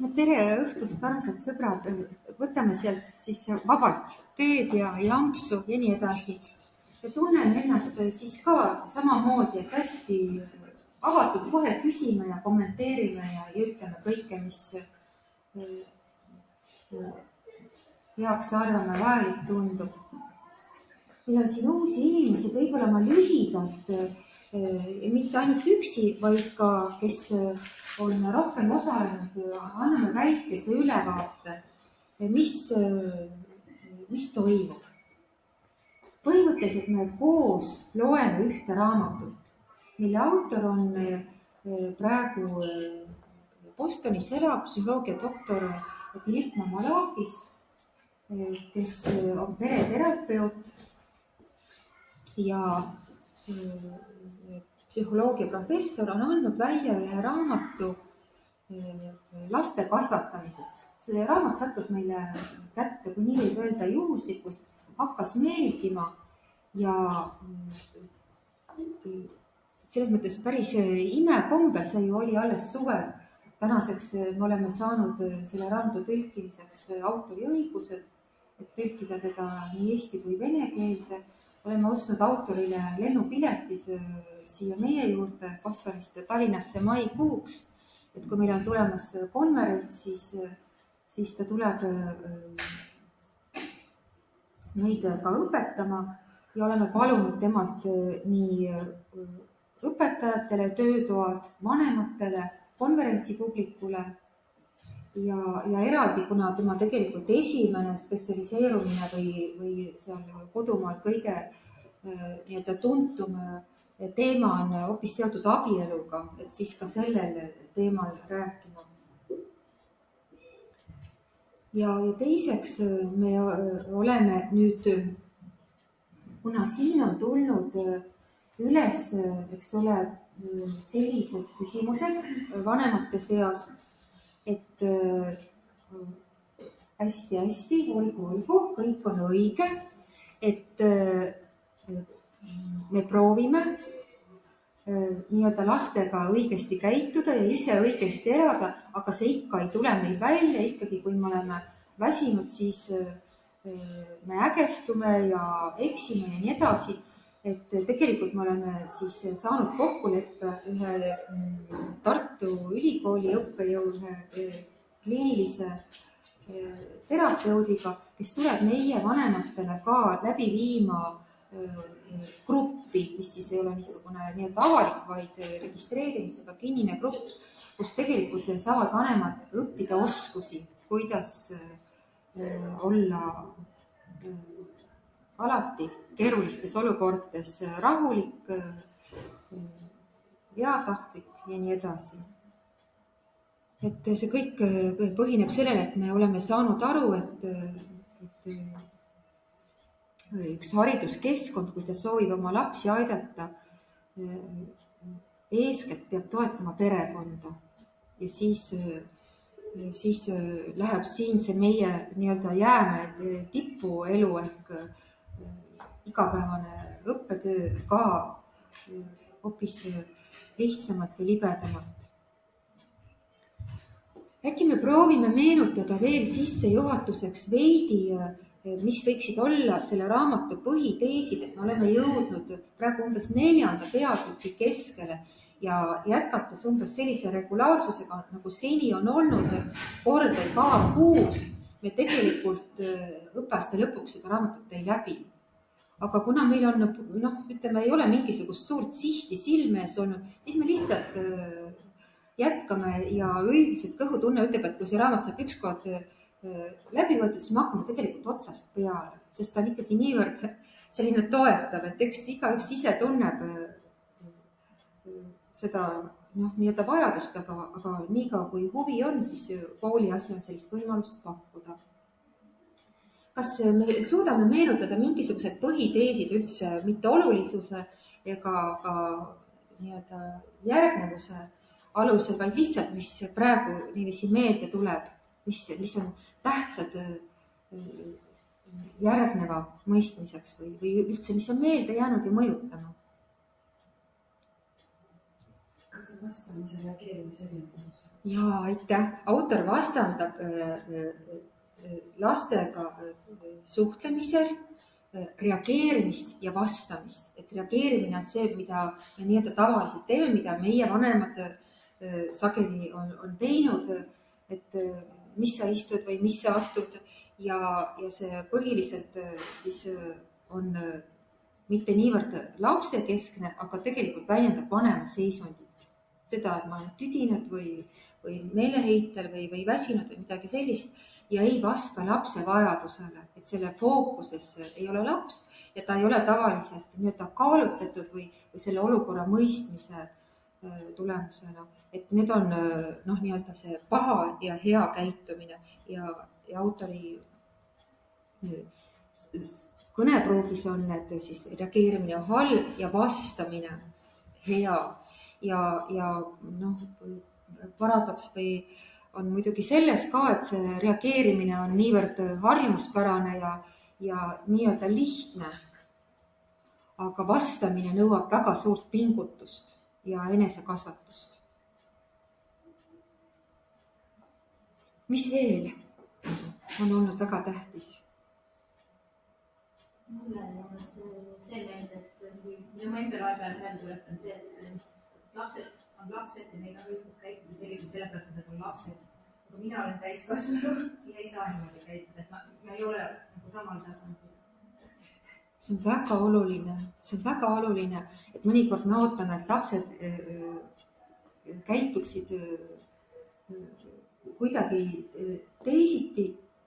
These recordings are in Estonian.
no tere õhtust, armsad sõbrad, võtame sealt siis vabalt teed ja jampsu ja nii edasi. ja tunneme ennast siis ka samamoodi, et hästi avatud kohe küsime ja kommenteerime ja, ja ütleme kõike, mis heaks arvame, vajalik tundub. meil on siin uusi inimesi, võib-olla ma lühidalt, mitte ainult üksi, vaid ka, kes on rohkem osalenud, anname väikese ülevaate, mis, mis toimub. põhimõtteliselt me koos loeme ühte raamatut, mille autor on eh, praegu eh, Bostonis elav psühholoogiadoktor Dirk Mamalakis, eh, kes on pereterapeut ja psühholoogiaprofessor on andnud välja ühe raamatu eh, laste kasvatamisest. see raamat sattus meile kätte, kui nii võib öelda, juhuslikult, hakkas meeldima ja mm, selles mõttes päris imekombel, see ju oli alles suvel. tänaseks me oleme saanud selle raamatu tõlkimiseks autoriõigused, et tõlkida teda nii eesti kui vene keelde. oleme ostnud autorile lennupiletid siia meie juurde Fosforist Tallinnasse maikuuks. et kui meil on tulemas konverents, siis, siis ta tuleb äh, meid ka õpetama ja oleme palunud temalt äh, nii äh, õpetajatele töötoad, vanematele, konverentsipublikule ja, ja eraldi, kuna tema tegelikult esimene spetsialiseerumine või, või seal kodumaal kõige nii-öelda tuntum teema on hoopis seotud abieluga, et siis ka sellel teemal rääkima. ja, ja teiseks me oleme nüüd, kuna siin on tulnud üles, eks ole, sellised küsimused vanemate seas, et hästi-hästi, olgu, olgu, kõik on õige, et me proovime äh, nii-öelda lastega õigesti käituda ja ise õigesti elada, aga see ikka ei tule meil välja, ikkagi kui me oleme väsinud, siis äh, me ägestume ja eksime ja nii edasi. et tegelikult me oleme siis saanud kokkuleppe ühe mm, Tartu Ülikooli õppejõu, ühe kliinilise äh, terapeudiga, kes tuleb meie vanematele ka läbi viima gruppi, mis siis ei ole niisugune nii-öelda avalik, vaid registreerimisega kinnine grupp, kus tegelikult saavad vanemad õppida oskusi, kuidas äh, olla äh, alati keerulistes olukordades rahulik, heatahtlik ja nii edasi. et see kõik põhineb sellele, et me oleme saanud aru, et, et üks hariduskeskkond, kui ta soovib oma lapsi aidata, eeskätt peab toetama perekonda ja siis, siis läheb siin see meie nii-öelda jäämäe tipuelu ehk igapäevane õppetöö ka hoopis lihtsamalt ja libedamalt. äkki me proovime meenutada veel sissejuhatuseks veidi mis võiksid olla selle raamatu põhiteesid, et me oleme jõudnud praegu umbes neljanda peatüki keskele ja jätkates umbes sellise regulaarsusega, nagu seni on olnud, kord või paar kuus, me tegelikult äh, õppeaasta lõpuks seda raamatut ei läbi. aga kuna meil on noh, ütleme, ei ole mingisugust suurt sihti silme ees olnud, siis me lihtsalt äh, jätkame ja üldiselt kõhutunne ütleb, et kui see raamat saab ükskord Äh, läbi võetud, siis me hakkame tegelikult otsast peale, sest ta on ikkagi niivõrd selline toetav, et eks igaüks ise tunneb äh, äh, seda noh, nii-öelda vajadust, aga, aga niikaua kui huvi on, siis kooli asi on sellist võimalust pakkuda. kas me suudame meenutada mingisugused põhiteesid üldse, mitte olulisuse ega ka nii-öelda järgnevuse alusel, vaid lihtsalt, mis praegu niiviisi meelde tuleb, mis, mis on tähtsad äh, järgneva mõistmiseks või, või üldse, mis on meelde jäänud ja mõjutanud? kas see vastamise reageerimise erinevus? jaa, aitäh. autor vastandab äh, äh, lastega suhtlemisel reageerimist ja vastamist, et reageerimine on see, mida me nii-öelda tavaliselt teeme, mida meie vanemad sageli on, on teinud, et mis sa istud või mis sa astud ja, ja see põhiliselt siis on mitte niivõrd lapsekeskne, aga tegelikult väljendab vanema seisundit. seda, et ma olen tüdinud või, või meeleheitel või, või väsinud või midagi sellist ja ei vasta lapse vajadusele, et selle fookuses ei ole laps ja ta ei ole tavaliselt nii-öelda kaalutletud või, või selle olukorra mõistmise äh, tulemusena, et need on äh, noh, nii-öelda see paha ja hea käitumine ja, ja autori äh, kõnepruugis on, et siis reageerimine on halb ja vastamine hea. Ja, ja noh, paradoks või on muidugi selles ka, et see reageerimine on niivõrd harjumuspärane ja, ja nii-öelda lihtne. aga vastamine nõuab väga suurt pingutust ja enesekasvatust. mis veel on olnud väga tähtis? mulle on jäänud see meelde, et kui, mida ma endale aeg-ajalt meelde tuletan, see, et lapsed on lapsed ja neil on õigus käituda selliselt, sellepärast nad on lapsed. aga mina olen täiskasvanu ja ei saa niimoodi käituda, et ma, ma ei ole nagu samal tasandil. See on väga oluline, see on väga oluline, et mõnikord me ootame, et lapsed äh, äh, käituksid äh, kuidagi teisiti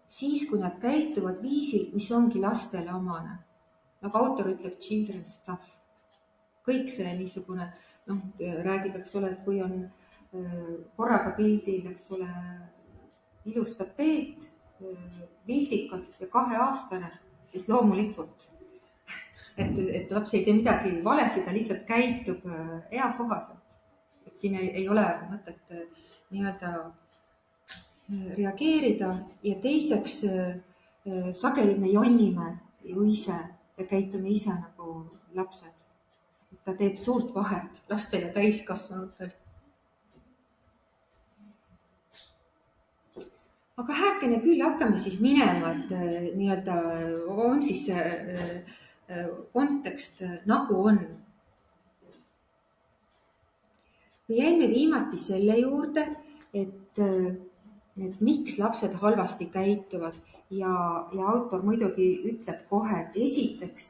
siis, kui nad käituvad viisil, mis ongi lastele omane. nagu autor ütleb, children's stuff. kõik see niisugune noh, räägib, eks ole, et kui on korraga pildil, eks ole, ilus tapeet, vildikad ja kaheaastane, siis loomulikult, et, et laps ei tee midagi valesti, ta lihtsalt käitub äh, eakohaselt. et siin ei, ei ole mõtet nii-öelda reageerida ja teiseks sageli me jonnime ju ise ja käitume ise nagu lapsed. ta teeb suurt vahet lastel ja täiskasvanutel. aga hääkene küll, hakkame siis minema, et nii-öelda on siis see kontekst nagu on. me jäime viimati selle juurde, et et miks lapsed halvasti käituvad ja, ja autor muidugi ütleb kohe, et esiteks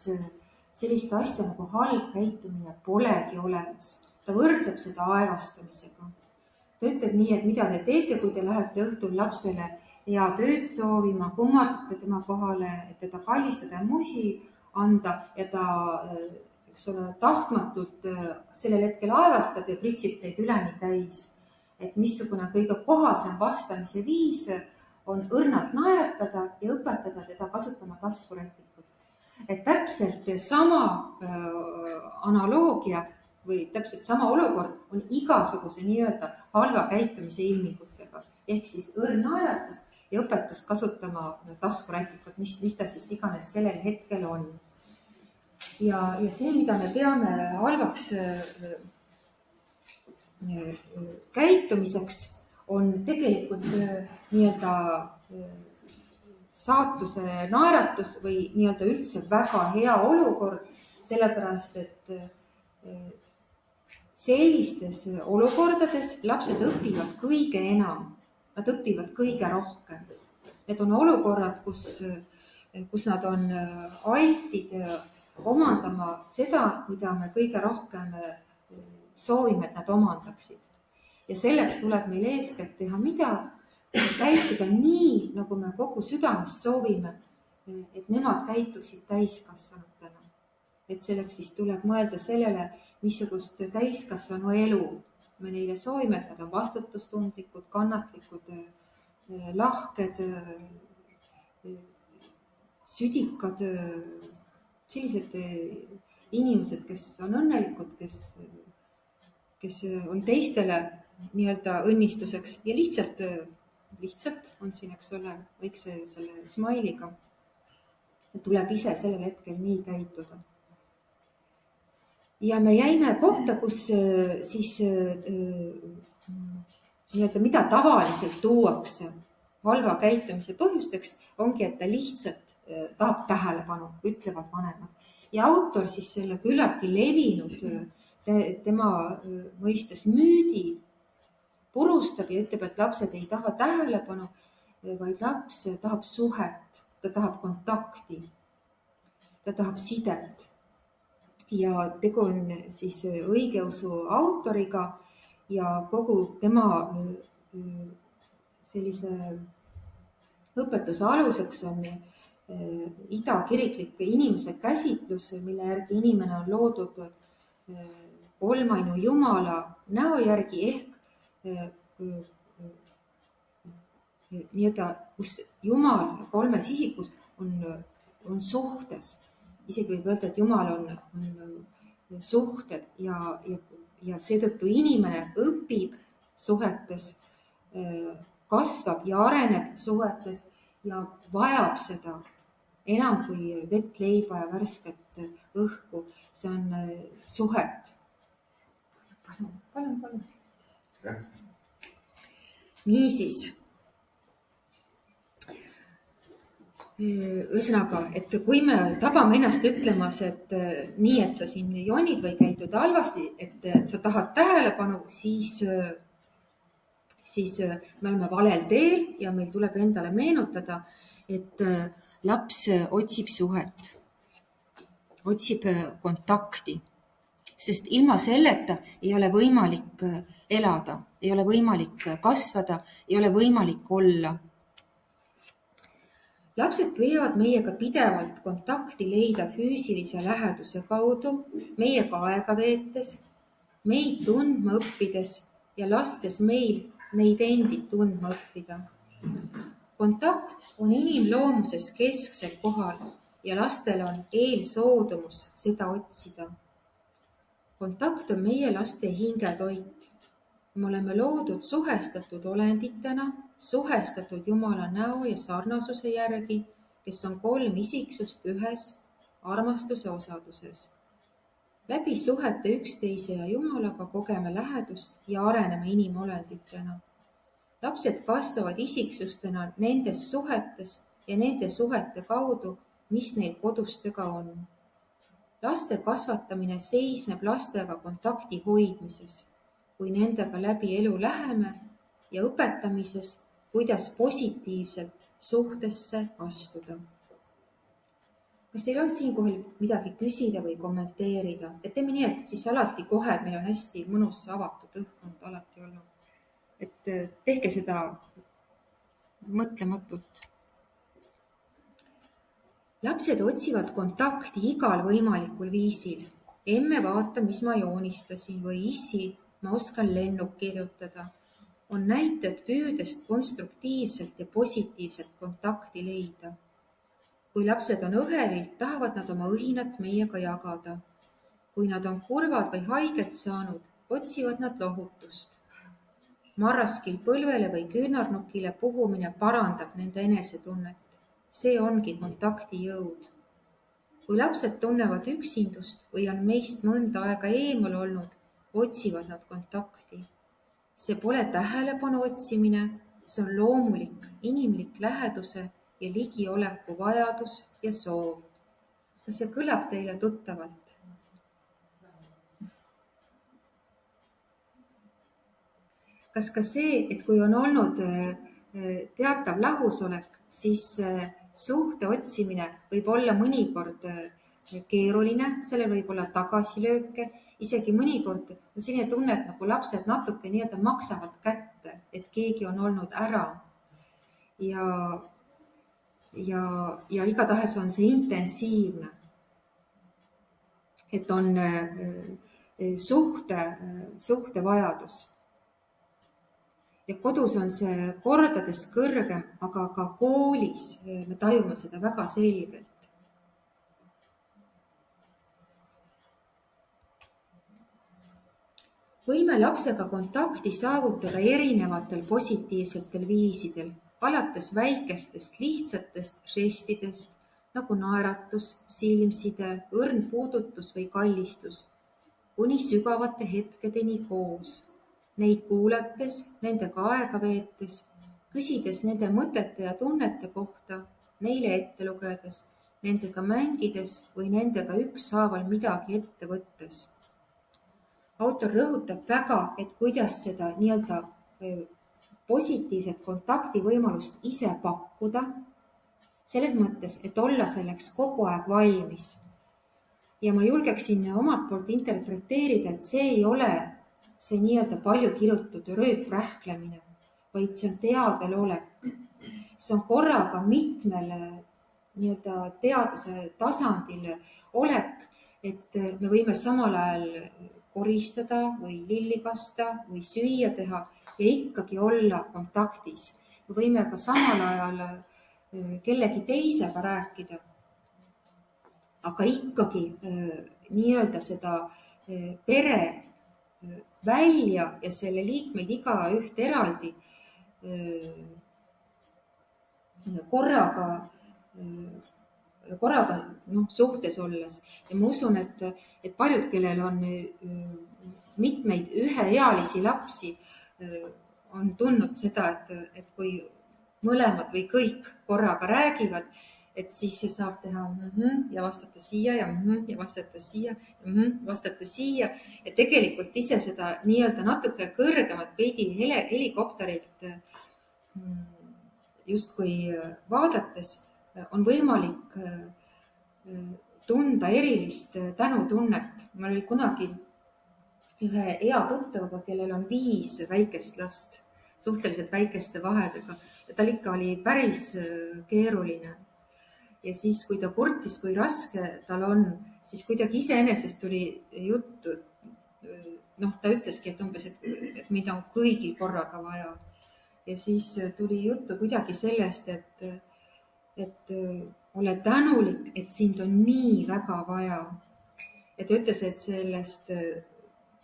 sellist asja nagu halb käitumine polegi olemas. ta võrdleb seda aevastamisega. ta ütleb nii, et mida te teete, kui te lähete õhtul lapsele head ööd soovima, kummatate tema kohale, et teda kallistada ja musi anda ja ta, eks ole, tahtmatult sellel hetkel aevastab ja pritsib teid üleni täis et missugune kõige kohasem vastamise viis on õrnalt naeratada ja õpetada teda kasutama taskurätikut. et täpselt sama äh, analoogia või täpselt sama olukord on igasuguse nii-öelda halva käitumise ilmingutega ehk siis õrn naeratus ja õpetus kasutama taskurätikut, mis, mis ta siis iganes sellel hetkel on. Ja, ja see, mida me peame halvaks äh, käitumiseks on tegelikult äh, nii-öelda äh, saatuse naeratus või nii-öelda üldse väga hea olukord, sellepärast et äh, sellistes olukordades lapsed õpivad kõige enam, nad õpivad kõige rohkem. Need on olukorrad, kus, kus nad on altid omandama seda, mida me kõige rohkem soovime, et nad omandaksid. ja selleks tuleb meil eeskätt teha mida? käituda nii, nagu me kogu südamest soovime, et nemad käituksid täiskasvanutena. et selleks siis tuleb mõelda sellele, missugust täiskasvanu elu me neile soovime, et nad on vastutustundlikud, kannatlikud, lahked, südikad, sellised inimesed, kes on õnnelikud, kes kes on teistele nii-öelda õnnistuseks ja lihtsalt, lihtsalt on siin, eks ole, väikse selle smile'iga. tuleb ise sellel hetkel nii käituda. ja me jäime kohta, kus siis nii-öelda, mida tavaliselt tuuakse halva käitumise põhjusteks, ongi, et ta lihtsalt tahab tähelepanu, ütlevad vanemad. ja autor siis selle küllaltki levinud tema mõistes müüdi purustab ja ütleb, et lapsed ei taha tähelepanu, vaid laps tahab suhet, ta tahab kontakti, ta tahab sidet. ja tegu on siis õigeusu autoriga ja kogu tema sellise õpetuse aluseks on ida kiriklik inimese käsitlus, mille järgi inimene on loodud kolmainu Jumala näo järgi ehk nii-öelda, kus Jumal kolmes isikus on, on suhtes. isegi võib öelda, et Jumal on, on suhted ja, ja, ja seetõttu inimene õpib suhetes, kasvab ja areneb suhetes ja vajab seda enam kui vett, leiba ja värsket õhku. see on suhet. palun, palun, palun niisiis. ühesõnaga, et kui me tabame ennast ütlemas, et äh, nii, et sa siin jonid või käitud halvasti, et sa tahad tähelepanu, siis, äh, siis äh, me oleme valel teel ja meil tuleb endale meenutada, et laps otsib suhet, otsib kontakti, sest ilma selleta ei ole võimalik elada, ei ole võimalik kasvada, ei ole võimalik olla. lapsed püüavad meiega pidevalt kontakti leida füüsilise läheduse kaudu, meiega aega veetes, meid tundma õppides ja lastes meil neid endid tundma õppida. Kontakt on inimloomuses kesksel kohal ja lastel on eelsoodumus seda otsida. kontakt on meie laste hingetoit me oleme loodud suhestatud olenditena, suhestatud Jumala näo ja sarnasuse järgi, kes on kolm isiksust ühes armastuse osaduses. läbi suhete üksteise ja Jumalaga kogeme lähedust ja areneme inimolenditena. Lapsed kasvavad isiksustena nendes suhetes ja nende suhete kaudu, mis neil kodustega on. laste kasvatamine seisneb lastega kontakti hoidmises kui nendega läbi elu läheme ja õpetamises, kuidas positiivselt suhtesse astuda. kas teil on siinkohal midagi küsida või kommenteerida, et teeme nii, et siis alati kohe, et meil on hästi mõnus avatud õhkkond alati olnud. Et äh, tehke seda mõtlematult. lapsed otsivad kontakti igal võimalikul viisil. emme, vaata, mis ma joonistasin või issi ma oskan lennuk kirjutada, on näited püüdest konstruktiivselt ja positiivset kontakti leida. kui lapsed on õhevil, tahavad nad oma õhinat meiega jagada. kui nad on kurvad või haiget saanud, otsivad nad lohutust. Marraskil põlvele või küünarnukile puhumine parandab nende enesetunnet. see ongi kontakti jõud kui lapsed tunnevad üksindust või on meist mõnda aega eemal olnud, otsivad nad kontakti. see pole tähelepanu otsimine, see on loomulik inimlik läheduse ja ligioleku vajadus ja soov. kas see kõlab teile tuttavalt? Kas ka see, et kui on olnud äh, teatav lahusolek, siis äh, suhte otsimine võib olla mõnikord äh, keeruline, sellel võib olla tagasilööke isegi mõnikord on selline tunne, et nagu lapsed natuke nii-öelda maksavad kätte, et keegi on olnud ära. ja, ja, ja igatahes on see intensiivne. et on äh, suhte, suhtevajadus. Ja kodus on see kordades kõrgem, aga ka koolis me tajume seda väga selgelt. võime lapsega kontakti saavutada erinevatel positiivsetel viisidel, alates väikestest lihtsatest žestidest nagu naeratus, silmside, õrn puudutus või kallistus, kuni sügavate hetkedeni koos, neid kuulates, nendega aega veetes, küsides nende mõtete ja tunnete kohta, neile ette lugedes, nendega mängides või nendega ükshaaval midagi ette võttes. autor rõhutab väga, et kuidas seda nii-öelda positiivset kontaktivõimalust ise pakkuda selles mõttes, et olla selleks kogu aeg valmis. ja ma julgeksin omalt poolt interpreteerida, et see ei ole see nii-öelda palju kirutud rööprähklemine, vaid see on teabelolek. see on korraga mitmel nii-öelda teaduse tasandil olek, et me võime samal ajal koristada või lilli kasta või süüa teha ja ikkagi olla kontaktis. me võime ka samal ajal Äh, kellegi teisega rääkida. aga ikkagi äh, nii-öelda seda äh, pere välja ja selle liikmeid igaüht eraldi korraga, korraga noh, suhtes olles. Ja ma usun, et, et paljud, kellel on mitmeid üheealisi lapsi, on tundnud seda, et, et kui mõlemad või kõik korraga räägivad, et siis saab teha mm -hmm, ja vastata siia ja mm -hmm, ja vastata siia mm, -hmm, vastata siia. et tegelikult ise seda nii-öelda natuke kõrgemat veidi hele, helikopterilt mm, justkui vaadates on võimalik äh, tunda erilist tänutunnet. mul oli kunagi ühe hea tuttavaga, kellel on viis väikest last, suhteliselt väikeste vahedega ja tal ikka oli päris äh, keeruline. Ja siis, kui ta kurtis, kui raske tal on, siis kuidagi iseenesest tuli juttu. noh, ta ütleski, et umbes, et, mind on kõigil korraga vaja. ja siis tuli juttu kuidagi sellest, et, et ole tänulik, et sind on nii väga vaja. ja ta ütles, et sellest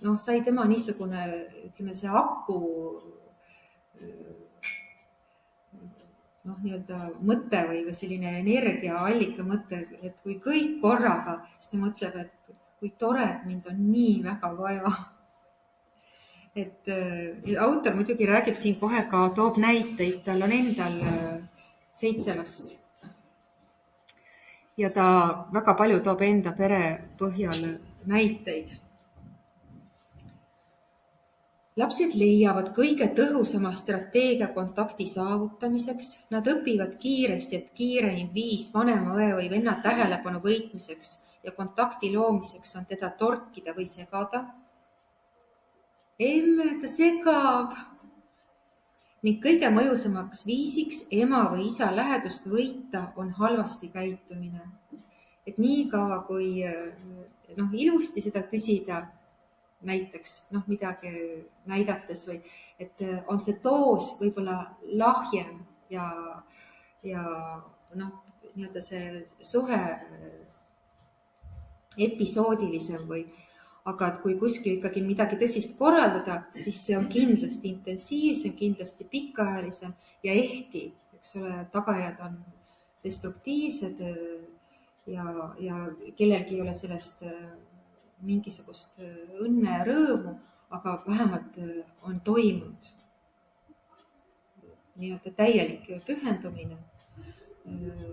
noh, sai tema niisugune, ütleme, see aku noh, nii-öelda mõte või, või selline energiaallika mõte, et kui kõik korraga, siis ta mõtleb, et kui tore, et mind on nii väga vaja. et äh, autor muidugi räägib siin kohe ka, toob näiteid, tal on endal äh, seitse last. ja ta väga palju toob enda pere põhjal näiteid lapsed leiavad kõige tõhusama strateegia kontakti saavutamiseks, nad õpivad kiiresti, et kiireim viis vanema õe või venna tähelepanu võitmiseks ja kontakti loomiseks on teda torkida või segada. emme, ta segab. ning kõige mõjusamaks viisiks ema või isa lähedust võita on halvasti käitumine. et niikaua, kui noh, ilusti seda küsida näiteks noh, midagi näidates või et äh, on see doos võib-olla lahjem ja, ja noh, nii-öelda see suhe äh, episoodilisem või aga et kui kuskil ikkagi midagi tõsist korraldada, siis see on kindlasti intensiivsem, kindlasti pikaajalisem ja ehkki, eks ole, tagajärjed on destruktiivsed äh, ja, ja kellelgi ei ole sellest mingisugust äh, õnne ja rõõmu, aga vähemalt äh, on toimunud. Nii-öelda täielik pühendumine, äh,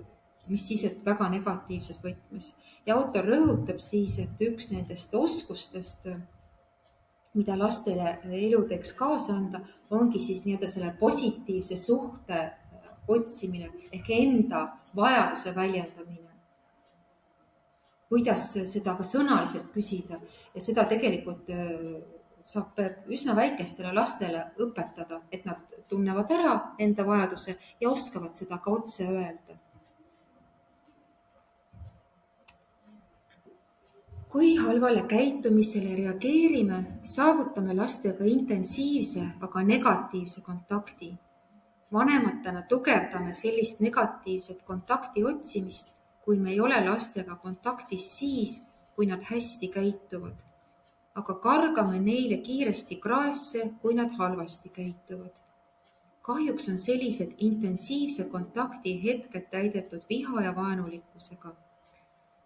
mis siis, et väga negatiivses võtmes. Ja autor rõhutab siis, et üks nendest oskustest, mida lastele eludeks kaasa anda, ongi siis nii-öelda selle positiivse suhte otsimine ehk enda vajaduse väljendamine kuidas seda ka sõnaliselt küsida ja seda tegelikult äh, saab üsna väikestele lastele õpetada, et nad tunnevad ära enda vajaduse ja oskavad seda ka otse öelda. kui halvale käitumisele reageerime, saavutame lastega intensiivse, aga negatiivse kontakti. vanematena tugevdame sellist negatiivset kontakti otsimist kui me ei ole lastega kontaktis siis, kui nad hästi käituvad. aga kargame neile kiiresti kraesse, kui nad halvasti käituvad. kahjuks on sellised intensiivse kontakti hetked täidetud viha ja vaenulikkusega.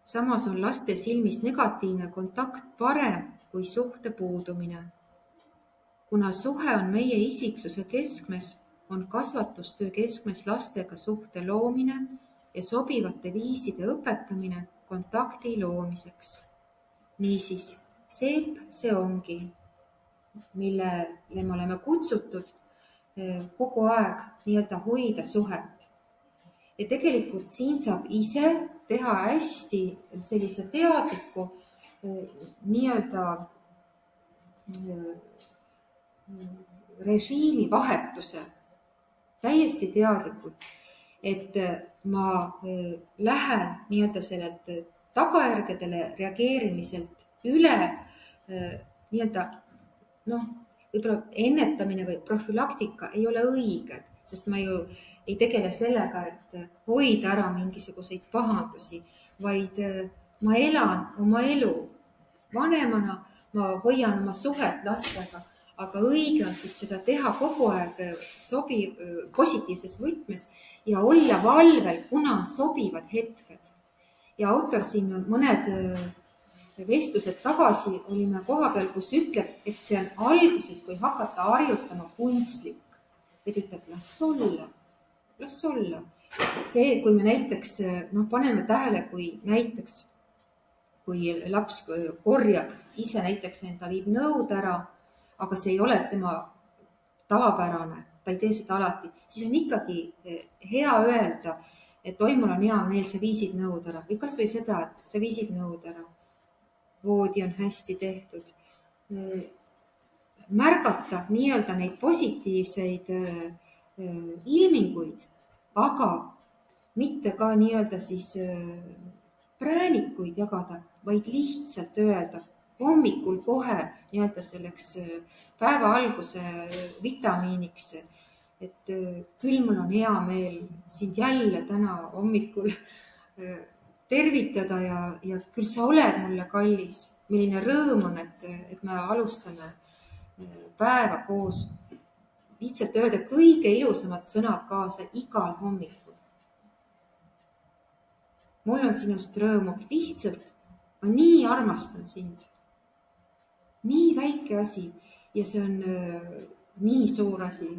samas on laste silmis negatiivne kontakt parem kui suhte puudumine. kuna suhe on meie isiksuse keskmes, on kasvatustöö keskmes lastega suhte loomine ja sobivate viiside õpetamine kontakti loomiseks. niisiis, seep see ongi, millele me oleme kutsutud eh, kogu aeg nii-öelda hoida suhet. ja tegelikult siin saab ise teha hästi sellise teadliku eh, nii-öelda eh, režiimi vahetuse täiesti teadlikult, et ma äh, lähen nii-öelda sellelt tagajärgedele reageerimiselt üle äh, nii-öelda noh, võib-olla ennetamine või profülaktika ei ole õige, sest ma ju ei tegele sellega, et hoida ära mingisuguseid pahandusi, vaid äh, ma elan oma elu. vanemana ma hoian oma suhet lastega aga õige on siis seda teha kogu aeg sobiv, positiivses võtmes ja olla valvel, kuna on sobivad hetked. ja autor siin on mõned äh, vestlused tagasi olime koha peal, kus ütleb, et see on alguses, kui hakata harjutama kunstlik. ta ütleb, las olla, las olla. see, kui me näiteks noh, paneme tähele, kui näiteks, kui laps korjab ise näiteks enda viib nõud ära aga see ei ole tema tavapärane, ta ei tee seda alati, siis on ikkagi eh, hea öelda, et oi, mul on hea meel, sa viisid nõud ära või kasvõi seda, et sa viisid nõud ära. voodi on hästi tehtud. Eh, märgata nii-öelda neid positiivseid eh, ilminguid, aga mitte ka nii-öelda siis präänikuid jagada, vaid lihtsalt öelda hommikul kohe nii-öelda selleks äh, päeva alguse vitamiiniks. et äh, küll mul on hea meel sind jälle täna hommikul äh, tervitada ja, ja küll sa oled mulle kallis. milline rõõm on, et, et me alustame päeva koos. lihtsalt öelda kõige ilusamad sõnad kaasa igal hommikul. mul on sinust rõõmu, lihtsalt ma nii armastan sind nii väike asi ja see on äh, nii suur asi.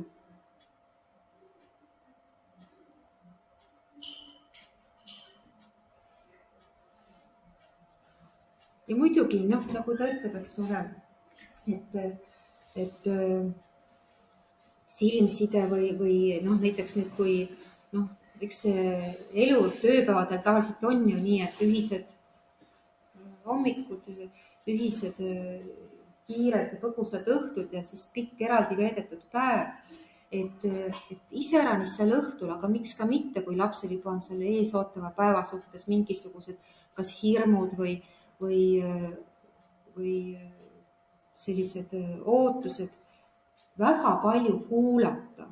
ja muidugi noh, nagu ta ütleb, eks ole, et, et äh, silmside või, või noh, näiteks nüüd, kui noh, eks see elu tööpäevadel tavaliselt on ju nii, et ühised hommikud, ühised kiired ja põgusad õhtud ja siis pikk eraldi veedetud päev. et, et iseäranis seal õhtul, aga miks ka mitte, kui lapsel juba on selle ees ootava päeva suhtes mingisugused kas hirmud või, või, või sellised ootused, väga palju kuulata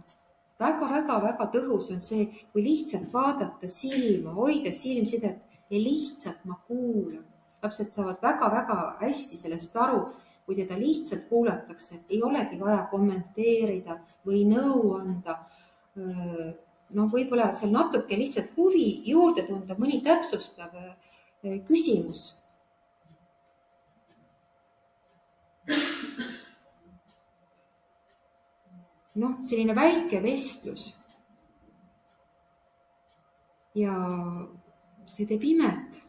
väga-väga-väga tõhus on see, kui lihtsalt vaadata silma, hoida silmsidet ja lihtsalt ma kuulan. lapsed saavad väga-väga hästi sellest aru kui teda lihtsalt kuulatakse, ei olegi vaja kommenteerida või nõu anda. noh, võib-olla seal natuke lihtsalt huvi juurde tunda, mõni täpsustav küsimus. noh, selline väike vestlus. ja see teeb imet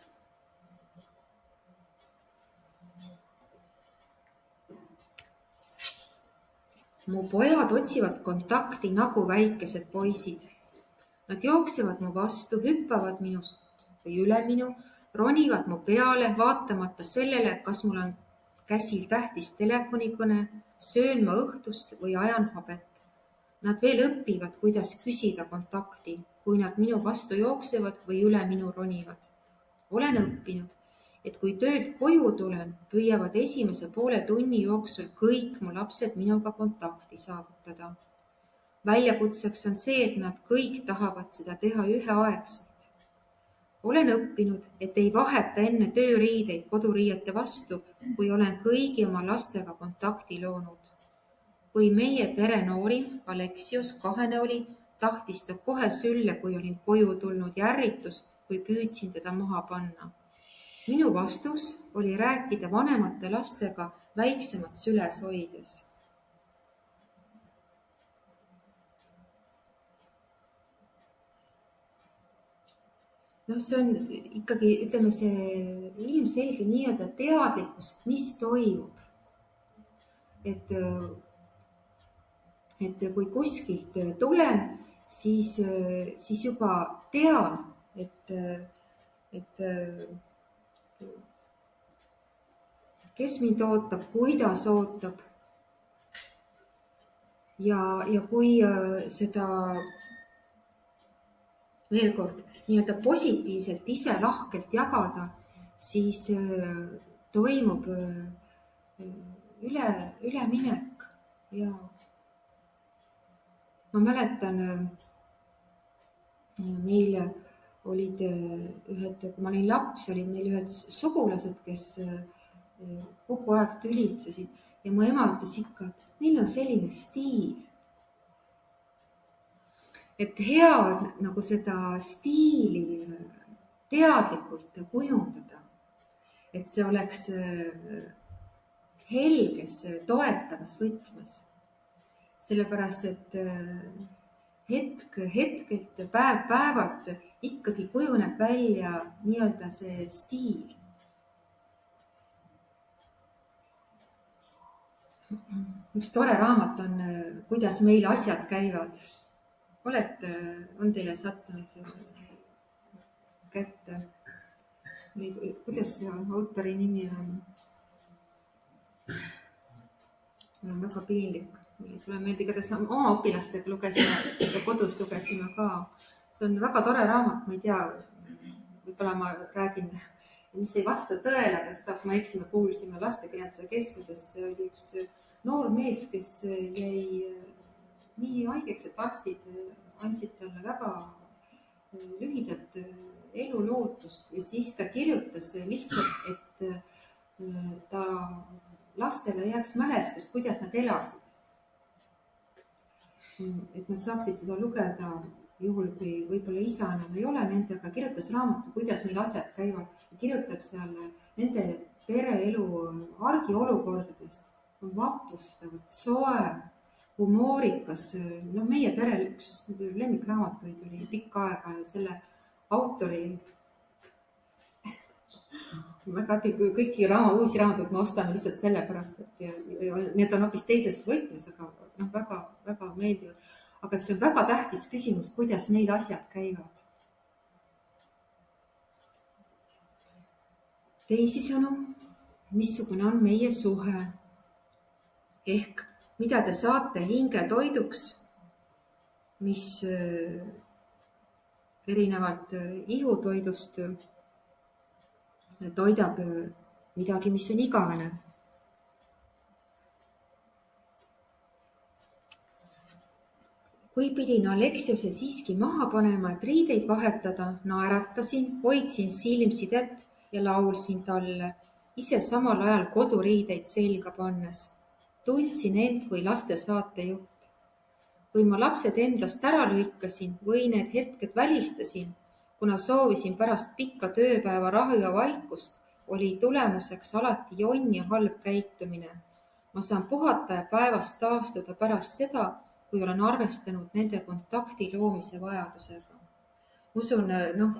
mu pojad otsivad kontakti nagu väikesed poisid. Nad jooksevad mu vastu, hüppavad minust või üle minu, ronivad mu peale, vaatamata sellele, kas mul on käsil tähtis telefonikõne, söön ma õhtust või ajan habet. Nad veel õpivad, kuidas küsida kontakti, kui nad minu vastu jooksevad või üle minu ronivad. olen õppinud et kui töölt koju tulen, püüavad esimese poole tunni jooksul kõik mu lapsed minuga kontakti saavutada. väljakutseks on see, et nad kõik tahavad seda teha üheaegselt. olen õppinud, et ei vaheta enne tööriideid koduriiete vastu, kui olen kõigi oma lastega kontakti loonud. kui meie pere noorim Aleksius kahene oli, tahtis ta kohe sülle, kui olin koju tulnud ja ärritus, kui püüdsin teda maha panna minu vastus oli rääkida vanemate lastega väiksemat süles hoides. noh, see on ikkagi, ütleme, see ilmselge nii-öelda teadlikkus, mis toimub. et, et kui kuskilt tulen, siis, siis juba tean, et, et kes mind ootab, kuidas ootab. ja, ja kui seda veel kord nii-öelda positiivselt ise lahkelt jagada, siis äh, toimub äh, üle, üleminek ja ma mäletan, äh, meil olid ühed, kui ma olin laps, olid meil ühed sugulased, kes kogu aeg tülitsesid ja mu ema ütles ikka, et neil on selline stiil et hea on nagu seda stiili teadlikult kujundada. et see oleks äh, helges, toetavas võtmes. sellepärast, et äh, hetk hetkelt, päev päevalt ikkagi kujuneb välja nii-öelda see stiil. üks tore raamat on Kuidas meil asjad käivad olete, on teile sattunud kätte või kuidas see autori nimi on? mul on väga piinlik, mul ei tule meelde, igatahes oma õpilastega lugesime ja kodus lugesime ka. See on väga tore raamat, ma ei tea, võib-olla ma räägin, mis ei vasta tõele, aga seda, kui me kuulsime lastekirjanduse keskuses, oli üks noor mees, kes jäi nii haigeks, et arstid andsid talle väga lühidalt elulootust ja siis ta kirjutas lihtsalt, et äh, ta lastele jääks mälestus, kuidas nad elasid. et nad saaksid seda lugeda juhul, kui võib-olla isa enam ei ole nendega, kirjutas raamatu, kuidas meil asjad käivad kirjutab seal nende pereelu argiolukordadest, vapustavalt, soe humoorikas, noh, meie perel üks lemmikraamatuid oli pikka aega ja selle autori läbi kõiki raama, uusi raamatuid ma ostan lihtsalt sellepärast, et ja, ja need on hoopis teises võtmes, aga noh, väga-väga meeldivad. Aga see on väga tähtis küsimus, kuidas meil asjad käivad. teisisõnu, missugune on meie suhe ehk mida te saate hinge toiduks, mis äh, erinevalt äh, ihutoidust äh, toidab midagi, mis on igavene. Kui pidin Aleksiuse siiski maha panema, et riideid vahetada, naeratasin, hoidsin silmsidet ja laulsin talle, ise samal ajal koduriideid selga pannes tundsin end kui laste saatejuht. kui ma lapsed endast ära lõikasin või need hetked välistasin, kuna soovisin pärast pikka tööpäeva rahu ja vaikust, oli tulemuseks alati jonn ja halb käitumine. ma saan puhata ja päevast taastuda pärast seda, kui olen arvestanud nende kontakti loomise vajadusega. usun, noh,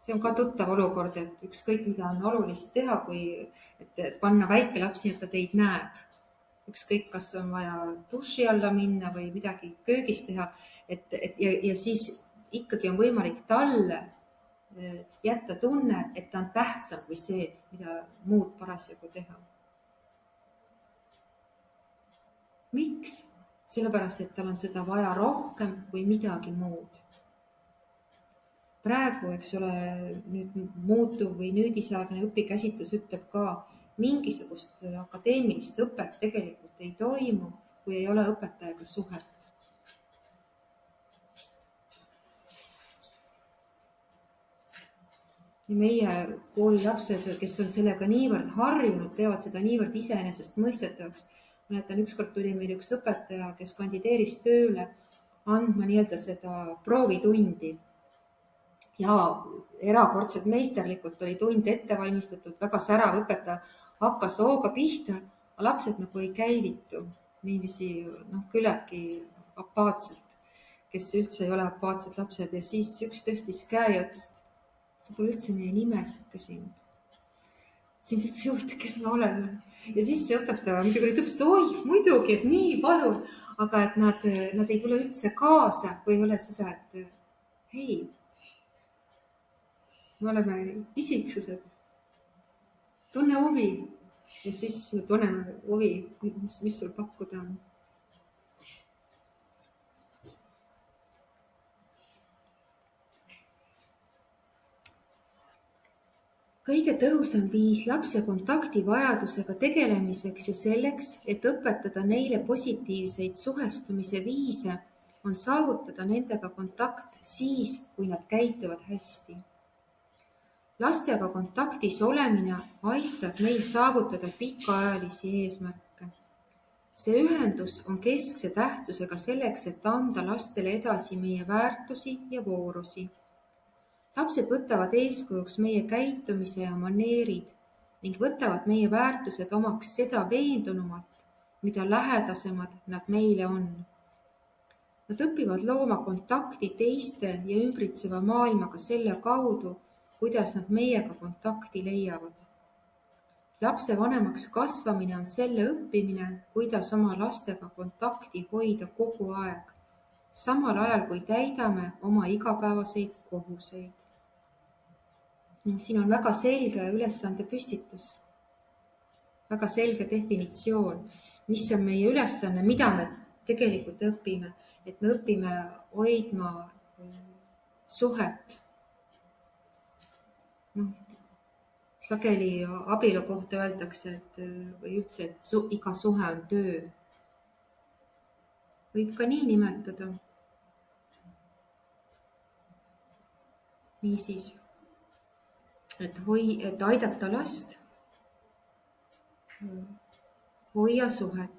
see on ka tuttav olukord, et ükskõik, mida on olulist teha, kui, et panna väike laps nii, et ta teid näeb ükskõik, kas on vaja duši alla minna või midagi köögis teha, et, et ja, ja siis ikkagi on võimalik talle eh, jätta tunne, et ta on tähtsam kui see, mida muud parasjagu teha. miks? Sellepärast, et tal on seda vaja rohkem kui midagi muud. praegu, eks ole, nüüd muutuv või nüüdisaegne õpikäsitlus ütleb ka, mingisugust akadeemilist õpet tegelikult ei toimu, kui ei ole õpetajaga suhet. ja meie koolilapsed, kes on sellega niivõrd harjunud, peavad seda niivõrd iseenesestmõistetavaks. Mäletan, ükskord tuli meil üks õpetaja, kes kandideeris tööle andma nii-öelda seda proovitundi. Ja erakordselt meisterlikult oli tund ette valmistatud, väga särav õpetaja hakkas hooga pihta, lapsed nagu ei käivitu niiviisi noh, küllaltki apaatselt, kes üldse ei ole apaatsed lapsed. Ja siis üks tõstis käe ja ütles, sa pole üldse meie nimesid küsinud. sind üldse ei huvita, kes me oleme ja siis see õpetaja muidugi ütles, et oi, muidugi, et nii, palun, aga et nad, nad ei tule üldse kaasa, kui ei ole seda, et hei, me oleme isiksused, tunne huvi. Ja siis me tunneme huvi, mis, mis sul pakkuda on kõige tõhusam viis lapse kontaktivajadusega tegelemiseks ja selleks, et õpetada neile positiivseid suhestumise viise, on saavutada nendega kontakt siis, kui nad käituvad hästi. lastega kontaktis olemine aitab neil saavutada pikaajalisi eesmärke. see ühendus on keskse tähtsusega selleks, et anda lastele edasi meie väärtusi ja voorusi lapsed võtavad eeskujuks meie käitumise ja maneerid ning võtavad meie väärtused omaks seda veendunumalt, mida lähedasemad nad meile on. Nad õpivad looma kontakti teiste ja ümbritseva maailmaga selle kaudu, kuidas nad meiega kontakti leiavad. lapsevanemaks kasvamine on selle õppimine, kuidas oma lastega kontakti hoida kogu aeg, samal ajal kui täidame oma igapäevaseid kohuseid siin on väga selge ülesande püstitus, väga selge definitsioon, mis on meie ülesanne, mida me tegelikult õpime, et me õpime hoidma äh, suhet. noh, sageli abielu kohta öeldakse, et äh, või üldse, et su, iga suhe on töö. võib ka nii nimetada. niisiis et hoi-, et aidata last, hoia suhet.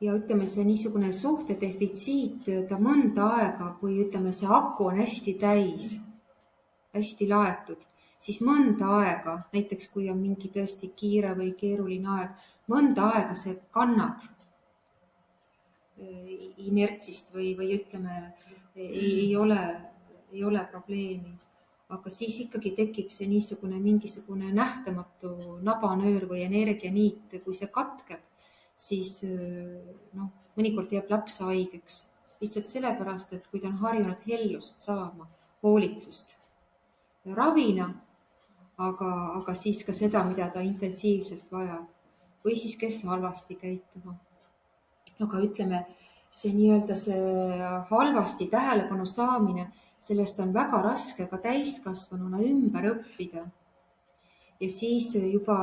ja ütleme, see niisugune suhte defitsiit, ta mõnda aega, kui ütleme, see aku on hästi täis, hästi laetud, siis mõnda aega, näiteks kui on mingi tõesti kiire või keeruline aeg, mõnda aega see kannab inertsist või, või ütleme, ei ole ei ole probleemi. aga siis ikkagi tekib see niisugune mingisugune nähtamatu nabanöör või energianiit, kui see katkeb, siis noh, mõnikord jääb laps haigeks lihtsalt sellepärast, et kui ta on harjunud hellust saama, hoolitsust ravina, aga, aga siis ka seda, mida ta intensiivselt vajab või siis kes halvasti käituma. aga ütleme, see nii-öelda see halvasti tähelepanu saamine sellest on väga raske ka täiskasvanuna ümber õppida. ja siis juba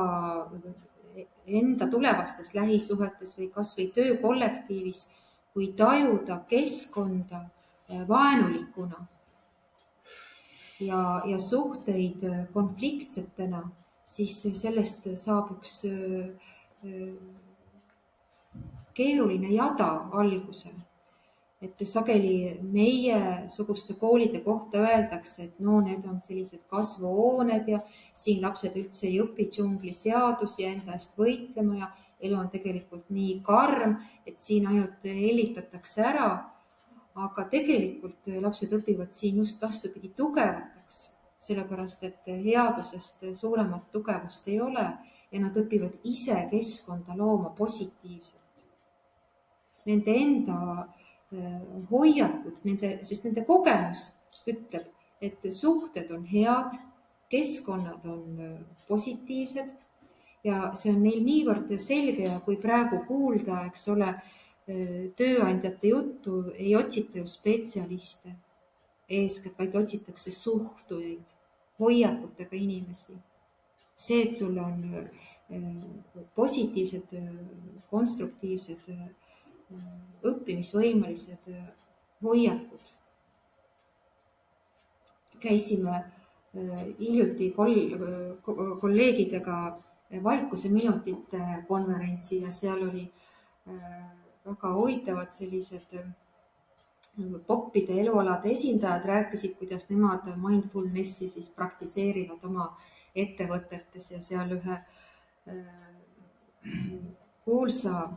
enda tulevastes lähisuhetes või kasvõi töökollektiivis, kui tajuda keskkonda äh, vaenulikuna ja, ja suhteid äh, konfliktsetena, siis sellest saab üks äh, keeruline jada alguse et sageli meiesuguste koolide kohta öeldakse, et no need on sellised kasvuhooned ja siin lapsed üldse ei õpi džungliseadusi enda eest võitlema ja elu on tegelikult nii karm, et siin ainult hellitatakse ära. aga tegelikult lapsed õpivad siin just vastupidi tugevateks, sellepärast et headusest suuremat tugevust ei ole ja nad õpivad ise keskkonda looma positiivselt. Nende enda Äh, hoiakud, nende, sest nende kogemus ütleb, et suhted on head, keskkonnad on äh, positiivsed ja see on neil niivõrd selge ja kui praegu kuulda, eks ole, äh, tööandjate juttu, ei otsita ju spetsialiste eeskätt, vaid otsitakse suhtujaid, hoiakutega inimesi. see, et sul on positiivsed, konstruktiivsed õppimisvõimelised äh, hoiakud. käisime äh, hiljuti kol-, kolleegidega vaikuseminutite konverentsil ja seal oli äh, väga huvitavad sellised poppide elualade esindajad rääkisid, kuidas nemad mindfulnessi siis praktiseerivad oma ettevõtetes ja seal ühe äh, kuulsa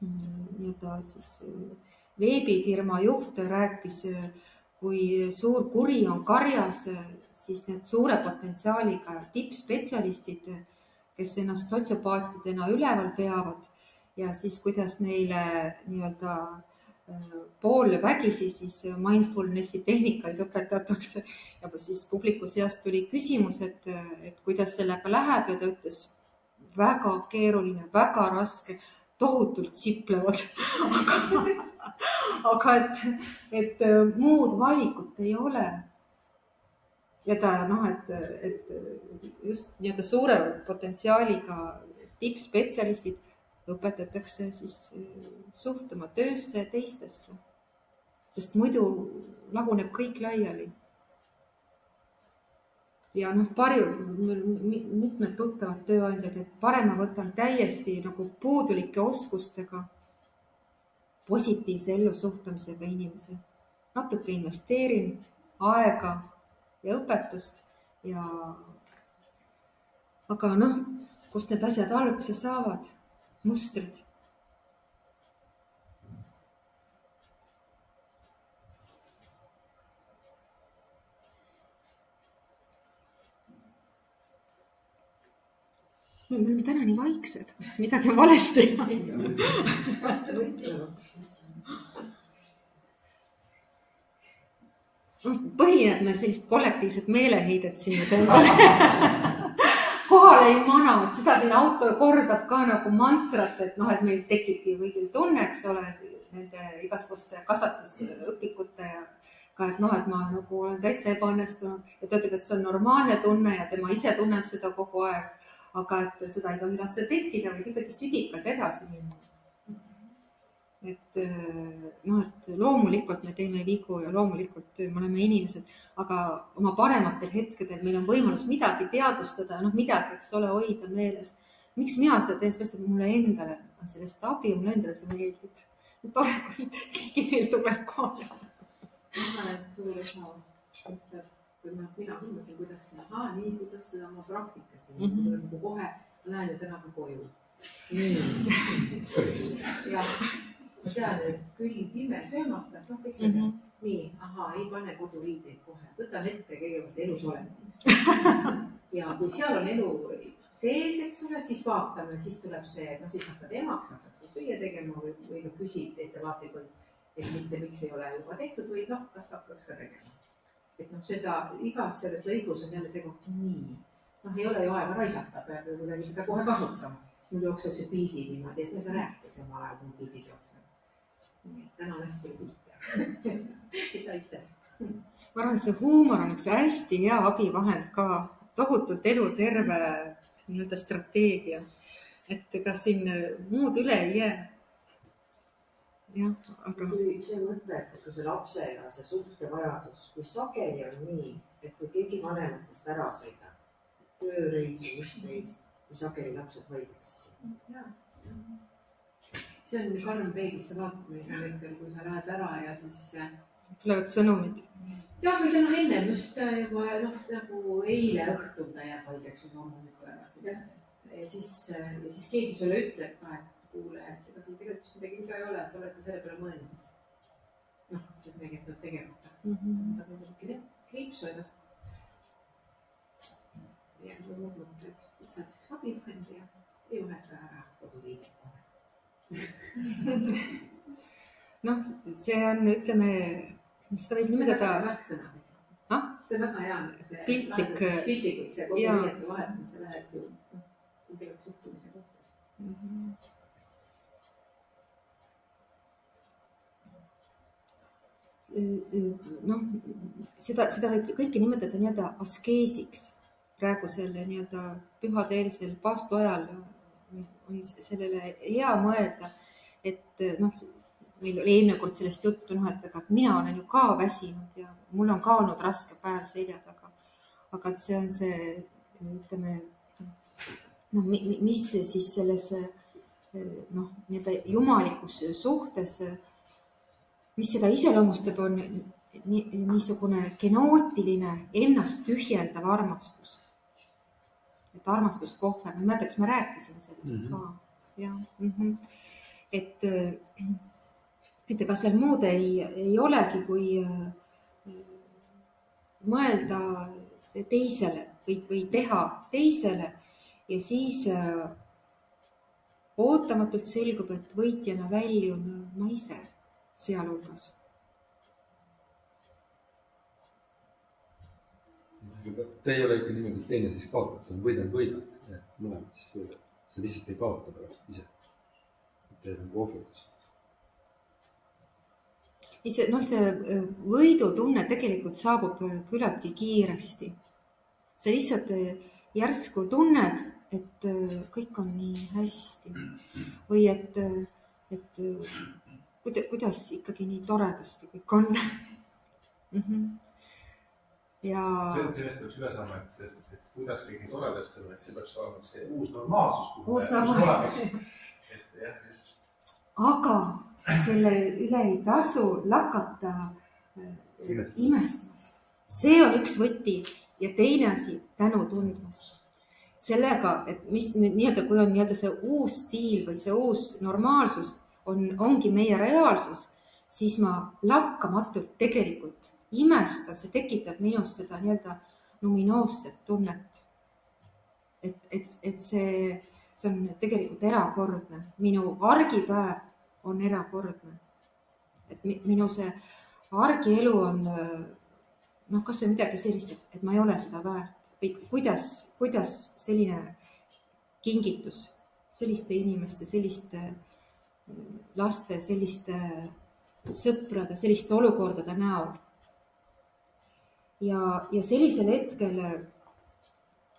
nii-öelda siis veebifirma juht rääkis, kui suur kuri on karjas, siis need suure potentsiaaliga tippspetsialistid, kes ennast sotsiopaatidena üleval peavad ja siis kuidas neile nii-öelda poolvägisi siis mindfulnessi tehnikaid õpetatakse ja siis publiku seast tuli küsimus, et, et kuidas sellega läheb ja ta ütles väga keeruline, väga raske, tohutult siplevad aga, aga et, et muud valikut ei ole. ja ta noh, et, et just nii-öelda suure potentsiaaliga tippspetsialistid õpetatakse siis eh, suhtuma töösse ja teistesse. sest muidu laguneb kõik laiali. Ja noh, paljud, mitmed tuttavad tööandjad, et parem ma võtan täiesti nagu puudulike oskustega positiivse ellusuhtumisega inimese. natuke investeerin aega ja õpetust ja aga noh, kust need asjad alguse saavad mustrid. Me oleme täna nii vaiksed, kas midagi on valesti? põhiline, et me sellist kollektiivset meeleheidet siin teeme kohale ei mana, et seda siin autor kordab ka nagu mantrat, et noh, et meil tekibki kõigil tunne, eks ole, nende igasuguste kasvatusõpikute ja ka, et noh, et ma nagu olen täitsa ebaõnnestunud ja ta ütleb, et see on normaalne tunne ja tema ise tunneb seda kogu aeg. Aga et seda ei tohi lasta tekkida, vaid ikkagi südikalt edasi minna et äh, noh, et loomulikult me teeme vigu ja loomulikult me oleme inimesed, aga oma parematel hetkedel meil on võimalus midagi teadvustada, noh, midagi, eks ole, hoida meeles. miks mina seda teen, sellepärast et mulle endale on sellest abi, mulle endale see meeldib. tore, kui keegi tuleb kohale. ma arvan, et suur osa ütleb, kui ma, mina mõtlen, kuidas seda, aa nii, kuidas seda oma praktikas mm, -hmm. tuleb nagu kohe, ma lähen ju täna ka koju. jah ma tean, et külm, pime, söömata, noh, kõik see mm. -hmm. nii, ahaa, ei pane koduriideid kohe, võtan ette kõigepealt elusolendid ja kui seal on elu sees, eks ole, siis vaatame, siis tuleb see, noh, siis hakkad emaks, hakkad siis süüa tegema või, või noh, küsid ettevaatlikult, et mitte, miks ei ole juba tehtud või noh, kas hakkaks ka tegema. Et noh, seda igas selles lõigus on jälle see koht, nii, noh, ei ole ju aega raisata, peab ju kuidagi seda kohe kasutama. mul jooksevad see pildid niimoodi siis me ei saa rääkida samal ajal, kui pildid jooksevad täna on hästi huvitav aitäh. ma arvan, et see huumor on üks hästi hea abivahend ka, tohutult eluterve nii-öelda strateegia. et ega siin muud üle ei jää. Jah, aga. see mõte, et kui see lapsega see suhtevajadus, kui sageli on nii, et kui keegi vanematest ära sõidab, tööreis või mis reis, kui sageli lapsed haigeks siis see on karm peeglisse vaatamine hetkel, kui sa lähed ära ja siis. Äh, tulevad sõnumid. jah, või see noh, ennem just äh, juba noh, nagu eile õhtul ta jääb haigeks juba hommikul ära seda. ja siis, äh, ja siis keegi sulle ütleb ka, et kuule, et ega sul tegelikult vist midagi viga ei ole, et olete selle peale mõelnud. noh, et midagi peab tegemata mm. -hmm. ta peab kriipsu ennast. ja muud mõtted, lihtsalt üks abivahend ja ei vaheta ära koduliiget noh, see on, ütleme, seda võib nimetada. Ah? see on väga hea. piltlik. piltlikult see kogu riiete vahetamine, sa lähed ju tegelikult suhtumise kohta mm. -hmm. Noh, seda, seda võib kõike nimetada nii-öelda askeesiks praegusel nii-öelda pühadeelsel paastu ajal on sellele hea mõelda, et noh, meil oli eelmine kord sellest juttu, noh, et aga mina olen ju ka väsinud ja mul on ka olnud raske päev selja taga. aga et see on see, ütleme, noh, mis siis selles noh, nii-öelda jumalikus suhtes mis seda iseloomustab, on nii, niisugune genootiline ennast tühjendav armastus. et armastus kohver, ma ei mäleta, kas ma rääkisin sellest mm -hmm. ka, jah mm. -hmm. et, et ega seal muud ei, ei olegi, kui äh, mõelda teisele või, või teha teisele ja siis äh, ootamatult selgub, et võitjana väljun ma ise sealhulgas. Te ei ole ikka niimoodi, et teine siis kaotab, see on võidanud, mõlemad siis võidavad. sa lihtsalt ei kaota pärast ise. Teil on ohverdus ei, see noh, see äh, võidutunne tegelikult saabub äh, küllaltki kiiresti. sa lihtsalt järsku tunned, et äh, kõik on nii hästi või et, äh, et äh, kuida-, kuidas ikkagi nii toredasti kõik on mm. -hmm. ja. sellest peaks üle saama, et sellest, et kuidas kõik nii toredasti on, et see peaks olema see uus normaalsus. uus normaalsus. et jah, just. aga selle üle ei tasu lakata imestamast. see on üks võti ja teine asi, tänu tundmast sellega, et mis nii-öelda, kui on nii-öelda see uus stiil või see uus normaalsus on, ongi meie reaalsus, siis ma lakkamatult tegelikult imestan, see tekitab minus seda nii-öelda luminoosset tunnet. et, et, et see, see on tegelikult erakordne, minu argipäev on erakordne. et minu see argielu on noh, kas see on midagi sellist, et ma ei ole seda väärt või kuidas, kuidas selline kingitus selliste inimeste, selliste laste, selliste sõprade, selliste olukordade näol. ja, ja sellisel hetkel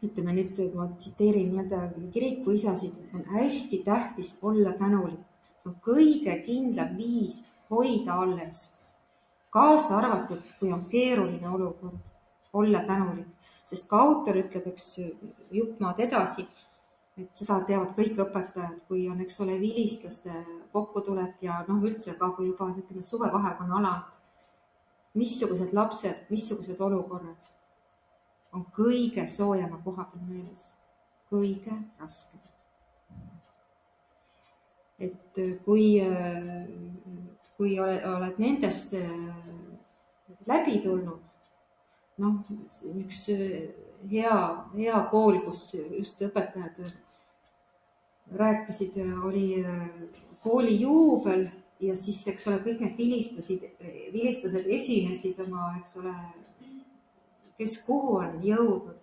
ütleme nüüd, ma tsiteerin nii-öelda kiriku isasid, on hästi tähtis olla tänulik. see on kõige kindlam viis hoida alles, kaasa arvatud, kui on keeruline olukord, olla tänulik sest ka autor ütleb, eks jupp maad edasi, et seda teavad kõik õpetajad, kui on, eks ole, vilistlaste kokkutulek ja noh, üldse ka kui juba ütleme, suvevaheaeg on alanud. missugused lapsed, missugused olukorrad on kõige soojema koha peal meeles, kõige raskemad. et kui, kui oled nendest läbi tulnud noh, üks äh, hea, hea kool, kus just õpetajad rääkisid, oli äh, kooli juubel ja siis, eks ole, kõik need vilistasid, vilistlased esinesid oma, eks ole, kes kuhu on jõudnud.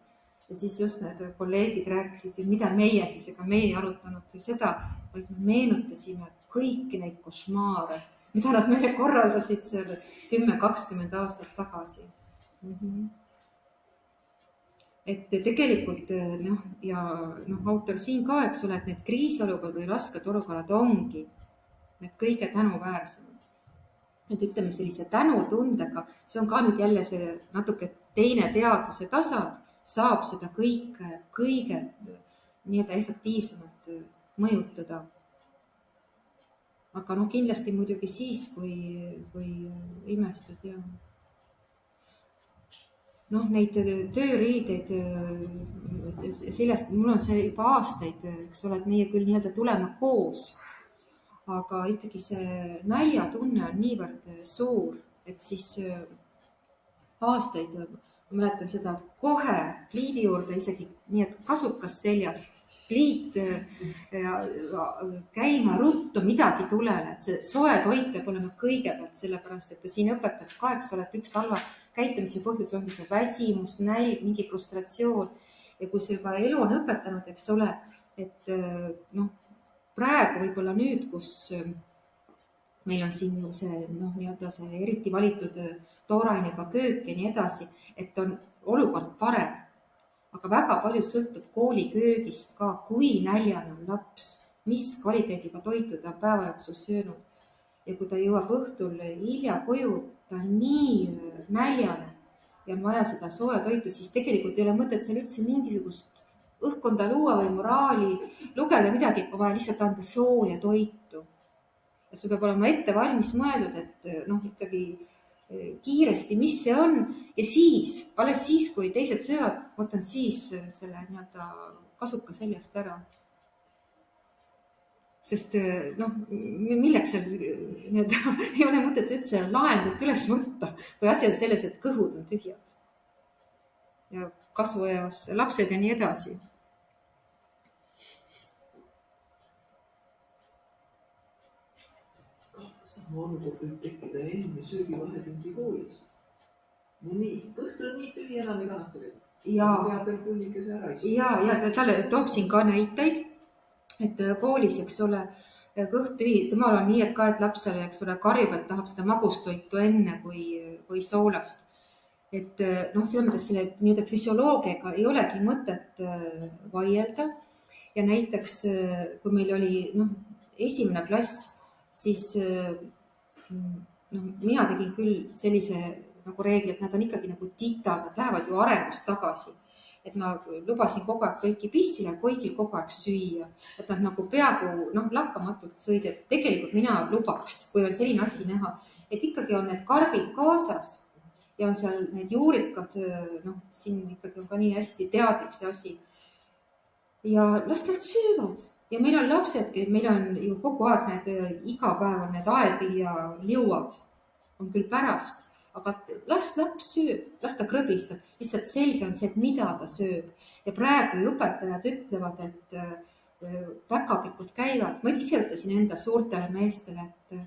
ja siis just need kolleegid rääkisid, mida meie siis, ega meie ei arutanud seda, vaid me meenutasime kõiki neid košmaare, mida nad meile korraldasid seal kümme, kakskümmend aastat tagasi mm. -hmm. Et tegelikult noh, ja noh, autor siin ka, eks ole, et need kriisiolukorrad või rasked olukorrad ongi need kõige tänuväärsemad. et ütleme sellise tänutundega, see on ka nüüd jälle see natuke teine teadvuse tasand, saab seda kõike kõige nii-öelda efektiivsemalt mõjutada aga noh, kindlasti muidugi siis, kui, kui imestad ja noh, neid tööriideid, sellest, mul on see juba aastaid, eks ole, et meie küll nii-öelda tuleme koos, aga ikkagi see näljatunne on niivõrd suur, et siis äh, aastaid, ma mäletan seda kohe pliidi juurde isegi nii, et kasukas seljas, pliit äh, käima ruttu, midagi tulele, et see soe toit peab olema kõigepealt, sellepärast et ta siin õpetab ka, eks ole, et üks halva käitumise põhjus ongi see väsimus, nälg, mingi frustratsioon. ja kui see juba elu on õpetanud, eks ole, et äh, noh, praegu võib-olla nüüd, kus äh, meil on siin ju see noh, nii-öelda see eriti valitud äh, toorainega köök ja nii edasi, et on olukord parem. aga väga palju sõltub kooliköögist ka, kui näljane on laps, mis kvaliteediga toitu ta on päeva jooksul söönud. ja kui ta jõuab õhtul hilja koju, ta on nii äh, näljane ja on vaja seda sooja toitu, siis tegelikult ei ole mõtet seal üldse mingisugust õhkkonda luua või moraali lugeda midagi, on vaja lihtsalt anda sooja toitu. et sul peab olema ette valmis mõeldud, et noh, ikkagi eh, kiiresti, mis see on ja siis, alles siis, kui teised söövad, võtan siis selle nii-öelda kasuka seljast ära. Sest eh, noh, milleks seal nii-öelda ei ole mõtet üldse laengut üles võtta, kui asi on selles, et kõhud on tühjad. ja kasvueas lapsed ja nii edasi sama olukord võib tekkida enne söögivahetundi koolis. no nii, kõht on nii tühi, enam ei kannata veel. ja, ja, ja ta talle toob siin ka näiteid, et äh, koolis, eks ole, äh, kõht tühi, temal on nii, et ka, et lapsele, eks ole, karjub, et tahab seda magustoitu enne kui, kui soolast. et äh, noh, selles mõttes selle nii-öelda füsioloogiaga ei olegi mõtet vaielda. ja näiteks, kui meil oli noh, esimene klass, siis noh, mina tegin küll sellise nagu reegli, et nad on ikkagi nagu titad, nad lähevad ju arengus tagasi. Et ma lubasin kogu aeg kõiki pissile, kõigil kogu aeg süüa, et nad nagu peaaegu noh, lakkamatult sõid, et tegelikult mina lubaks, kui on selline asi näha, et ikkagi on need karbid kaasas ja on seal need juurikad, noh, siin ikkagi on ka nii hästi teadlik see asi. ja las nad söövad ja meil on lapsedki, meil on ju kogu aeg need, iga päev on need aedviljaliuad, on küll pärast, aga las laps sööb, las ta krõbistab, lihtsalt selge on see, mida ta sööb. ja praegu ju õpetajad ütlevad, et äh, päkapikud käivad, ma ise ütlesin enda suurtele meestele, et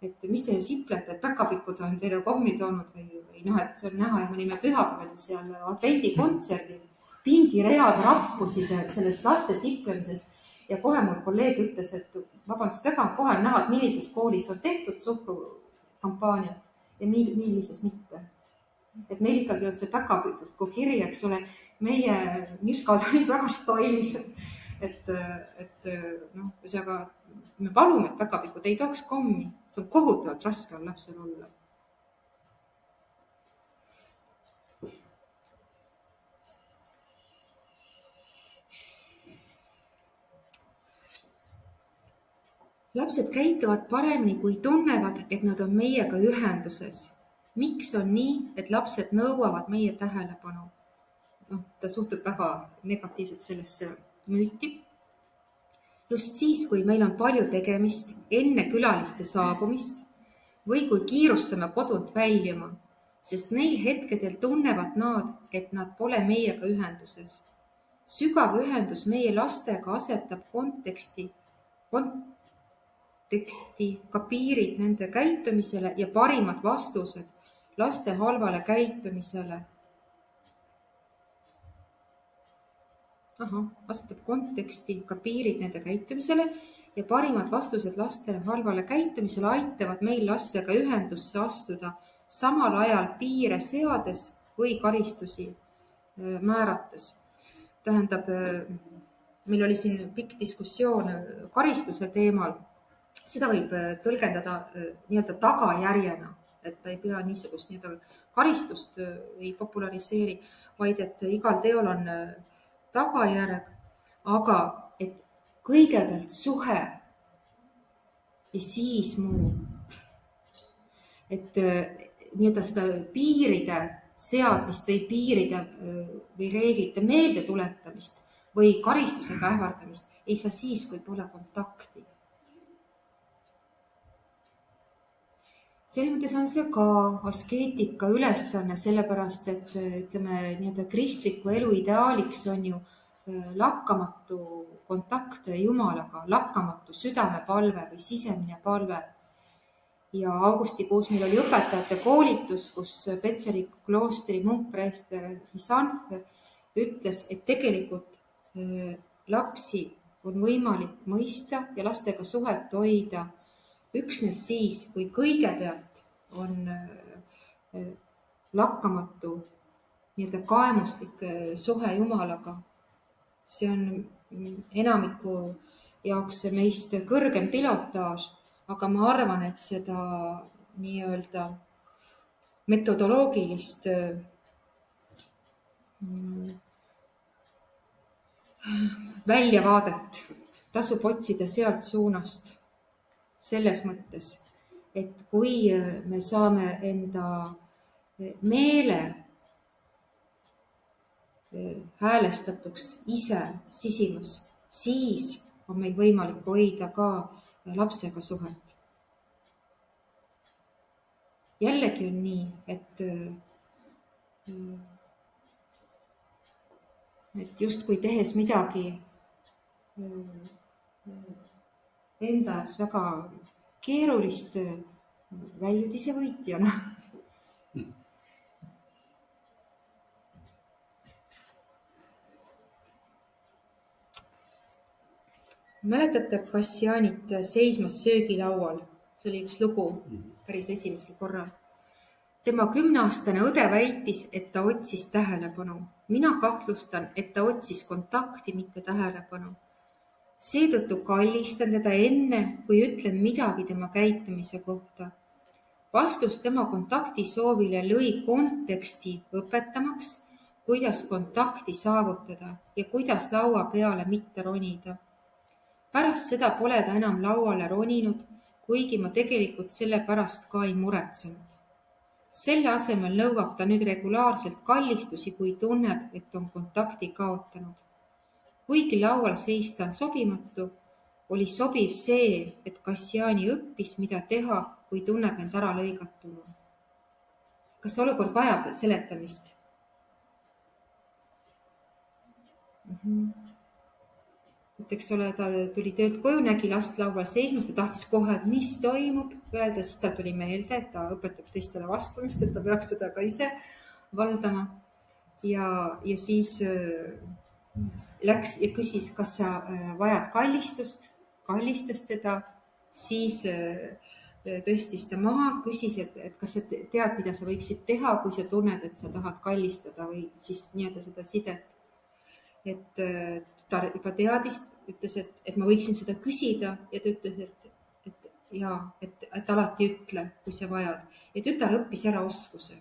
et mis te siplete, et päkapikud on teile kommi toonud või, või noh, et see on näha ja me olime pühapäeval seal advendikontserdil. pingiread rappusid sellest laste siplemisest ja kohe mul kolleeg ütles, et vabandust väga, kohe on näha, et millises koolis on tehtud suhkrukampaaniat ja mil-, millises mitte. et meil ikkagi on see päkapiku kiri, eks ole, meie miškad olid väga stailised. et, et noh, ühesõnaga me palume, et päkapikud ei tooks kommi, see on kohutavalt raske on lapsel olla lapsed käituvad paremini, kui tunnevad, et nad on meiega ühenduses. miks on nii, et lapsed nõuavad meie tähelepanu? noh, ta suhtub väga negatiivselt sellesse müüti. just siis, kui meil on palju tegemist enne külaliste saabumist või kui kiirustame kodunt väljuma, sest neil hetkedel tunnevad nad, et nad pole meiega ühenduses. sügav ühendus meie lastega asetab konteksti kont, teksti ka piirid nende käitumisele ja parimad vastused laste halvale käitumisele. ahah, asetab konteksti ka piirid nende käitumisele ja parimad vastused laste halvale käitumisele aitavad meil lastega ühendusse astuda, samal ajal piire seades või karistusi määrates. tähendab, äh, meil oli siin pikk diskussioon karistuse teemal seda võib äh, tõlgendada äh, nii-öelda tagajärjena, et ta ei pea niisugust nii-öelda karistust äh, ei populariseeri, vaid et igal teol on tagajärg, aga et kõigepealt suhe ja siis muu. et nii-öelda seda piiride seadmist või piiride või reeglite meeldetuletamist või karistusega ähvardamist ei saa siis, kui pole kontakti mõttes on see ka askeetika ülesanne, sellepärast et ütleme nii-öelda kristliku elu ideaaliks on ju äh, lakkamatu kontakt Jumalaga, lakkamatu südamepalve või sisemine palve. ja augustikuus meil oli õpetajate koolitus, kus Petseri kloostri munkpreester Lisanv ütles, et tegelikult äh, lapsi on võimalik mõista ja lastega suhet hoida üksnes siis, kui kõigepealt on äh, lakkamatu nii-öelda kaemuslik äh, suhe Jumalaga. see on enamiku jaoks meist kõrgem pilotaaž, aga ma arvan, et seda nii-öelda metodoloogilist äh, väljavaadet tasub otsida sealt suunast selles mõttes, et kui me saame enda meele häälestatuks ise sisimas, siis on meil võimalik hoida ka lapsega suhet. jällegi on nii, et et justkui tehes midagi enda jaoks väga keerulist, väljud ise võitjana. mäletate Kassianit seismas söögilaual, see oli üks lugu päris esimesel korral tema kümneaastane õde väitis, et ta otsis tähelepanu. mina kahtlustan, et ta otsis kontakti, mitte tähelepanu. Seetõttu kallistan teda enne, kui ütlen midagi tema käitumise kohta. vastus tema kontaktisoovile lõi konteksti õpetamaks, kuidas kontakti saavutada ja kuidas laua peale mitte ronida. pärast seda pole ta enam lauale roninud, kuigi ma tegelikult selle pärast ka ei muretsenud selle asemel nõuab ta nüüd regulaarselt kallistusi, kui tunneb, et on kontakti kaotanud. Kuigi laual seista on sobimatu, oli sobiv see, et Kassiani õppis, mida teha, kui tunneb end ära lõigatuna. kas see olukord vajab seletamist mm? -hmm et eks ole, ta tuli töölt koju, nägi last laual seismas, ta tahtis kohe, et mis toimub, öelda, siis tal tuli meelde, et ta õpetab teistele vastamist, et ta peaks seda ka ise valdama. ja, ja siis äh, läks ja küsis, kas sa äh, vajad kallistust, kallistas teda, siis äh, tõstis ta maha, küsis, et, et kas sa tead, mida sa võiksid teha, kui sa tunned, et sa tahad kallistada või siis nii-öelda seda sidet. et ta juba teadis, ütles, et, et ma võiksin seda küsida ja ta ütles, et, et ja, et, et alati ütle, kui sa vajad. ja tütar õppis ära oskuse.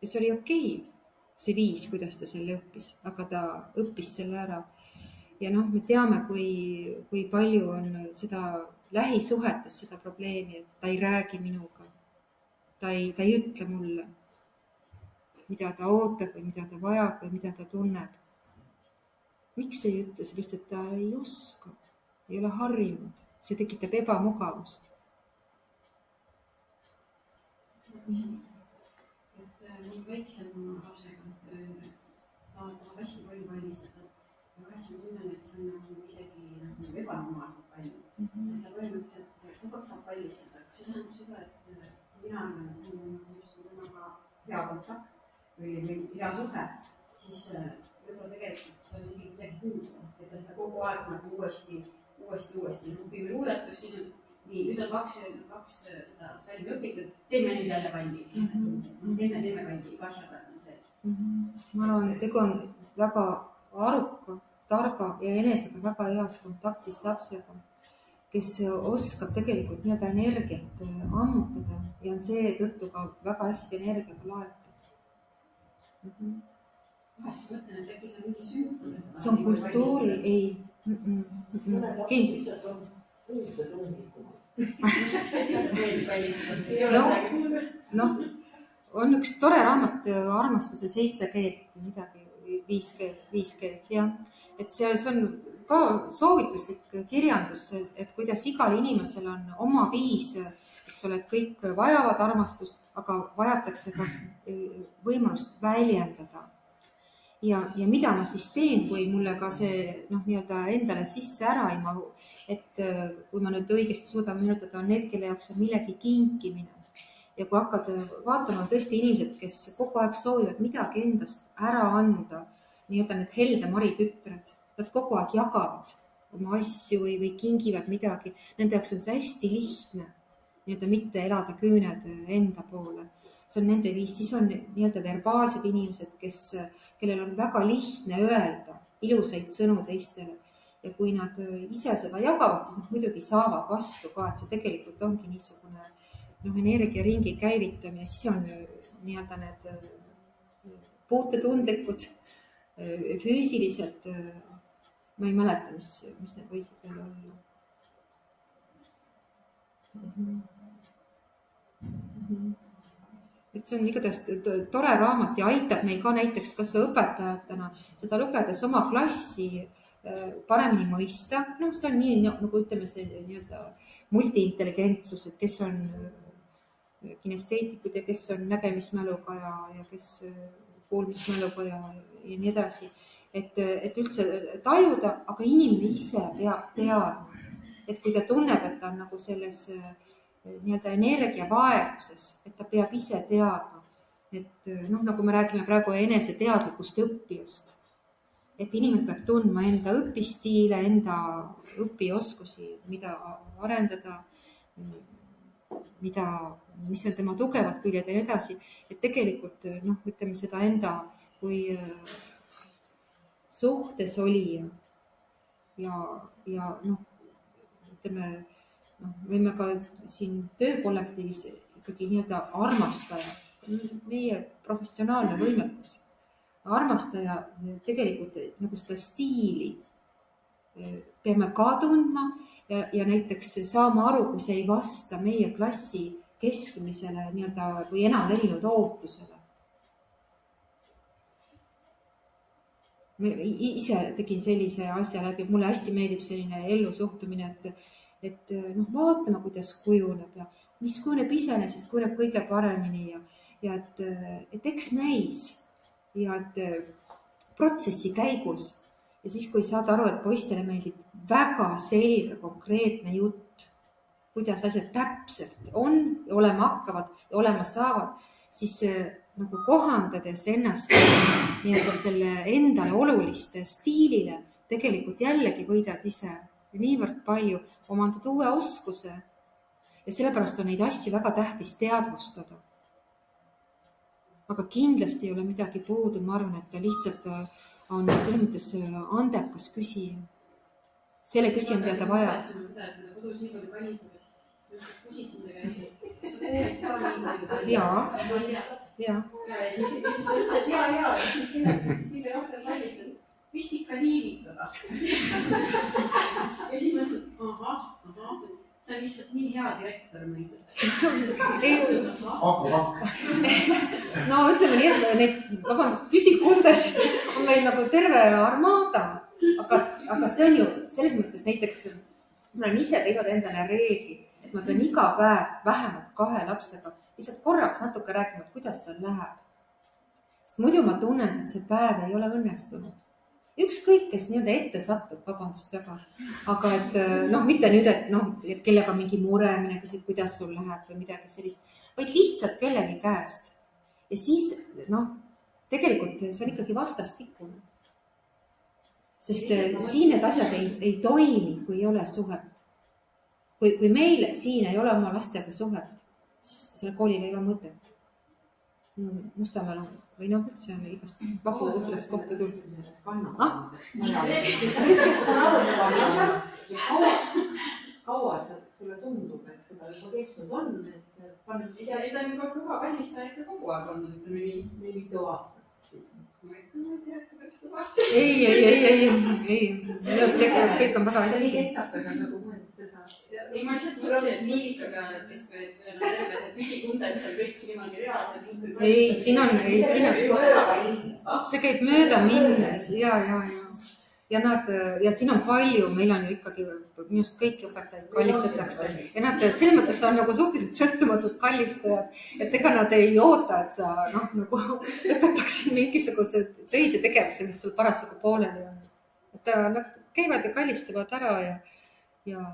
ja see oli okei okay,, see viis, kuidas ta selle õppis, aga ta õppis selle ära. ja noh, me teame, kui, kui palju on seda lähisuhetes seda probleemi, et ta ei räägi minuga. ta ei, ta ei ütle mulle, mida ta ootab või mida ta vajab või mida ta tunneb miks ei ütle, sellepärast et ta ei oska, ei ole harjunud, see tekitab ebamugavust. et äh, mind väiksema lapsega tahab hästi palju kallistada ja kassi ma tunnen, et see on nagu isegi nagu ebanormaalselt palju mm. -hmm. ta põhimõtteliselt kogu aeg tahab kallistada, see tähendab seda, et äh, mina olen justkui temaga hea kontakt või, või hea suhe, siis äh, võib-olla tegelikult seal on ikkagi midagi puudu, et ta seda kogu aeg nagu uuesti, uuesti, uuesti, noh, meil muudatus, siis on nii, nüüd on kaks, kaks seda salmi õpitud, teeme nüüd jälle valmi mm. -hmm. teeme, teeme valmi, iga asjaga on see mm. -hmm. Ma arvan, et tegu on väga aruka, targa ja enesega väga heas kontaktis lapsega, kes oskab tegelikult nii-öelda energiat äh, ammutada ja on seetõttu ka väga hästi energiaga laetud mm. -hmm see on kultuuri, ei mm. -mm. kindlasti. noh, on üks tore raamat Armastuse seitse keelt või midagi, viis keelt, viis keelt, jah. et seal, see on ka soovituslik kirjandus, et kuidas igal inimesel on oma viis, eks ole, et kõik vajavad armastust, aga vajatakse ka võimalust väljendada ja, ja mida ma siis teen, kui mulle ka see noh, nii-öelda endale sisse ära ei mahu. et äh, kui ma nüüd õigesti suudan meenutada, on need, kelle jaoks on millegi kinkimine. Ja kui hakkad vaatama, on tõesti inimesed, kes kogu aeg soovivad midagi endast ära anda, nii-öelda need helde maritütred, nad kogu aeg jagavad oma asju või, või kingivad midagi, nende jaoks on see hästi lihtne, nii-öelda mitte elada küüned enda poole. see on nende viis, siis on nii-öelda verbaalsed inimesed, kes kellel on väga lihtne öelda ilusaid sõnu teistele. Ja kui nad ise seda jagavad, siis nad muidugi saavad vastu ka, et see tegelikult ongi niisugune noh, energiaringi käivitamine, siis on äh, nii-öelda need äh, puutetundlikud, füüsiliselt, ma ei mäleta, mis, mis need võisid veel olla. et see on igatahes tore raamat ja aitab meil ka näiteks kasvõi õpetajatena seda lugedes oma klassi äh, paremini mõista. noh, see on nii nagu ütleme, see nii-öelda multiintelligentsus, et kes on äh, kinesteetikud ja kes on nägemismäluga ja, ja kes kuulmismäluga ja, ja nii edasi. et, et üldse tajuda, aga inimene ise peab teadma, et kui ta tunneb, et ta on nagu selles äh, nii-öelda energiavaeguses, et ta peab ise teadma, et noh, nagu me räägime praegu eneseteadlikust õppijast, et inimene peab tundma enda õpistiile, enda õpioskusi, mida arendada, mida, mis on tema tugevad küljed ja nii edasi, et tegelikult noh, ütleme seda enda kui äh, suhtes olija ja, ja noh, ütleme noh, võime ka siin töökollektiivis ikkagi nii-öelda armastaja, meie professionaalne võimekus, armastaja tegelikult nagu seda stiili eh, peame ka tundma ja, ja näiteks saama aru, kui see ei vasta meie klassi keskmisele nii-öelda või enam levinud ootusele. ise tegin sellise asja läbi, mulle hästi meeldib selline ellusuhtumine, et et noh, vaatame, kuidas kujuneb ja mis kujuneb iseenesest, kujuneb kõige paremini ja, ja et, et eks näis ja et protsessi käigus ja siis, kui saad aru, et poistele meeldib väga selge, konkreetne jutt, kuidas asjad täpselt on ja olema hakkavad ja olema saavad, siis nagu kohandades ennast nii-öelda selle endale oluliste stiilile, tegelikult jällegi võidad ise niivõrd palju, omandad uue oskuse. ja sellepärast on neid asju väga tähtis teadvustada. aga kindlasti ei ole midagi puudu, ma arvan, et ta lihtsalt äh, on selles mõttes äh, andekas küsija. Selle küsija, mida ta vajab. kodus nii palju et küsisin ta käest, kas sa teed saali nii palju. jaa, jaa. ja siis, siis ta ütles, et ja, ja, ja siis kirjutas kõige rohkem kalistab vist ikka liivitada ja siis mõtlesin, et ahah, ahah, ta on lihtsalt nii hea direktor meil. no ütleme nii, et neid, vabandust, püsikundasid on meil nagu terve armaada, aga, aga see on ju selles mõttes näiteks, ma olen ise teinud endale reegli, et ma pean iga päev vähemalt kahe lapsega lihtsalt korraks natuke rääkima, et kuidas tal läheb. sest muidu ma tunnen, et see päev ei ole õnnestunud ükskõik, kes nii-öelda ette satub, vabandust väga, aga et noh, mitte nüüd, et noh, et kellega mingi mure, mine küsid, kuidas sul läheb või midagi sellist, vaid lihtsalt kellegi käest. ja siis noh, tegelikult see on ikkagi vastastikune. Sest siin need asjad ei, ei toimi, kui ei ole suhet. kui, kui meil siin ei ole oma lastega suhet, siis sellel koolil ei ole mõtet. Mustamäel on või noh, üldse on igast vabu õhlas kohta tulnud. ah? kaua, sulle tundub, et seda juba kestnud on, et pannud siis ja ta on ka kõva välistaja ikka kogu aeg olnud, ütleme nii. nii mitu aastat ei ei, ei, ei, ei, minu arust kõik, kõik on väga hästi. ketsakas on nagu mõeldud seda. ei, ma lihtsalt mõtlesin, et miimika peale, et kes, kui meil on terve see püsikunded seal kõik niimoodi reas ja ei, siin on, ei, siin on, see käib mööda minnes ja, ja, ja. Ja nad ja siin on palju, meil on ju ikkagi minu arust kõiki õpetajaid kallistatakse ja nad selles mõttes on nagu suhteliselt sõltumatud kallistajad, et ega nad ei oota, et sa noh, nagu lõpetaksid mingisuguse töise tegevuse, mis sul parasjagu pooleli on. et nad käivad ja kallistavad ära ja, ja,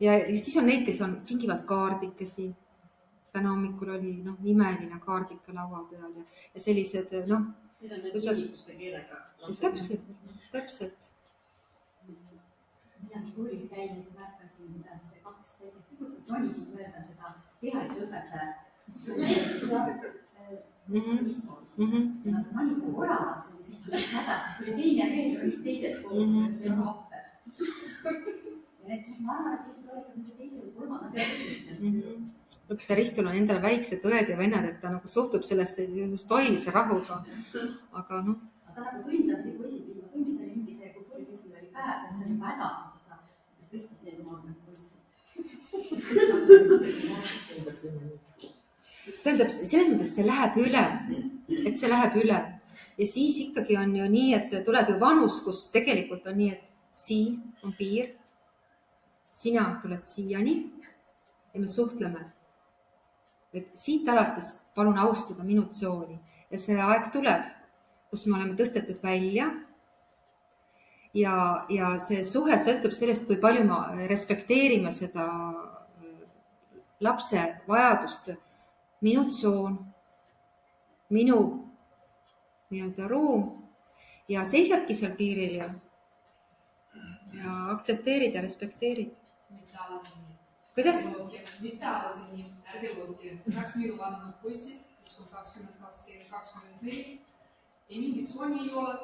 ja, ja siis on neid, kes on, kingivad kaardikesi. täna hommikul oli noh, imeline kaardike laua peal ja, ja sellised noh, Need on need kingituste keelega. täpselt, täpselt. mina koolis käies märkasin, kuidas kaks sellist tüdrukut ronisid mööda seda kehalise Mhm. õpetajat istungist. Mhm, ja nad olid nagu oravad selles istungis hädas, siis tuli teine veel, ronis teiselt poolt Mhm. mm -hmm. see vapper. ja need, ma arvan, et need olid mingi teise või kolmanda klassi õpetaja Ristul on endale väiksed õed ja vennad, et ta nagu suhtub sellesse stoilise rahuga. aga noh, aga ta nagu tund oli positiivne tund, see oli mingi see kultuurifestivali päev, ta oli juba hädas, siis ta siis tõstis neid oma nagu tähendab, selles mõttes see läheb üle, et see läheb üle ja siis ikkagi on ju nii, et tuleb ju vanus, kus tegelikult on nii, et siin on piir. sina tuled siiani ja me suhtleme. Et siit alates palun austada minu tsooni ja see aeg tuleb, kus me oleme tõstetud välja. ja, ja see suhe sõltub sellest, kui palju me respekteerime seda lapse vajadust minu tsoon, minu nii-öelda ruum ja seisadki seal piiril ja, ja aktsepteerid ja respekteerid. Kuidas? mitte alati nii, ärge lootke, kaks minu vanemat poissi, üks on kakskümmend kaks, teine kakskümmend neli. ei mingit tsooni ei ole.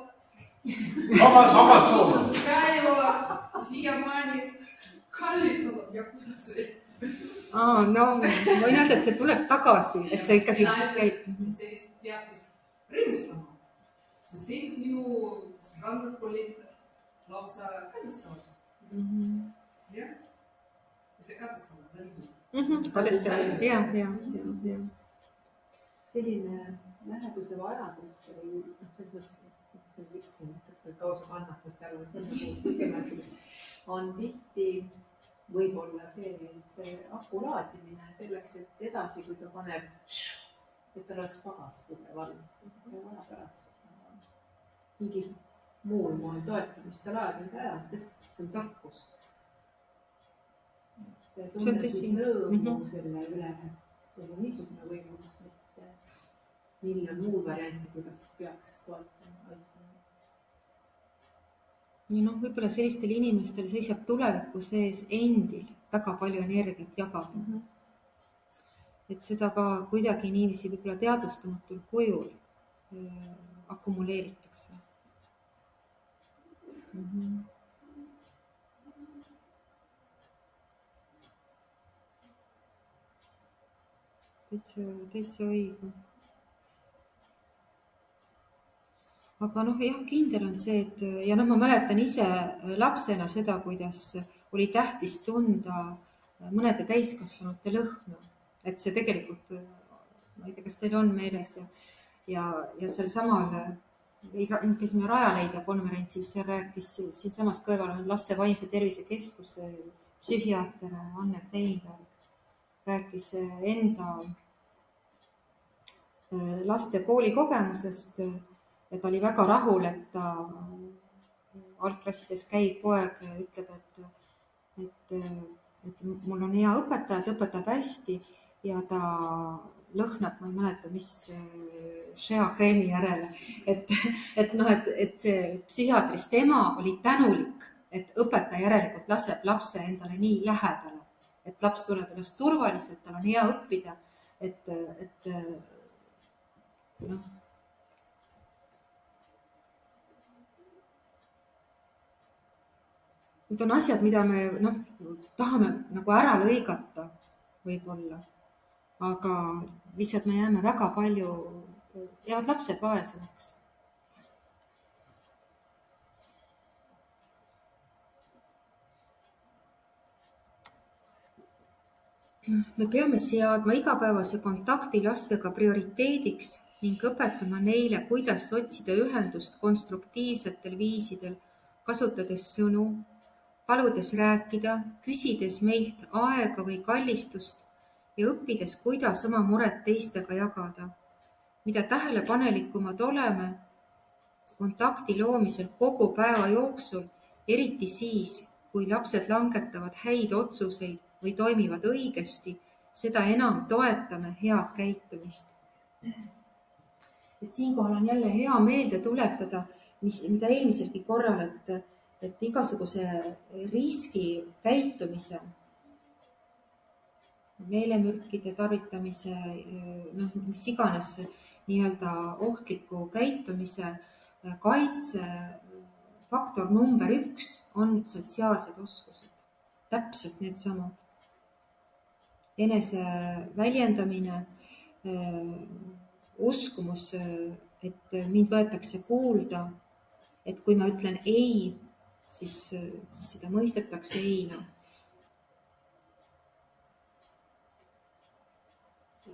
vabad, vabad soomlased. ka ei ole, siiamaani kallistavad ja kuidas see aa, no ma võin öelda, et see tuleb tagasi, et see ikkagi käib. see lihtsalt peab vist rõõmustama, sest teised minu sõbrannad olid lausa kadestavad mm -hmm.. jah, mitte kadestavad, vaid mm -hmm. kadestavad, ja, ja, ja, ja. selline läheduse vajadus või noh, selles mõttes, et see on kõik, kaasa kannatab seal, on nagu pikemalt, on tihti võib-olla see, et see aku laadimine selleks, et edasi, kui ta paneb, et tal oleks pagas tugev all, ei vaja pärast mingil muul moel toetamist ja laadimine ära, sest see on tarkus. Tunned siis rõõmu mm -hmm. selle üle, et see on niisugune võimalus, mitte miljon muud varianti, kuidas peaks toetama, aitama ja noh, võib-olla sellistel inimestel seisab tuleviku sees endil väga palju energiat jagada mm. -hmm. et seda ka kuidagi niiviisi võib-olla teadvustamatul kujul äh, akumuleeritakse mm. -hmm. Täitsa, täitsa õige aga noh, jah, kindel on see, et ja noh, ma mäletan ise lapsena seda, kuidas oli tähtis tunda mõnede täiskasvanute lõhna, et see tegelikult, ma ei tea, kas teil on meeles ja, ja, ja sealsamal käisime Rajaleidja konverentsil, seal rääkis siinsamas kõrval on laste vaimse tervise keskuse psühhiaater Anne Kleinberg, rääkis enda laste koolikogemusest ja ta oli väga rahul, et ta algklassides käiv poeg ütleb, et, et, et mul on hea õpetaja, ta õpetab hästi ja ta lõhnab, ma ei mäleta, mis Shea kreemi järele, et, et noh, et, et see psühhiaatrist ema oli tänulik, et õpetaja järelikult laseb lapse endale nii lähedale, et laps tunneb ennast turvaliselt, tal on hea õppida, et, et noh Need on asjad, mida me noh, tahame nagu ära lõigata võib-olla, aga lihtsalt me jääme väga palju, jäävad lapsed vaesemaks. Me peame seadma igapäevase kontakti lastega prioriteediks ning õpetama neile, kuidas otsida ühendust konstruktiivsetel viisidel, kasutades sõnu, paludes rääkida, küsides meilt aega või kallistust ja õppides, kuidas oma muret teistega jagada. mida tähelepanelikumad oleme kontakti loomisel kogu päeva jooksul, eriti siis, kui lapsed langetavad häid otsuseid või toimivad õigesti, seda enam toetame head käitumist. et siinkohal on jälle hea meelde tuletada, mis, mida eelmiselgi korral, et et igasuguse riskikäitumise, meelemürkide tarvitamise, noh, mis iganes nii-öelda ohtliku käitumise kaitsefaktor number üks on sotsiaalsed oskused, täpselt needsamad. Enese väljendamine, uskumus, et mind võetakse kuulda, et kui ma ütlen ei, siis, siis seda mõistetakse ei-na.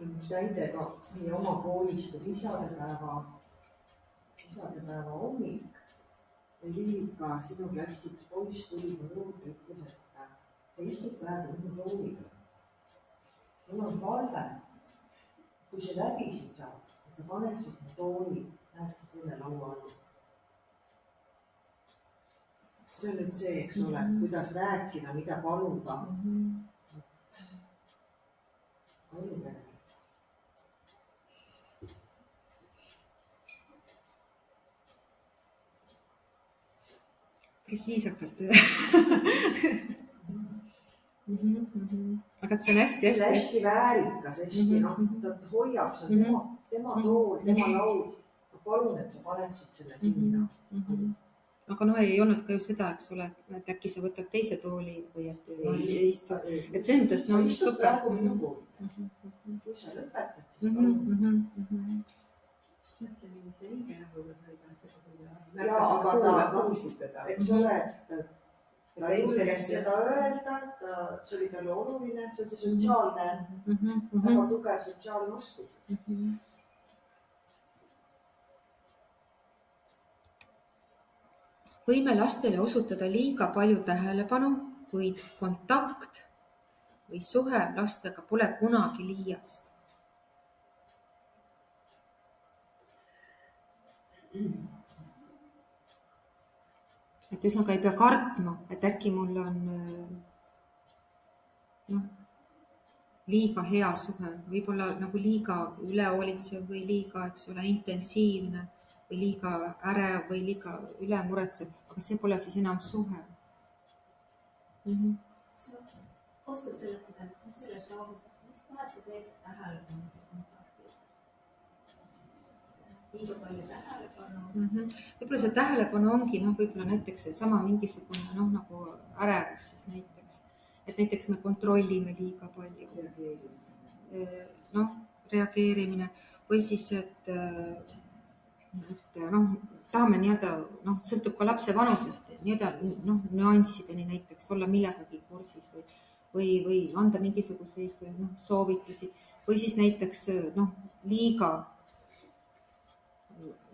mul on üks näide ka meie oma koolist, oli isadepäeva, isadepäeva hommik. Liiga sinu klassi üks poiss tuli mu juurde, ütles, et sa istud praegu minu tooli on palve, kui sa läbi siin saad, et sa paneksid mu tooli, näed sa selle laua all. see on nüüd see, eks ole, kuidas rääkida, mida paluda mm. -hmm. palun päris viisakalt Mm -hmm, mm -hmm. aga et see on hästi-hästi. hästi väärikas, hästi mm -hmm. noh, ta hoiab, see on mm -hmm. tema, tema tool, tema laul. ma palun, et sa paneksid selle sinna mm. -hmm. aga noh, ei olnud ka ju seda, eks ole, et äkki sa võtad teise tooli või et no, ei istu, et selles mõttes noh, super. praegu minu pool. kui sa lõpetad, siis palun mm. -hmm. mõtle, millise õige sa ei pääse jaa, aga ta, teda, eks ole, et ta julges seda öelda, ta, see oli talle oluline, see on see sotsiaalne mm, -hmm. väga tugev sotsiaalne oskus mm. -hmm. võime lastele osutada liiga palju tähelepanu, kuid kontakt või suhe lastega pole kunagi liiast mm et ühesõnaga ei pea kartma, et äkki mul on noh, liiga hea suhe, võib-olla nagu liiga ülehoolitsev või liiga, eks ole, intensiivne või liiga ärev või liiga ülemuretsev, aga see pole siis enam suhe mm. -hmm. sa oskad seletada, mis selles lauses, mis vahet te teete tähelepanu? Liiga palju tähelepanu mm -hmm.. võib-olla see tähelepanu ongi noh, võib-olla näiteks seesama mingisugune noh, nagu ärevus siis näiteks, et näiteks me kontrollime liiga palju. noh, reageerimine. Või siis, et, et noh, tahame nii-öelda noh, sõltub ka lapse vanusest nii-öelda noh, nüanssideni näiteks olla millegagi kursis või, või, või anda mingisuguseid noh, soovitusi. Või siis näiteks noh, liiga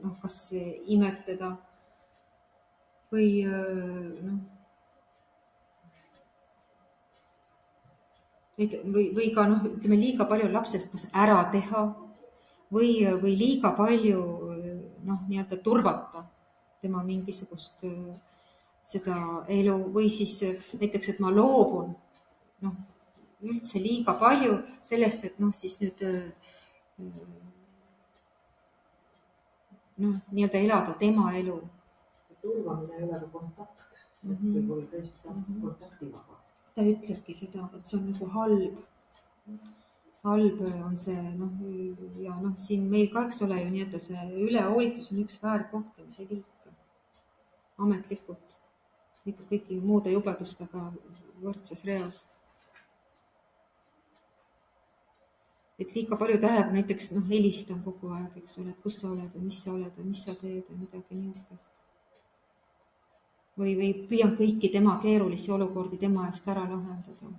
noh, kas imetleda või noh, või, või ka noh, ütleme liiga palju lapsest kas ära teha või, või liiga palju noh, nii-öelda turvata tema mingisugust seda elu või siis näiteks, et ma loobun noh, üldse liiga palju sellest, et noh, siis nüüd noh, nii-öelda elada tema elu. turvamine ei ole ka kontakt mm, -hmm. võib olla tõesti mm -hmm. kontaktivaba. ta ütlebki seda, et see on nagu halb. halb on see noh, ja noh, siin meil ka, eks ole ju nii-öelda see ülehoolitus on üks väärkohtlemise liik. ametlikult ikka kõigi muude jubedustega võrdses reas et liiga palju tähelepanu, näiteks noh, helistan kogu aeg, eks ole, et kus sa oled ja mis sa oled ja mis sa teed ja midagi niisugust. või, või püüan kõiki tema keerulisi olukordi tema eest ära lahendada.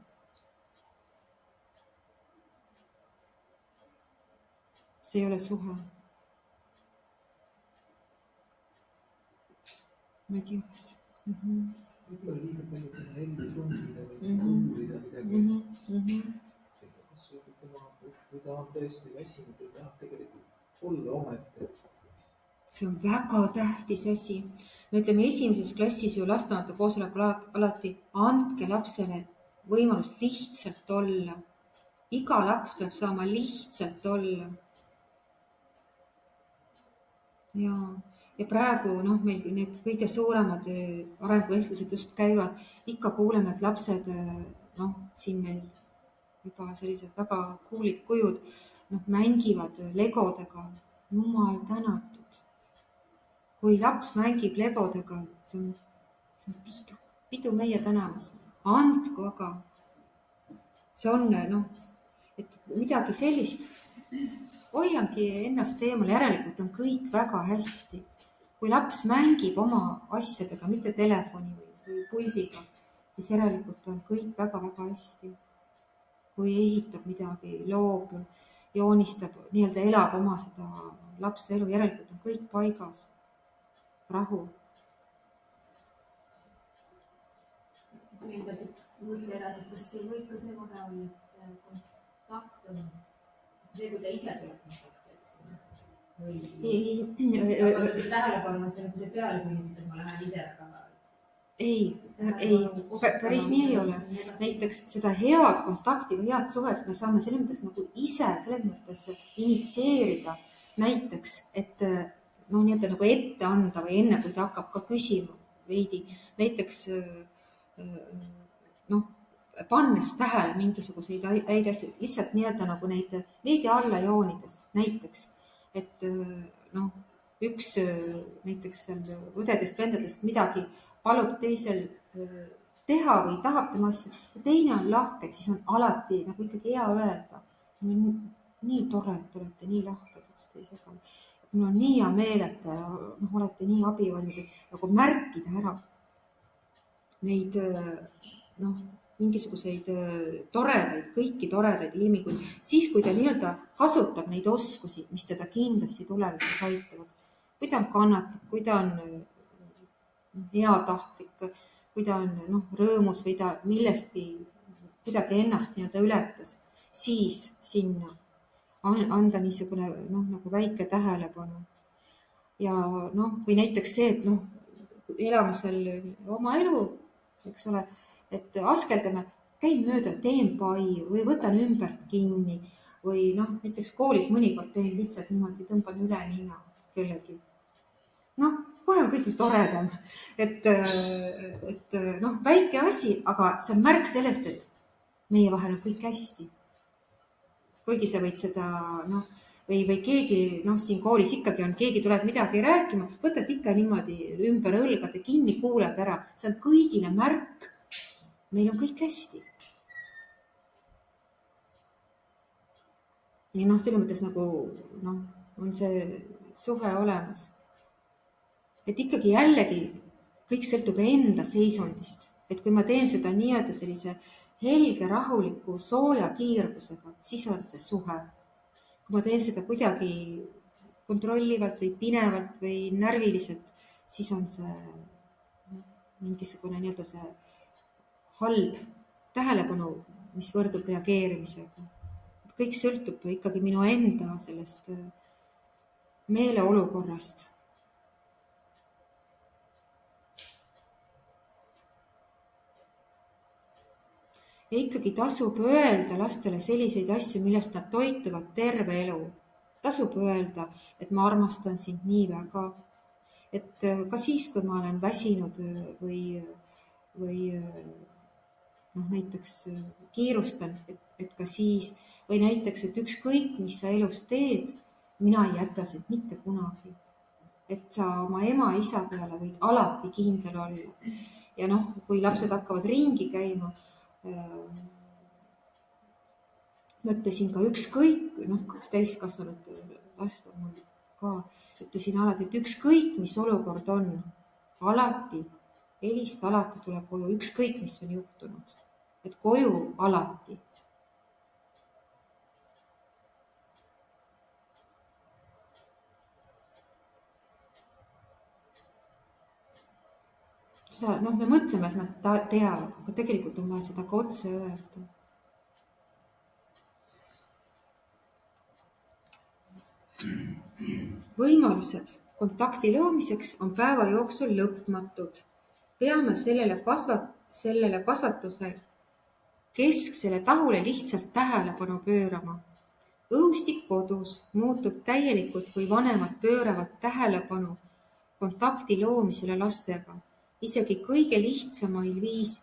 see ei ole suhe. ma ei tea, kas mm. -hmm. võib-olla liiga palju teha ellu tungida või uurida midagi kui ta on tõesti väsinud ja tahab tegelikult olla omaette. see on väga tähtis asi. me ütleme esimeses klassis ju lastevanemate koosolekul alati, andke lapsele võimalust lihtsalt olla. iga laps peab saama lihtsalt olla. ja, ja praegu noh, meil need kõige suuremad eh, arenguvestlused just käivad, ikka kuuleme, et lapsed eh, noh, siin meil juba sellised väga cool'id kujud, noh, mängivad legodega. jumal tänatud. kui laps mängib legodega, see on, see on pidu, pidu meie tänavas. andku aga. see on noh, et midagi sellist, hoiangi ennast eemal, järelikult on kõik väga hästi. kui laps mängib oma asjadega, mitte telefoni või puldiga, siis järelikult on kõik väga-väga hästi kui ehitab midagi, loob, joonistab, nii-öelda elab oma seda lapse elu, järelikult on kõik paigas. rahu. käib siit mõte edasi, et kas võib ka see vahe olla, et kontakt on see, kui ta ise tuleb kontakti, eks ju. või tähelepanu on see nagu see pealesunnitud, et ma lähen ise, aga ei, ei, päris nii ei ole. näiteks seda head kontakti või head suhet me saame selles mõttes nagu ise selles mõttes initsieerida. näiteks, et noh, nii-öelda nagu ette anda või enne, kui ta hakkab ka küsima veidi, näiteks noh, pannes tähele mingisuguseid häid asju, lihtsalt nii-öelda nagu neid veidi alla joonides, näiteks, et noh, üks näiteks seal õdedest-vendadest midagi palub teisel teha või tahab tema asja ja teine on lahke, siis on alati nagu ikkagi hea öelda. nii tore, et te olete nii lahked üksteisega. mul on nii hea meel, et noh, olete nii abivalmid, nagu märkida ära neid noh, mingisuguseid toredaid, kõiki toredaid ilminguid, siis kui ta nii-öelda kasutab neid oskusi, mis teda kindlasti tulevikus aitavad. kui ta on kannatlik, kui ta on heatahtlik, kui ta on noh, rõõmus või ta millestki kuidagi ennast nii-öelda ületas, siis sinna anda niisugune noh, nagu väike tähelepanu. ja noh, või näiteks see, et noh, elame seal oma elu, eks ole, et askeldame, käin mööda, teen pai või võtan ümbert kinni või noh, näiteks koolis mõnikord teen lihtsalt niimoodi, tõmban üle nina kellelgi. noh, kohe on kõik nii toredam. et, et noh, väike asi, aga see on märk sellest, et meie vahel on kõik hästi. kuigi sa võid seda noh, või, või keegi noh, siin koolis ikkagi on, keegi tuleb midagi rääkima, võtad ikka niimoodi ümber õlgade kinni, kuulad ära, see on kõigile märk. meil on kõik hästi. ja noh, selles mõttes nagu noh, on see suhe olemas et ikkagi jällegi kõik sõltub enda seisundist, et kui ma teen seda nii-öelda sellise helge, rahuliku, sooja kiirgusega, siis on see suhe. kui ma teen seda kuidagi kontrollivalt või pinevalt või närviliselt, siis on see mingisugune nii-öelda see halb tähelepanu, mis võrdub reageerimisega. kõik sõltub ikkagi minu enda sellest meeleolukorrast ja ikkagi tasub öelda lastele selliseid asju, millest nad toituvad terve elu. tasub öelda, et ma armastan sind nii väga. et äh, ka siis, kui ma olen väsinud äh, või, või äh, noh, näiteks kiirustan, et, et ka siis või näiteks, et ükskõik, mis sa elus teed, mina ei jäta sind mitte kunagi. et sa oma ema-isa peale võid alati kindel olla. ja noh, kui lapsed hakkavad ringi käima mõtlesin ka ükskõik, noh, kaks täiskasvanud last on mul ka, ütlesin alati, et ükskõik, mis olukord on, alati helista, alati tule koju, ükskõik, mis on juhtunud, et koju alati seda, noh, me mõtleme, et nad teavad, aga tegelikult on vaja seda ka otse öelda. võimalused kontakti loomiseks on päeva jooksul lõpmatud. peame sellele kasvat-, sellele kasvatuse kesksele tahule lihtsalt tähelepanu pöörama. õhustik kodus muutub täielikult, kui vanemad pööravad tähelepanu kontakti loomisele lastega isegi kõige lihtsamail viis,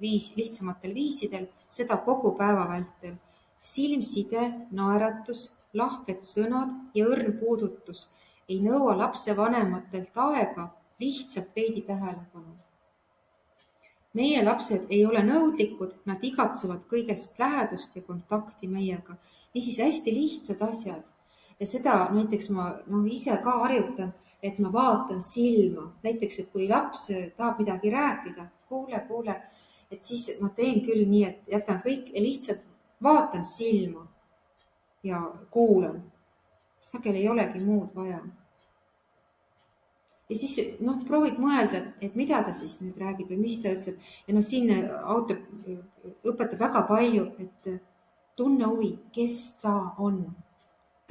viis, lihtsamatel viisidel, seda kogu päeva vältel. silmside, naeratus, lahked sõnad ja õrn puudutus ei nõua lapsevanematelt aega, lihtsalt veidi tähelepanu. meie lapsed ei ole nõudlikud, nad igatsevad kõigest lähedust ja kontakti meiega. niisiis hästi lihtsad asjad ja seda näiteks ma noh, ise ka harjutan et ma vaatan silma, näiteks, et kui laps tahab midagi rääkida, kuule, kuule, et siis ma teen küll nii, et jätan kõik ja lihtsalt vaatan silma. ja kuulan. sageli ei olegi muud vaja. ja siis noh, proovid mõelda, et mida ta siis nüüd räägib või mis ta ütleb ja noh, siin autor õpetab väga palju, et tunne huvi, kes ta on.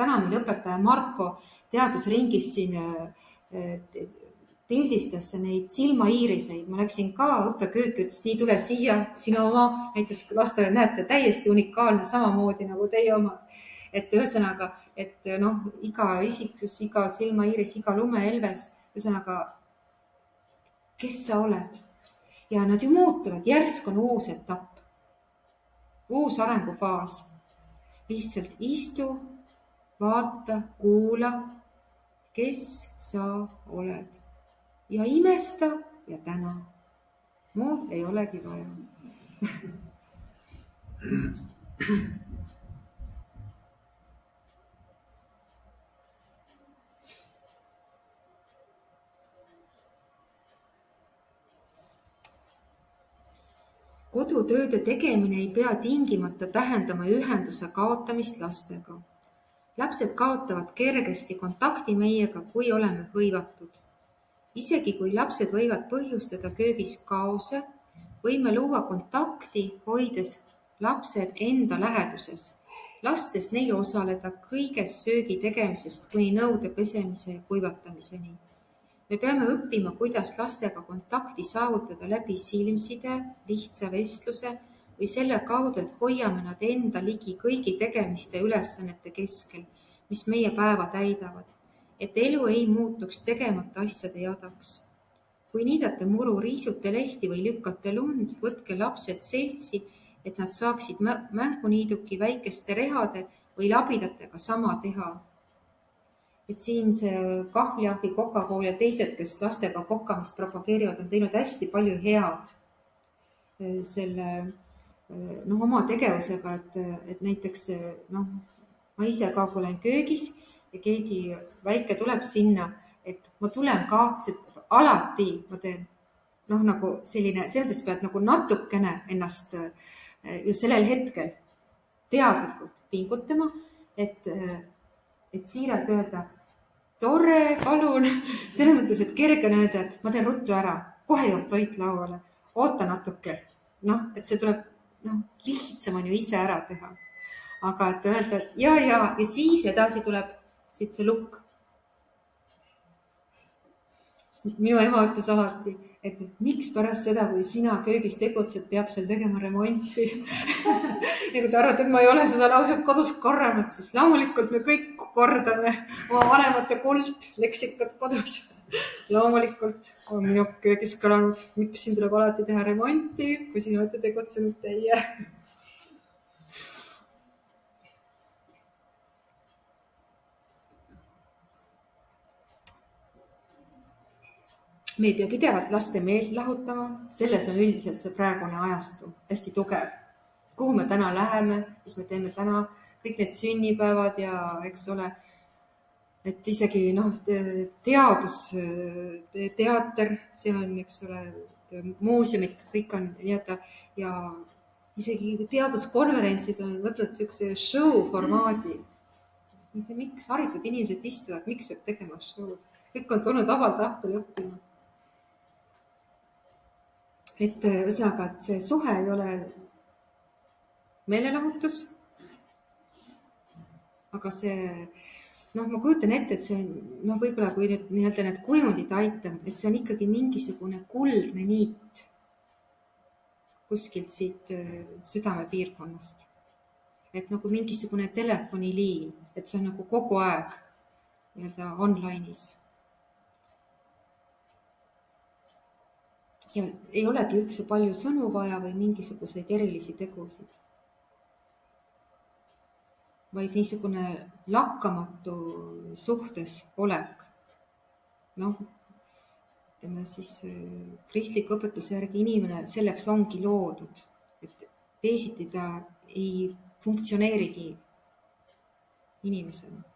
Täna meil õpetaja Marko teadusringis siin eh, pildistas neid silmaiiriseid, ma läksin ka õppekööki, ütles nii, tule siia, sinu oma, näitas lastele, näete, täiesti unikaalne, samamoodi nagu teie oma. et ühesõnaga, et noh, iga isiklus, iga silmaiiris, iga lumehelves, ühesõnaga, kes sa oled? ja nad ju muutuvad, järsku on uus etapp, uus arengufaas. lihtsalt istu, vaata, kuula, kes sa oled ja imesta ja täna. muud ei olegi vaja kodutööde tegemine ei pea tingimata tähendama ühenduse kaotamist lastega. Lapsed kaotavad kergesti kontakti meiega, kui oleme hõivatud isegi kui lapsed võivad põhjustada köögis kaose, võime luua kontakti, hoides lapsed enda läheduses, lastes neil osaleda kõiges söögi tegemisest kuni nõude pesemise ja kuivatamiseni. me peame õppima, kuidas lastega kontakti saavutada läbi silmside, lihtsa vestluse või selle kaudu, et hoiame nad enda ligi kõigi tegemiste ja ülesannete keskel, mis meie päeva täidavad et elu ei muutuks tegemata asjade jadaks. kui niidate muru, riisute lehti või lükkate lund, võtke lapsed seltsi, et nad saaksid mänguniiduki väikeste rehade või labidatega sama teha. et siin see Kahvliahvi kokakool ja teised, kes lastega kokkamist propageerivad, on teinud hästi palju head eh, selle noh, oma tegevusega, et, et näiteks noh, ma ise ka, kui olen köögis ja keegi väike tuleb sinna, et ma tulen ka, alati ma teen noh, nagu selline, selles mõttes pead nagu natukene ennast eh, just sellel hetkel teadlikult pingutama, et, eh, et siiralt öelda tore, palun, selles mõttes, et kerge on öelda, et ma teen ruttu ära, kohe jõuab toit lauale, oota natuke. noh, et see tuleb, noh, lihtsam on ju ise ära teha. aga et öelda, et ja, ja, ja siis edasi tuleb siit see lukk. minu ema ütles alati, et miks pärast seda, kui sina köögis tegutsed, peab seal tegema remonti ja kui te arvate, et ma ei ole seda lauset kodus korranud, siis loomulikult me kõik kordame oma vanemate kuldleksikat kodus. Loomulikult on minu köögis kõlanud, miks siin tuleb alati teha remonti, kui siin olete tegutsenud teie. Me ei pea pidevalt laste meelt lahutama, selles on üldiselt see praegune ajastu hästi tugev. kuhu me täna läheme, mis me teeme täna, kõik need sünnipäevad ja eks ole, et isegi noh, teadus, teater, see on, eks ole, muuseumid, kõik on nii-öelda ja isegi teaduskonverentsid on võtnud niisuguse show formaadi. ma ei tea, miks haritud inimesed istuvad, miks peab tegema show'd, kõik on tulnud vabal tahtel õppima et äh, ühesõnaga, et see suhe ei ole meelelahutus. aga see noh, ma kujutan ette, et see on noh, võib-olla kui nüüd nii-öelda need kujundid aitavad, et see on ikkagi mingisugune kuldne niit kuskilt siit äh, südamepiirkonnast. et nagu mingisugune telefoniliin, et see on nagu kogu aeg nii-öelda online'is ja ei olegi üldse palju sõnu vaja või mingisuguseid erilisi tegusid. Vaid niisugune lakkamatu suhtes olek. noh, ütleme siis äh, kristliku õpetuse järgi inimene selleks ongi loodud, et teisiti ta ei funktsioneerigi inimesena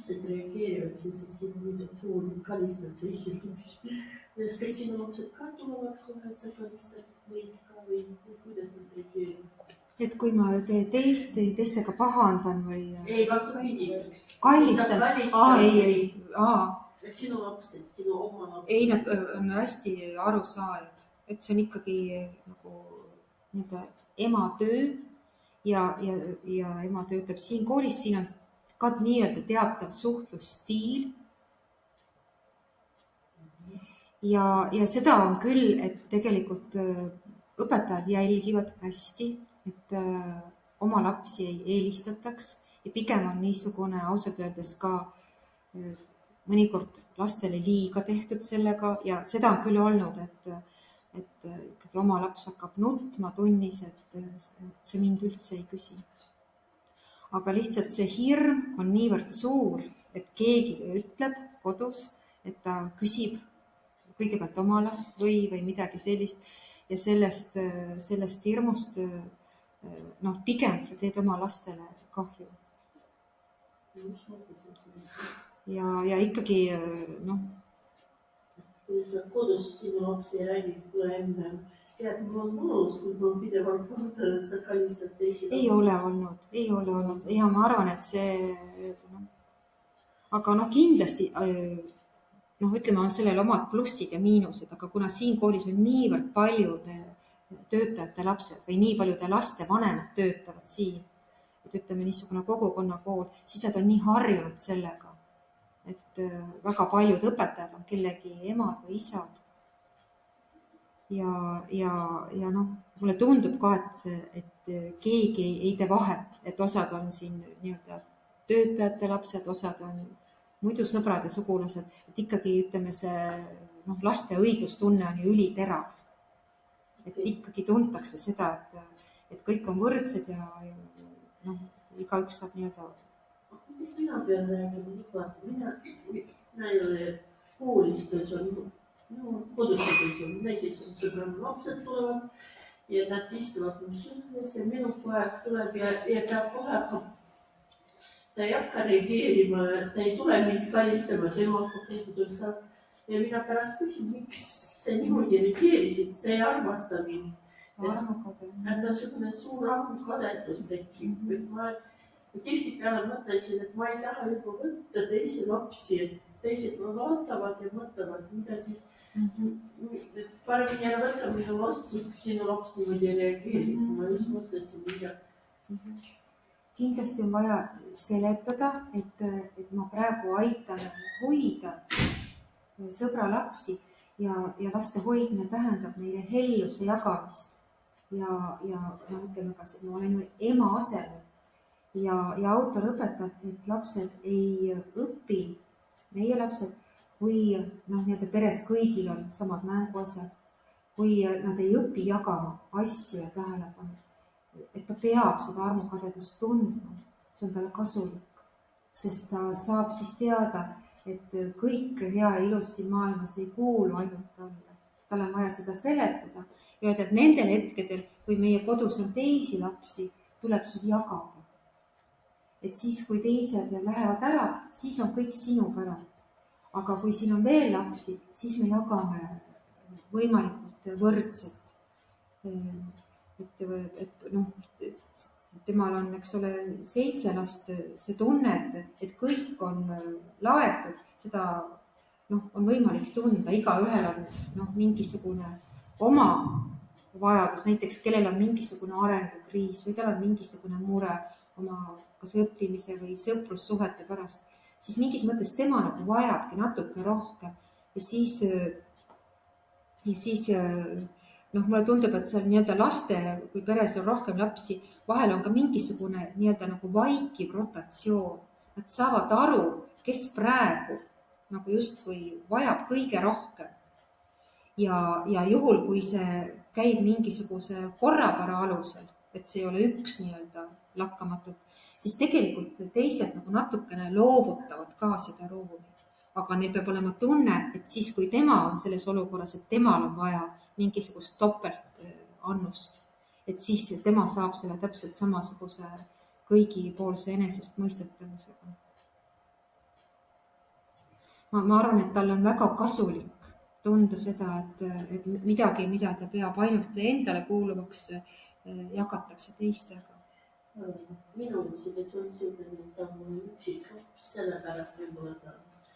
lapsed reageerivad, kui sa siin nüüd fooni kalistad teisi lapsi? kas sinu lapsed ka tulevad kohe, et sa kalistad neid ka või või kuidas nad reageerivad? et kui ma te- teist, teistega pahandan või ei, vastupidi. kallistan, aa ei, ei, aa, sinu lapsed, sinu oma lapsed. ei, nad on hästi arusaajad, et see on ikkagi nagu nii-öelda ema töö ja, ja, ja ema töötab siin koolis, siin on ka nii-öelda teatav suhtlusstiil. ja, ja seda on küll, et tegelikult äh, õpetajad jälgivad hästi, et äh, oma lapsi ei eelistataks ja pigem on niisugune ausalt öeldes ka äh, mõnikord lastele liiga tehtud sellega ja seda on küll olnud, et, et ikkagi oma laps hakkab nutma tunnis, et et see mind üldse ei küsi. Aga lihtsalt see hirm on niivõrd suur, et keegi ütleb kodus, et ta küsib kõigepealt oma last või, või midagi sellist ja sellest, sellest hirmust noh, pigem sa teed oma lastele kahju. ja, ja ikkagi noh, kuidas sa kodus sinu laps ei räägi sulle enne, tead, mul on mõnus, kui ma pidevalt vaatan, et sa kallistad teisi. ei ole olnud, ei ole olnud ja ma arvan, et see noh, aga noh, kindlasti noh, ütleme, on sellel omad plussid ja miinused, aga kuna siin koolis on niivõrd paljude töötajate lapsed või nii paljude laste vanemad töötavad siin, et ütleme niisugune kogukonnakool, siis nad on nii harjunud sellega, et väga paljud õpetajad on kellegi emad või isad. Ja, ja, ja noh, mulle tundub ka, et, et keegi ei tee vahet, et osad on siin nii-öelda töötajate lapsed, osad on muidu sõbrad ja sugulased, et ikkagi ütleme, see noh, laste õiglustunne on ju üliterav. et ikkagi tuntakse seda, et, et kõik on võrdsed ja, ja noh, igaüks saab nii-öelda kuidas mina pean rääkima, mina, mina ei ole koolis, kes on, no kodus sõbrannad lapsed tulevad ja nad istuvad mu südames ja minu poeg tuleb ja, ja ta kohe hakkab, ta ei hakka reageerima, ta ei tule mind kallistama, tema hakkab teiste tulsa ja mina pärast küsin, miks sa niimoodi reageerisid, sa ei armasta mind. et niisugune suur armukadedus tekib, et ma tihtipeale mõtlesin, et ma ei taha juba võtta teisi lapsi, et teised vaatavad ja mõtlevad, mida siis et paremini ära võtta minu vastu, üks sinu laps niimoodi reageerib -hmm. ma just mõtlesin, mida kindlasti on vaja seletada, et, et ma praegu aitan hoida sõbra lapsi ja, ja laste hoidmine tähendab neile helluse jagamist. ja, ja noh, ütleme, kas ma olen ema asemel. Ja, ja autor õpetab, et lapsed ei õpi, meie lapsed, kui noh, nii-öelda peres kõigil on samad mänguasjad, kui nad ei õpi jagama asju ja tähelepanu, et ta peab seda armukadedust tundma, see on talle kasulik, sest ta saab siis teada, et kõik hea ja ilus siin maailmas ei kuulu ainult talle. tal on vaja seda seletada ja öelda, et nendel hetkedel, kui meie kodus on teisi lapsi, tuleb sul jagada et siis, kui teised lähevad ära, siis on kõik sinu päralt. Aga kui siin on veel lapsi, siis me jagame võimalikult võrdselt. et, et noh, temal on, eks ole, seitse last, see tunne, et, et kõik on laetud, seda noh, on võimalik tunda, igaühel on noh, mingisugune oma vajadus, näiteks kellel on mingisugune arengukriis või tal on mingisugune mure oma kas õppimise või sõprussuhete pärast, siis mingis mõttes tema nagu vajabki natuke rohkem ja siis, ja siis noh, mulle tundub, et seal nii-öelda laste, kui peres on rohkem lapsi, vahel on ka mingisugune nii-öelda nagu vaikiv rotatsioon. Nad saavad aru, kes praegu nagu justkui vajab kõige rohkem. ja, ja juhul, kui see käib mingisuguse korrapära alusel, et see ei ole üks nii-öelda lakkamatult, siis tegelikult teised nagu natukene loovutavad ka seda ruumi. aga neil peab olema tunne, et siis, kui tema on selles olukorras, et temal on vaja mingisugust topeltannust, et siis tema saab selle täpselt samasuguse kõigipoolse enesestmõistetavusega. ma, ma arvan, et talle on väga kasulik tunda seda, et, et midagi, mida ta peab ainult endale kuuluvaks, jagatakse teistega.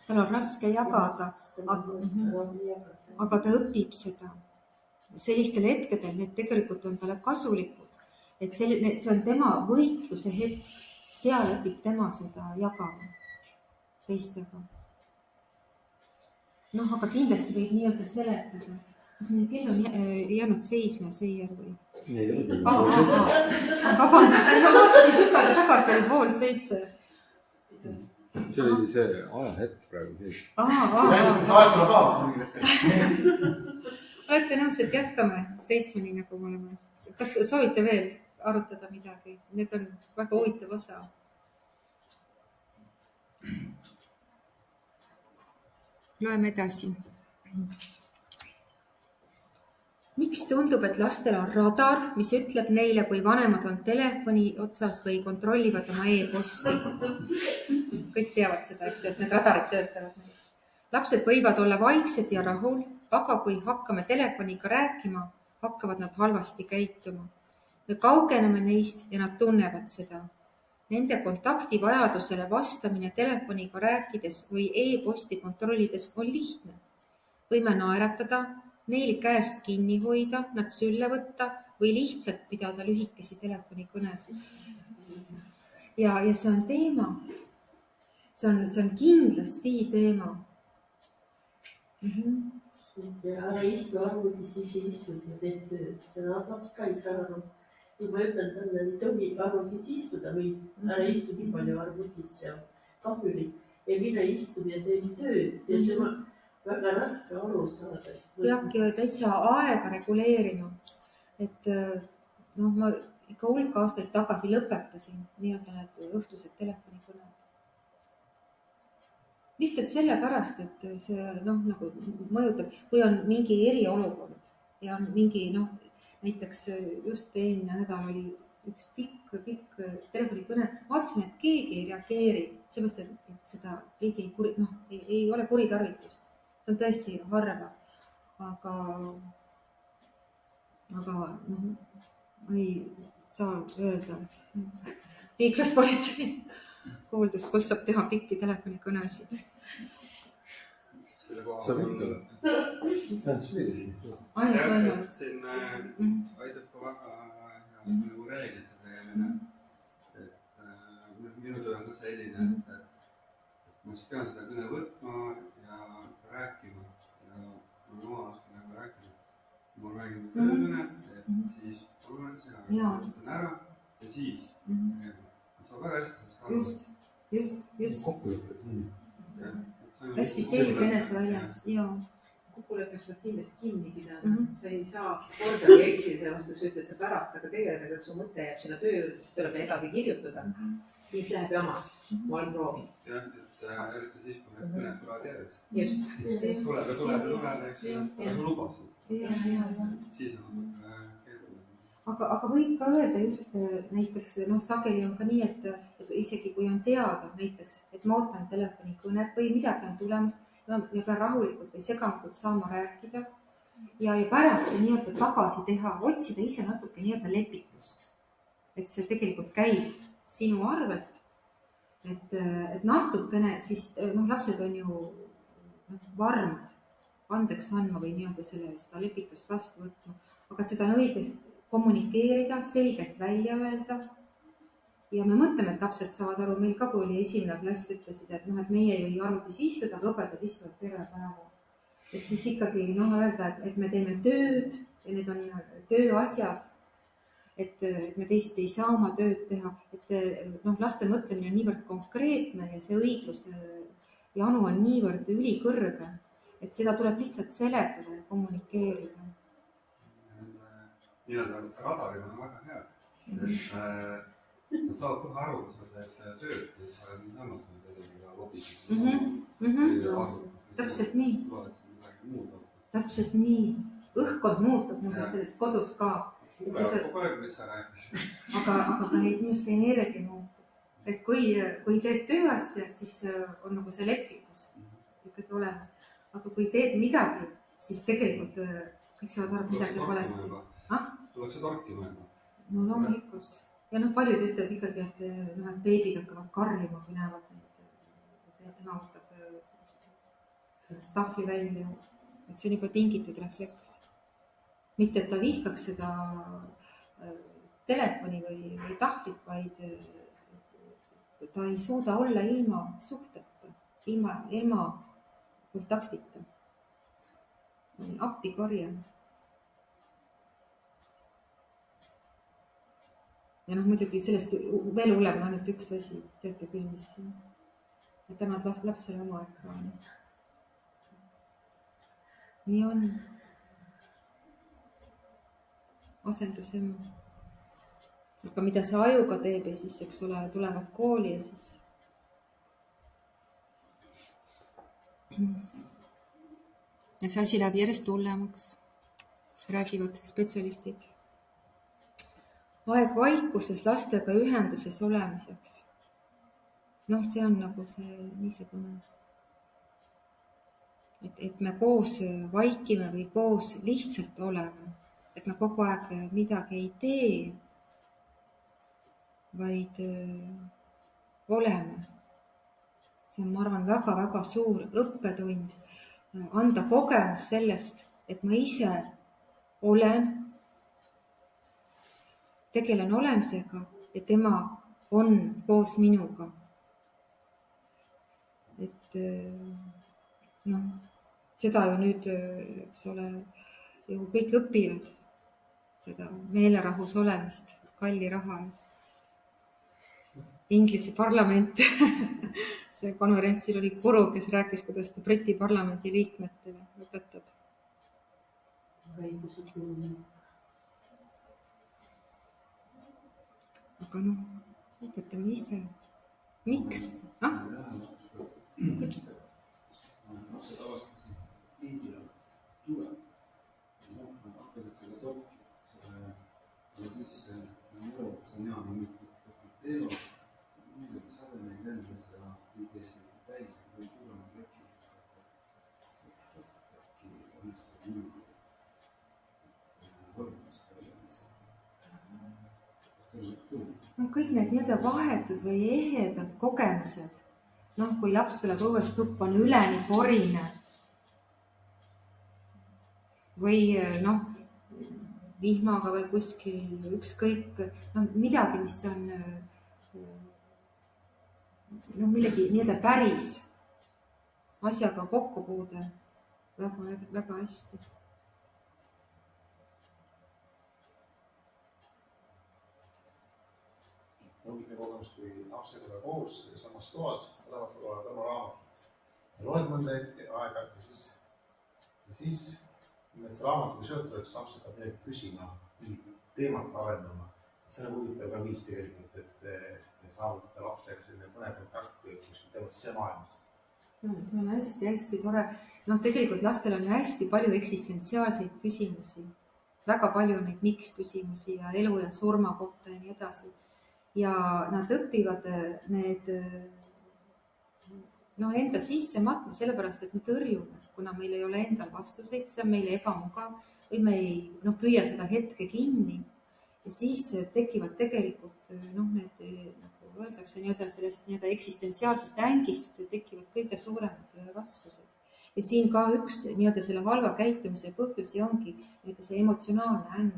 Tal on raske jagada, aga, aga ta õpib seda. sellistel hetkedel need tegelikult on talle kasulikud, et selline, see on tema võitluse hetk, seal õpib tema seda jagama teistega noh, aga kindlasti võib nii-öelda seletada. kas meil kell on jä- jäänud seisma seejärel või? Vabandust, ma mõtlesin lükata tagasi, oli pool seitse. see oli see ajahetk praegu tuleb ka olete nõus, et jätkame seitsmeni, nagu me oleme? kas soovite veel arutada midagi? Need on väga huvitav osa. loeme edasi. Miks tundub, et lastel on radar, mis ütleb neile, kui vanemad on telefoni otsas või kontrollivad oma e-posti? kõik teavad seda, eks ju, et need radarid töötavad. lapsed võivad olla vaiksed ja rahul, aga kui hakkame telefoniga rääkima, hakkavad nad halvasti käituma. me kaugeneme neist ja nad tunnevad seda Nende kontaktivajadusele vastamine telefoniga rääkides või e-posti kontrollides on lihtne. võime naeratada, neil käest kinni hoida, nad sülle võtta või lihtsalt pidada lühikesi telefonikõnesid. ja, ja see on teema. see on, see on kindlasti teema mm. -hmm. ära istu arvuti, siis ei istu ja teed tööd, seda laps ka ei saa aru kui ma ütlen talle, ei tohi arvutis istuda või ära istu nii palju arvutis ja kahjulik ja mine istu ja tee tööd ja tema väga raske aru saada. Peabki täitsa aega reguleerima. et noh, ma ikka hulk aastaid tagasi lõpetasin nii-öelda need õhtused telefonikõned. lihtsalt sellepärast, et see noh, nagu mõjutab, kui on mingi eriolukord ja on mingi noh, näiteks äh, just eelmine nädal oli üks pikk, pikk äh, telefonikõne, vaatasin, et keegi ei reageeri, seepärast, et seda keegi ei kuri, noh, ei ole kuritarvitust. see on tõesti harva, aga, aga noh, ma ei saa öelda. Liikluspolitsei kuuldus, kus saab teha pikki telefonikõnesid. Saab ikka. ainus võimalus. siin äh, aitab ka väga hea nagu reeglite tegemine. et äh, minu töö on ka selline, et, et ma siis pean seda kõne võtma ja rääkima ma olen oma lastele ka rääkinud. ma räägin töökõne, et siis palun sina kasutan ära ja siis nad saavad väga hästi sellest aru. just, just, just. kokkulepped nii. hästi selge eneseväljendus, jaa kokkuleppest peab kindlasti kinni pidama mm, -hmm. sa ei saa kordagi eksida selle vastu, kui sa ütled, sa pärast aga tegeled, et su mõte jääb sinna töö juurde, siis tuleb edasi kirjutada mm. -hmm. siis läheb jamaks, ma olen proovinud. Et äh, eriti siis, kui need kõned tulevad järjest. just. tuleb ja tuleb ja tuleb, eks ju, aga sa lubasid. siis on natuke keeruline. aga, aga võib ka öelda just äh, näiteks noh, sageli on ka nii, et, et isegi kui on teada näiteks, et ma ootan telefonikõnet või midagi on tulemas, ma pean rahulikult või segamatult saama rääkida ja, ja pärast see nii-öelda tagasi teha, otsida ise natuke nii-öelda lepitust. et see tegelikult käis sinu arvelt. Et, et natukene siis noh, lapsed on ju noh, varmad andeks andma või nii-öelda selle, seda lepitust vastu võtma, aga et seda on õige kommunikeerida, selgelt välja öelda. ja me mõtleme, et lapsed saavad aru, meil ka, kui oli esimene klass, ütlesid, et noh, et meie ju arvutis istuda, aga õpetajad istuvad terve päeva. et siis ikkagi noh, öelda, et me teeme tööd ja need on tööasjad. Et, et me teisiti ei saa oma tööd teha, et noh, laste mõtlemine on niivõrd konkreetne ja see õigluse janu on niivõrd ülikõrge, et seda tuleb lihtsalt seletada ja kommunikeerida nii-öelda radarid on väga head, et äh, nad saavad kohe aru, teed tööd lobised mm. -hmm. Mm -hmm. täpselt nii. täpselt nii, õhkkond muutub muuseas selles kodus ka. Aga, aga ka minu arust energia muutub. et kui, kui teed tööasja, siis äh, on nagu see leplikkus ikkagi olemas. aga kui teed midagi, siis tegelikult äh, kõik saavad aru, et midagi on valesti. Ah? tullakse torkima juba. no loomulikult ja noh, paljud ütlevad ikkagi, et noh, et beebid hakkavad karjuma, kui näevad et ema võtab äh, tahvli välja. et see on juba tingitud refleks. Mitte, et ta vihkaks seda äh, telefoni või, või tahvlit, vaid äh, ta ei suuda olla ilma suhteta, ilma, ilma kontaktita. see on appikorje ja noh, muidugi sellest veel hullem on ainult üks asi, teate küll, mis et annad laps, lapsele oma ekraani. nii on. Asendusemu. aga mida see ajuga teeb ja siis, eks ole, tulevad kooli ja siis. ja see asi läheb järjest hullemaks, räägivad spetsialistid aeg vaikuses lastega ühenduses olemiseks. noh, see on nagu see niisugune, et, et me koos vaikime või koos lihtsalt oleme, et me kogu aeg midagi ei tee, vaid öö, oleme. see on, ma arvan, väga-väga suur õppetund, anda kogemus sellest, et ma ise olen tegelen olemisega ja tema on koos minuga. et noh, seda ju nüüd, eks ole, ju kõik õpivad, seda meelerahus olemist kalli raha eest. Inglise parlament see konverentsil oli Kuru, kes rääkis, kuidas ta Briti parlamendi liikmetele õpetab. aga noh, õpetame ise. miks? ah? lapsed avastasid, et pildil tuleb. noh, nad hakkasid seda toppima, selle hea moment, et kas nad teevad. muidugi sageli jälle seda keskmine täis või suurema pleki, et äkki õnnestub niimoodi. võrdlust no kõik need nii-öelda vahetud või ehedad kogemused, noh, kui laps tuleb õuest tuppa, on üleni porine. või noh, vihmaga või kuskil ükskõik, no midagi, mis on noh, millegi nii-öelda päris asjaga kokkupuude väga, väga hästi huvitav kogemus, kui lapsega koos samas toas elavad, loevad oma raamatut. loed mõnda aega ja siis, ja siis nendes raamatuga seotud oleks laps hakkab midagi küsima, teemat arendama. see on huvitav ka viis tegelikult, et saavutada lapsega selline põnev kontakt kuskil tema sisemaailmas no see on hästi-hästi tore. noh, tegelikult lastel on ju hästi palju eksistentsiaalseid küsimusi, väga palju neid miks küsimusi ja elu ja surma kohta ja nii edasi ja nad õpivad äh, need äh, no enda sisse matma, sellepärast et me tõrjume, kuna meil ei ole endal vastuseid, see on meile ebamugav või me ei noh, püüa seda hetke kinni. ja siis tekivad tegelikult noh, need nagu öeldakse nii-öelda sellest nii-öelda eksistentsiaalsest ängist tekivad kõige suuremad raskused. ja siin ka üks nii-öelda selle halva käitumise põhjusi ongi nii-öelda see emotsionaalne äng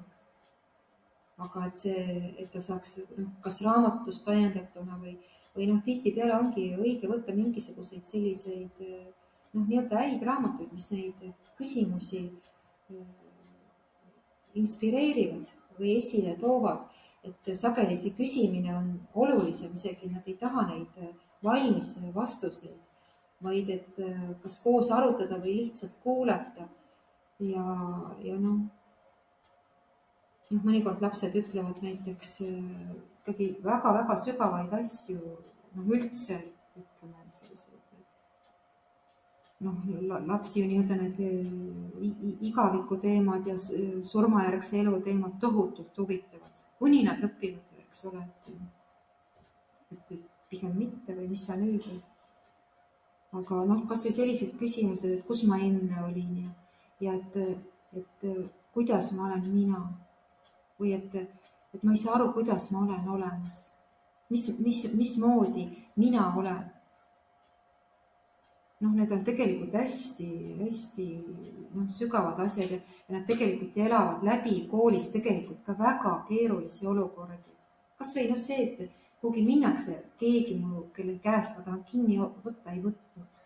aga et see, et ta saaks noh, kas raamatust ajendatuna või, või noh, tihtipeale ongi õige võtta mingisuguseid selliseid noh, nii-öelda häid raamatuid, mis neid küsimusi äh, inspireerivad või esile toovad. et sageli see küsimine on olulisem, isegi nad ei taha neid äh, valmis vastuseid, vaid et kas koos arutada või lihtsalt kuulata. ja, ja noh noh, mõnikord lapsed ütlevad näiteks ikkagi väga-väga sügavaid asju, noh üldse ütleme selliseid noh, lapsi nii-öelda need äh, igaviku teemad ja surmajärgse elu teemad tohutult huvitavad, kuni nad õpivad, eks ole, et et pigem mitte või mis sa nüüd. aga noh, kasvõi sellised küsimused, et kus ma enne olin ja, ja et, et kuidas ma olen mina või et, et ma ei saa aru, kuidas ma olen olemas. mis, mis, mismoodi mina olen noh, need on tegelikult hästi-hästi noh, sügavad asjad ja ja nad tegelikult elavad läbi koolis tegelikult ka väga keerulisi olukordi. kasvõi noh, see, et kuhugi minnakse, keegi mu, kelle käest ma tahan kinni võtta, ei võtnud.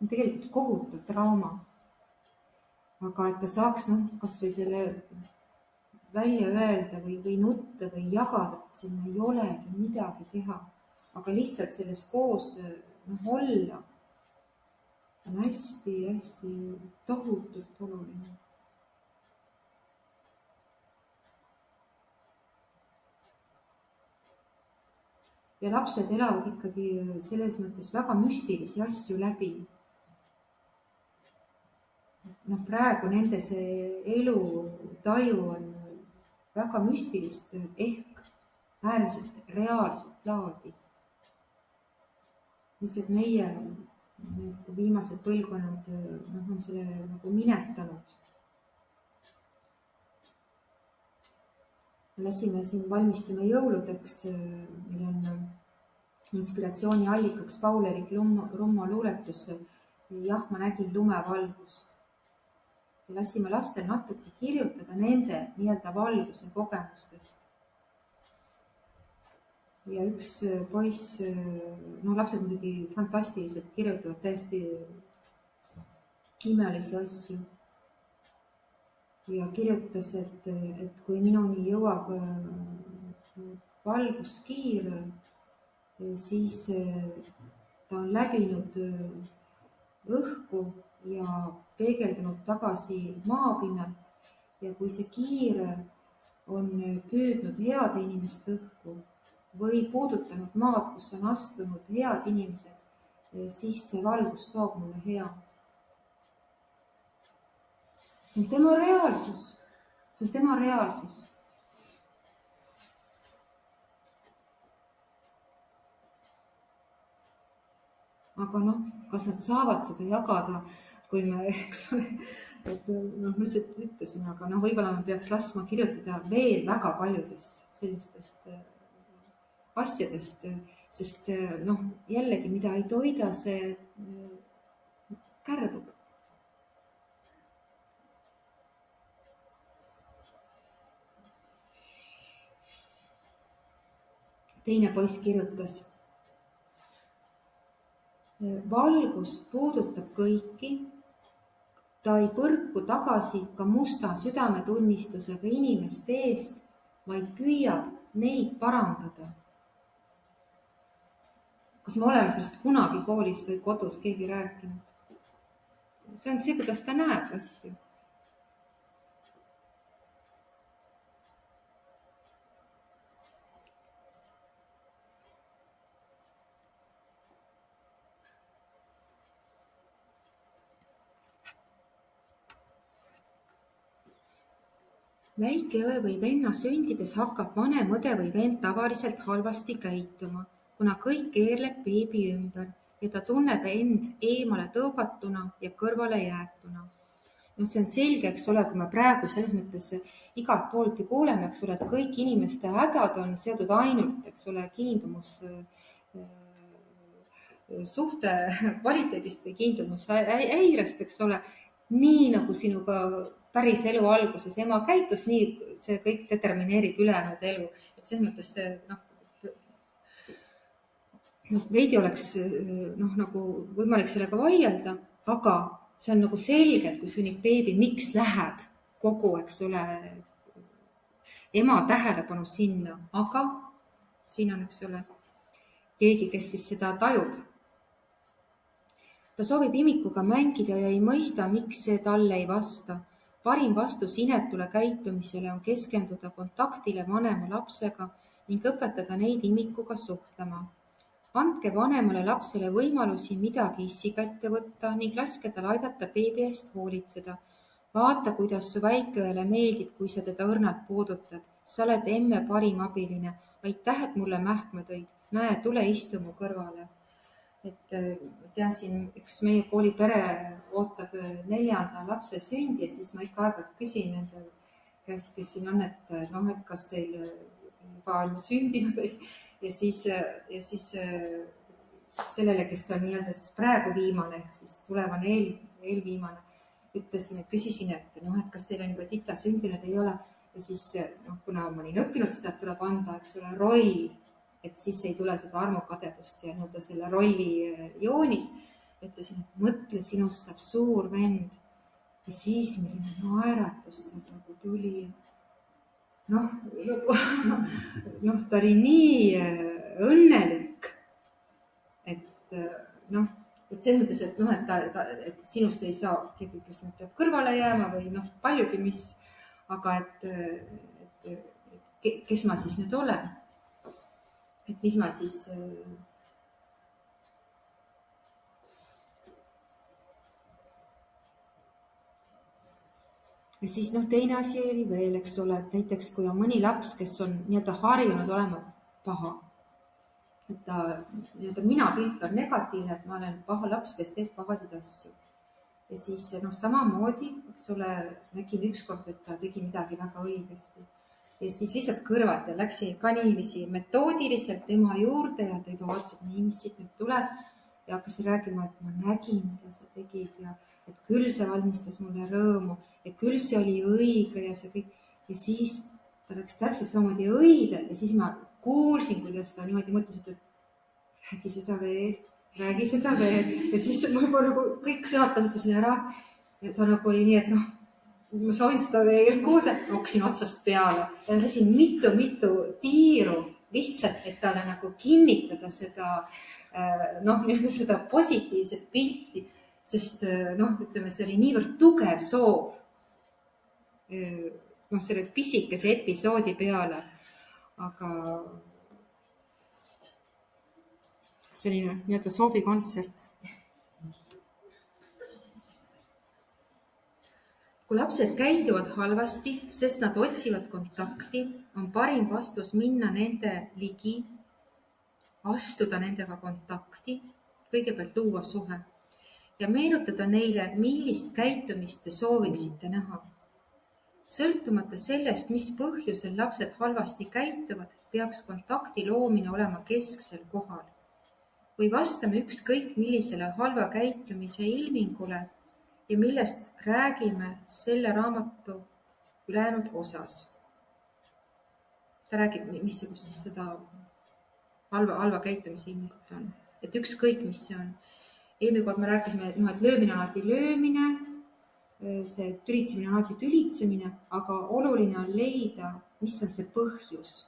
on tegelikult kohutav draama. aga et ta saaks noh, kasvõi selle välja öelda või, või nutta või jagada, siin ei olegi midagi teha, aga lihtsalt selles koos noh, olla on hästi-hästi tohutult oluline. ja lapsed elavad ikkagi selles mõttes väga müstilisi asju läbi. noh, praegu nende see elutaju on väga müstilist ehk äärmiselt reaalset laadi. lihtsalt meie need viimased põlvkonnad noh, on selle nagu minetanud. lasime siin, valmistume jõuludeks, meil on inspiratsiooniallikaks Paul-Erik Rummo luuletus Jah, ma nägin lumevalgust. Ja lasime lastel natuke kirjutada nende nii-öelda valguse kogemustest ja üks poiss, no lapsed muidugi fantastiliselt kirjutavad täiesti imelisi asju. ja kirjutas, et, et kui minuni jõuab valguskiir, siis ta on läbinud õhku ja peegeldunud tagasi maapinnalt ja kui see kiir on püüdnud heade inimeste õhku või puudutanud maad, kus on astunud head inimesed, siis see valgus toob mulle head. see on tema reaalsus, see on tema reaalsus. aga noh, kas nad saavad seda jagada, kui me, eks ole, et noh, ma lihtsalt ütlesin, aga noh, võib-olla me peaks laskma kirjutada veel väga paljudest sellistest asjadest, sest noh, jällegi, mida ei toida, see kärbub. teine poiss kirjutas. valgus puudutab kõiki. Ta ei põrku tagasi ka musta südametunnistusega inimeste eest, vaid püüab neid parandada kas me oleme sellest kunagi koolis või kodus keegi rääkinud? see on see, kuidas ta näeb asju. Väike õe või venna sündides hakkab vanem õde või vend tavaliselt halvasti käituma kuna kõik keerleb beebi ümber ja ta tunneb end eemale tõugatuna ja kõrvale jäetuna. noh, see on selge, eks ole, kui me praegu selles mõttes igalt poolt ju kuuleme, eks ole, et kõik inimeste hädad on seotud ainult, eks ole, kiindumus suhte kvaliteedist või kiindumushäirest, eks ole, nii nagu sinuga päris elu alguses ema käitus, nii see kõik determineerib ülejäänud elu. et selles mõttes see noh, veidi oleks noh, nagu võimalik sellega vaielda, aga see on nagu selge, et kui sünnib beebi, miks läheb kogu, eks ole, ema tähelepanu sinna, aga siin on, eks ole, keegi, kes siis seda tajub. ta soovib imikuga mängida ja ei mõista, miks see talle ei vasta. Parim vastus inetule käitumisele on keskenduda kontaktile vanema lapsega ning õpetada neid imikuga suhtlema andke vanemale lapsele võimalusi midagi issiga ette võtta ning laske tal aidata beebi eest hoolitseda. vaata, kuidas su väikeõele meeldib, kui sa teda õrnalt puudutad. sa oled emme parim abiline. aitäh, et mulle mähkme tõid. näe, tule istu mu kõrvale. Et äh, ma tean, siin üks meie kooli pere ootab äh, neljanda lapse sündi ja siis ma ikka aeg-ajalt küsin nende käest, kes siin on, et äh, noh, et kas teil juba on sündinud või ja siis, ja siis sellele, kes on nii-öelda siis praegu viimane ehk siis tulevane eel, eelviimane, ütlesin, et küsisin, et noh, et kas teil on juba tita sündinud, ei ole. ja siis noh, kuna ma olin õppinud seda, et tuleb anda, eks ole, roll, et siis ei tule seda armukadedust ja nii-öelda selle rolli joonis. ütlesin, et mõtle, sinust saab suur vend. ja siis milline naeratus nagu tuli noh, noh, ta oli nii äh, õnnelik, et äh, noh, et selles mõttes, et noh, et ta, ta, et sinust ei saa keegi, kes nüüd peab kõrvale jääma või noh, paljugi, mis, aga et, et, et kes ma siis nüüd olen. Et mis ma siis äh, ja siis noh, teine asi oli veel, eks ole, et näiteks kui on mõni laps, kes on nii-öelda harjunud olema paha, et ta nii-öelda mina pilt on negatiivne, et ma olen paha laps, kes teeb pahasid asju. ja siis noh, samamoodi, eks ole, nägin ükskord, et ta tegi midagi väga õigesti ja siis lihtsalt kõrvalt ja läksin ka niiviisi metoodiliselt tema juurde ja ta juba vaatas, et nii, mis siit nüüd tuleb ja hakkasin rääkima, et ma nägin, mida sa tegid ja et küll see valmistas mulle rõõmu ja küll see oli õige ja see kõik. ja siis ta läks täpselt samamoodi õide ja siis ma kuulsin, kuidas ta niimoodi mõtles, et räägi seda veel, räägi seda veel ja siis ma juba nagu kõik sõnad kasutasin ära. ja ta nagu oli nii, et noh, ma soovin seda veel kuulda, hakkasin otsast peale ja lasin mitu-mitu tiiru lihtsalt, et talle nagu kinnitada seda äh, noh, nii-öelda seda positiivset pilti, sest äh, noh, ütleme, see oli niivõrd tugev soov noh, selle pisikese episoodi peale, aga selline nii-öelda soovikontsert. Kui lapsed käituvad halvasti, sest nad otsivad kontakti, on parim vastus minna nende ligi, astuda nendega kontakti, kõigepealt luua suhe ja meenutada neile, millist käitumist te sooviksite näha sõltumata sellest, mis põhjusel lapsed halvasti käituvad, peaks kontakti loomine olema kesksel kohal. või vastame ükskõik millisele halva käitumise ilmingule ja millest räägime selle raamatu ülejäänud osas. ta räägib, missugust siis seda halva, halva käitumise ilmingut on, et ükskõik, mis see on. eelmine kord me rääkisime, et noh, et löömine on alati löömine see tülitsemine on alati tülitsemine, aga oluline on leida, mis on see põhjus.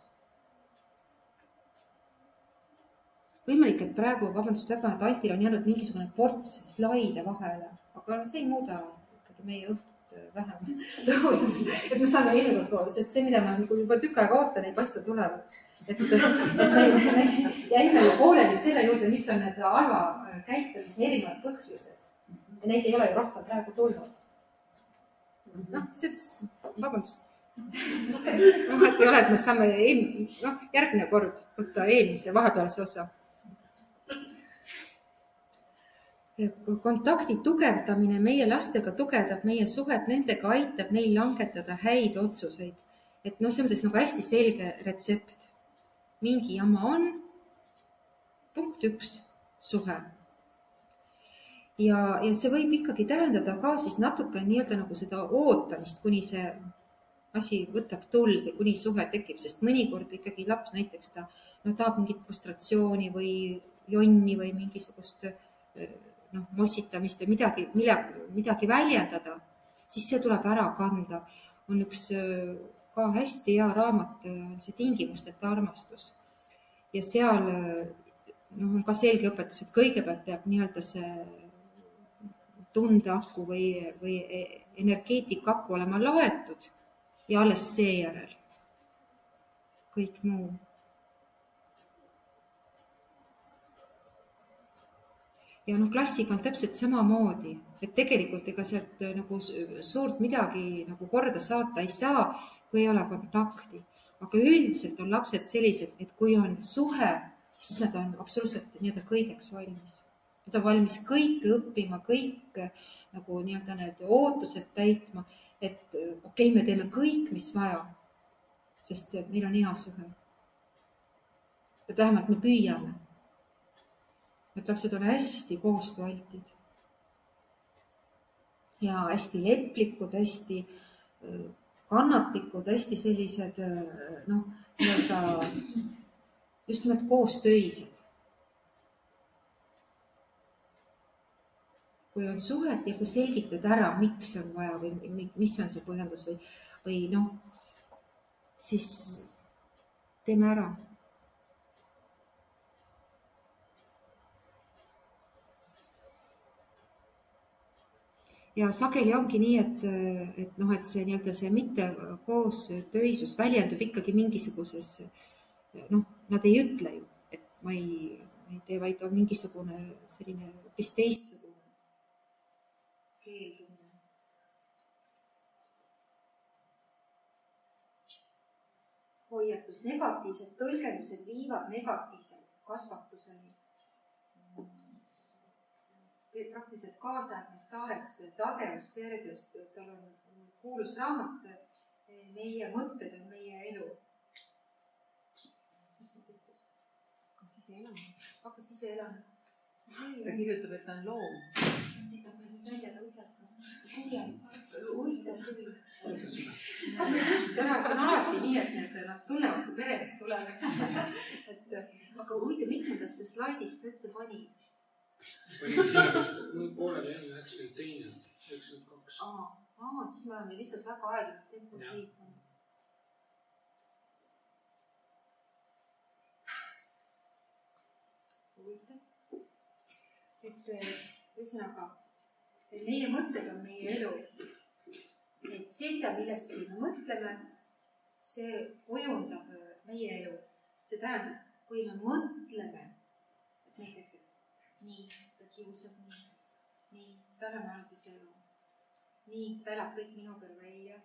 võimalik, et praegu, vabandust väga, et Antil on jäänud mingisugune ports slaide vahele, aga see ei muuda ikkagi meie õhtut vähem tõhusaks, et me saame teinekord koos, sest see, mida ma nagu juba tükk aega ootan, ei paista tulevat. et, et me, me jäime ju pooleli selle juurde, mis on need halva käitumise erinevad põhjused. ja neid ei ole ju rohkem praegu tulnud noh, see, vabandust. vahet ei ole, et me saame eel-, noh, järgmine kord võtta eelmise vahepealse osa. Kontakti tugevdamine meie lastega tugevdab meie suhet nendega, aitab neil langetada häid otsuseid. et noh, selles mõttes nagu hästi selge retsept. mingi jama on. punkt üks, suhe ja, ja see võib ikkagi tähendada ka siis natuke nii-öelda nagu seda ootamist, kuni see asi võtab tuld või kuni suhe tekib, sest mõnikord ikkagi laps näiteks ta no, tahab mingit frustratsiooni või jonni või mingisugust noh, mossitamist või midagi, mille, midagi väljendada, siis see tuleb ära kanda. on üks ka hästi hea raamat, see Tingimusteta armastus. ja seal noh, on ka selge õpetus, et kõigepealt peab nii-öelda see tundeaku või, või energeetikaku olema laetud ja alles seejärel kõik muu. Ja noh, klassiga on täpselt samamoodi, et tegelikult ega sealt äh, nagu suurt midagi nagu korda saata ei saa, kui ei ole kontakti. aga üldiselt on lapsed sellised, et kui on suhe, siis nad on absoluutselt nii-öelda kõigeks valmis. Nad on valmis kõike õppima, kõik äh, nagu nii-öelda need ootused täitma, et okei okay,, me teeme kõik, mis vaja, sest meil on hea suhe. et vähemalt me püüame et lapsed on hästi koostööaltid. ja hästi leplikud, hästi äh, kannatlikud, hästi sellised äh, noh, nii-öelda just nimelt koostöised. kui on suhet ja kui selgitad ära, miks on vaja või mis on see põhjendus või, või noh, siis teeme ära ja sageli ongi nii, et, et noh, et see nii-öelda see mitte koostöisus väljendub ikkagi mingisuguses noh, nad ei ütle ju, et ma ei, ei tee, vaid on mingisugune selline hoopis teistsugune keeldumine. hoiatus, negatiivsed tõlgendused viivad negatiivse kasvatuseni praktiliselt kaasaegne staarets Tadeusz Sergest, tal on kuulus raamat Meie mõtted on meie elu. mis ta ütles? hakkas ise elama. hakkas ise elama. ta kirjutab, et ta on loom. võtab meil nüüd välja ta ise. kuule, huvitav küll. just ära, see on alati nii, et need, nad tunnevad, kui perest tulevad. et aga huvitav, mitmendast slaidist sa üldse panid? Pooleli on üheksakümmend teine, üheksakümmend kaks. aa, siis me oleme lihtsalt väga aeglases tempos liikunud. et ühesõnaga, meie mõtted on meie elu. et see, mida millestki me mõtleme, see kujundab eh, meie elu. see tähendab, kui me mõtleme, et näiteks, et nii, ta kiusab mind. nii, tal on halbis elu. nii, ta elab kõik minu peal välja.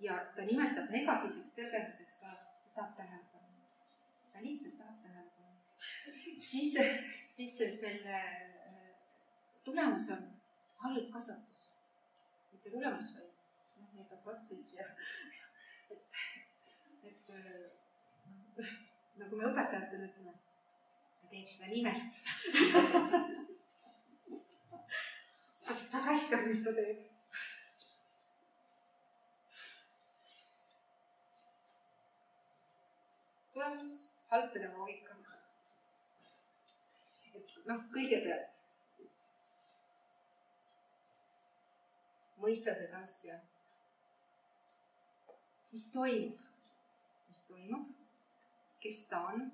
ja ta nimetab negatiivseks tõlgenduseks ka, ta tahab tähelepanu. ta lihtsalt tahab tähelepanu. siis, siis selle äh, tulemus on halb kasvatus. mitte tulemus, vaid noh, nii-öelda protsess ja et, et äh, nagu me õpetajatele ütleme teeb seda nimelt ta saab väga hästi mis ta teeb. tulemus, halb pedagoogika. et noh, kõigepealt siis mõista seda asja. mis toimub, mis toimub, kes ta on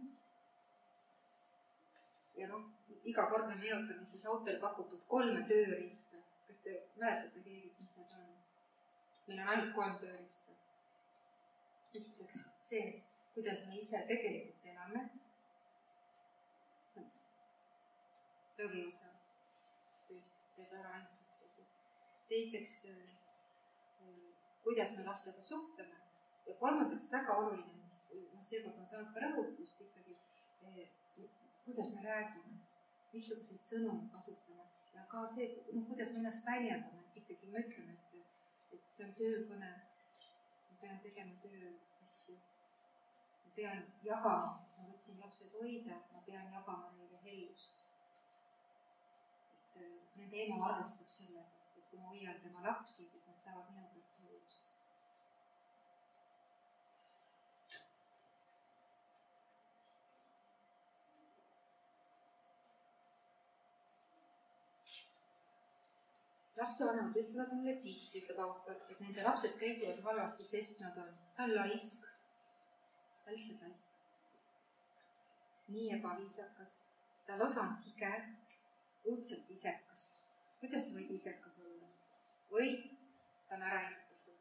ja noh, iga kord meenutame siis autori pakutud kolme tööriista. kas te mäletate keegi, mis need on? meil on ainult kolm tööriista. esiteks see, kuidas me ise tegelikult elame. lõviosa tööst teeb ära üks asi. teiseks, kuidas me lapsega suhtleme ja kolmandaks väga oluline, mis noh, seekord on saanud ka rõhutust ikkagi kuidas me räägime, missuguseid sõnu kasutame ja ka see, noh, kuidas me ennast väljendame, et ikkagi me ütleme, et, et see on töökõne. ma pean tegema tööasju. ma pean jagama, ma võtsin lapsed hoida, ma pean jagama neile helgust. et äh, nende ema arvestab sellega, et kui ma hoian tema lapsi, et nad saavad minu käest helgust lapsevanemad ütlevad mulle tihti, ütleb autor, et nende lapsed käituvad halvasti, sest nad on, ta on laisk. ta lihtsalt laisk. nii ebaviisakas, ta on tige, õudselt isekas. kuidas sa võid isekas olla? või ta on ära ehitatud.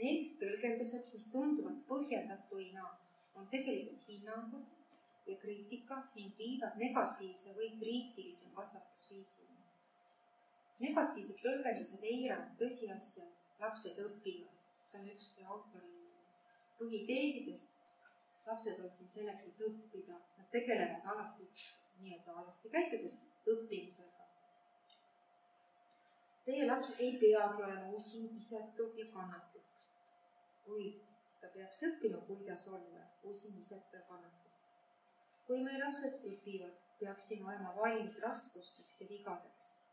Need tõlgendused, mis tunduvad põhjendatuina, on tegelikult hinnangud, ja kriitika ning viivad negatiivse või kriitilise kasvatusviisini. Negatiivsed tõlgendused eiravad tõsiasja, lapsed õpivad. see on üks autori põhiteesidest. lapsed on siin selleks, et õppida, nad tegelevad alasti, nii-öelda alasti käitudes õppimisega. Teie laps ei peagi olema usin, isetu ja kannatlik, kuid ta peaks õppima, kuidas olla usin, isetu ja kannatlik kui meie lapsed õpivad, peaksime olema valmis raskusteks ja vigadeks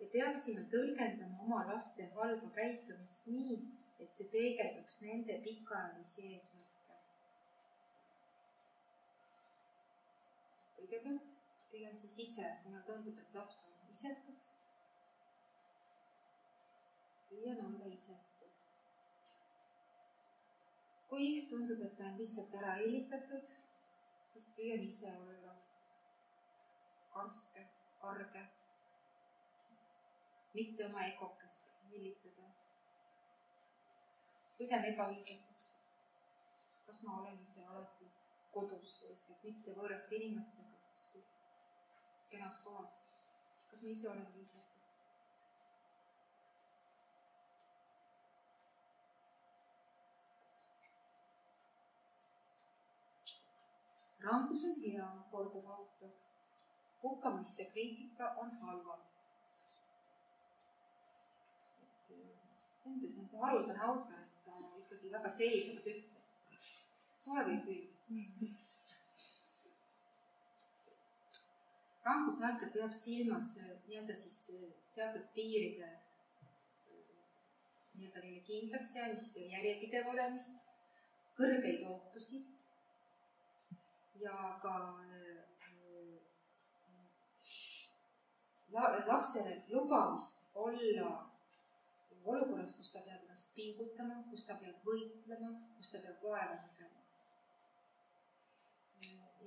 ja peaksime tõlgendama oma laste halba käitumist nii, et see peegeldaks nende pikaajalisi eesmärke. kõigepealt püüan siis ise, mulle tundub, et laps on isekas, püüan olla isetu. kui tundub, et ta on lihtsalt ära hellitatud siis püüan ise olla karske, karge, mitte oma egokest millitada. pigem ebaviisakas. kas ma olen ise alati kodus eeskätt, mitte võõraste inimestega kuskil kenas kohas. kas ma ise olen viisakas? rangus on hea, kordab autor. hukkamõist ja kriitika on halvad. Nendes on see haruldane autor, et ta ikkagi väga selgelt ütleb. soe või külm. all ta peab silmas nii-öelda siis seatud piiride nii-öelda neile kindlaks jäämist ja järjepidev olemist, kõrgeid ootusi ja ka la, lapsele lubamist olla olukorras, kus ta peab ennast pingutama, kus ta peab võitlema, kus ta peab vaeva nägema.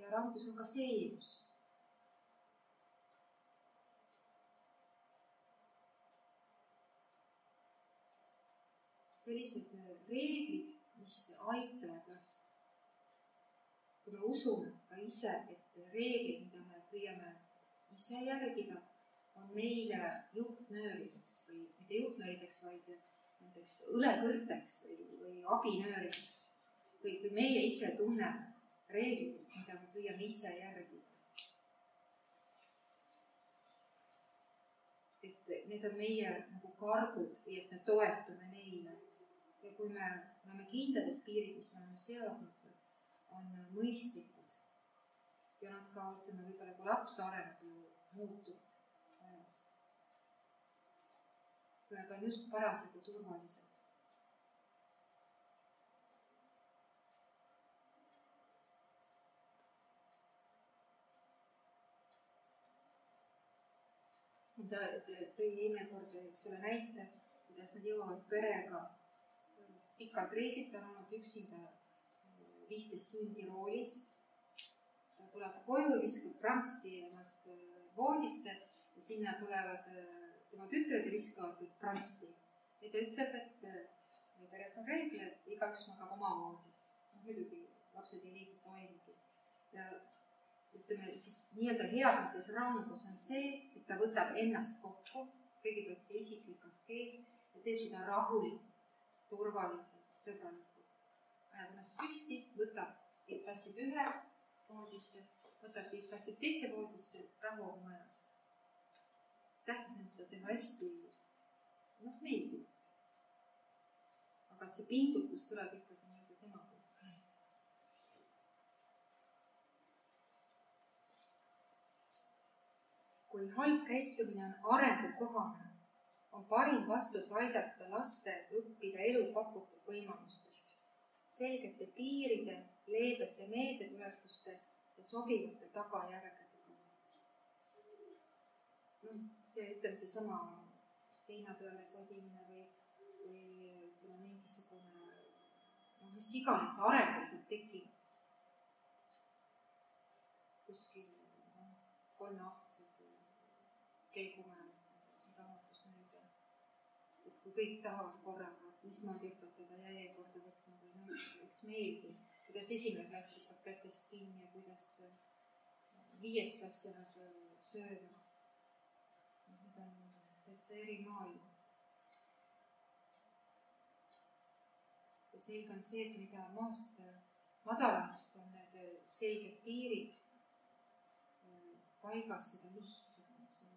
ja rangus on ka seirus. sellised reeglid, mis aitavad last kui me usume ka ise, et reeglid, mida me püüame ise järgida, on meile juhtnöörideks või mitte juhtnöörideks, vaid näiteks õlekõrteks või, või abinöörideks. või kui meie ise tunneme reeglitest, mida me püüame ise järgida. et need on meie nagu kargud või et me toetume neile. ja kui me oleme kindlad, et piirid, mis me oleme seadnud, on mõistlikud. ja nad ka, ütleme, võib-olla kui laps areneb muutuvad kui nad on just parasjagu turvalised. ta tõi eelmine kord, eks ole, näite, kuidas nad jõuavad perega pikalt reisitada, olnud üksinda viisteist tundi roolis. ta tuleb koju, viskab prantsti ennast äh, voodisse ja sinna tulevad äh, tema tütred ja viskavad prantsti. ja ta ütleb, et äh, meie peres on reegel, et igaüks magab oma voodis. noh, muidugi lapsed ei liiguta toimegi. ja ütleme siis nii-öelda heas mõttes rangus on see, et ta võtab ennast kokku, kõigepealt see isiklik askees ja teeb seda rahulikult, turvaliselt, sõbralikult ajab ennast püsti, võtab, tassib ühe voodisse, võtab, tassib teise voodisse, rahu on majas. Tähtis on seda teha hästi, noh, meeldib. aga et see pingutus tuleb ikkagi nii-öelda tema poolt. kui halb käitumine on arengukohane, on parim vastus aidata lastel õppida elu pakutud võimalustest selgete piiride, leebete meeldetuletuste ja sobivate tagajärgedega. Noh, see, ütleme seesama seina peale sodimine või, või ütleme mingisugune, noh, mis iganes arengud sealt tekivad. kuskil noh, kolmeaastased kelgumäed, siin raamatus näide. et kui kõik tahavad korraga, mismoodi õpetada järjekorda võtma või noh, eks meilgi kuidas esimene klass võtab kätest kinni ja kuidas viies klass läheb sööma. Täitsa eri maailmad. ja selge on see, et mida maast madalamast on need selged piirid paigas, seda lihtsam on see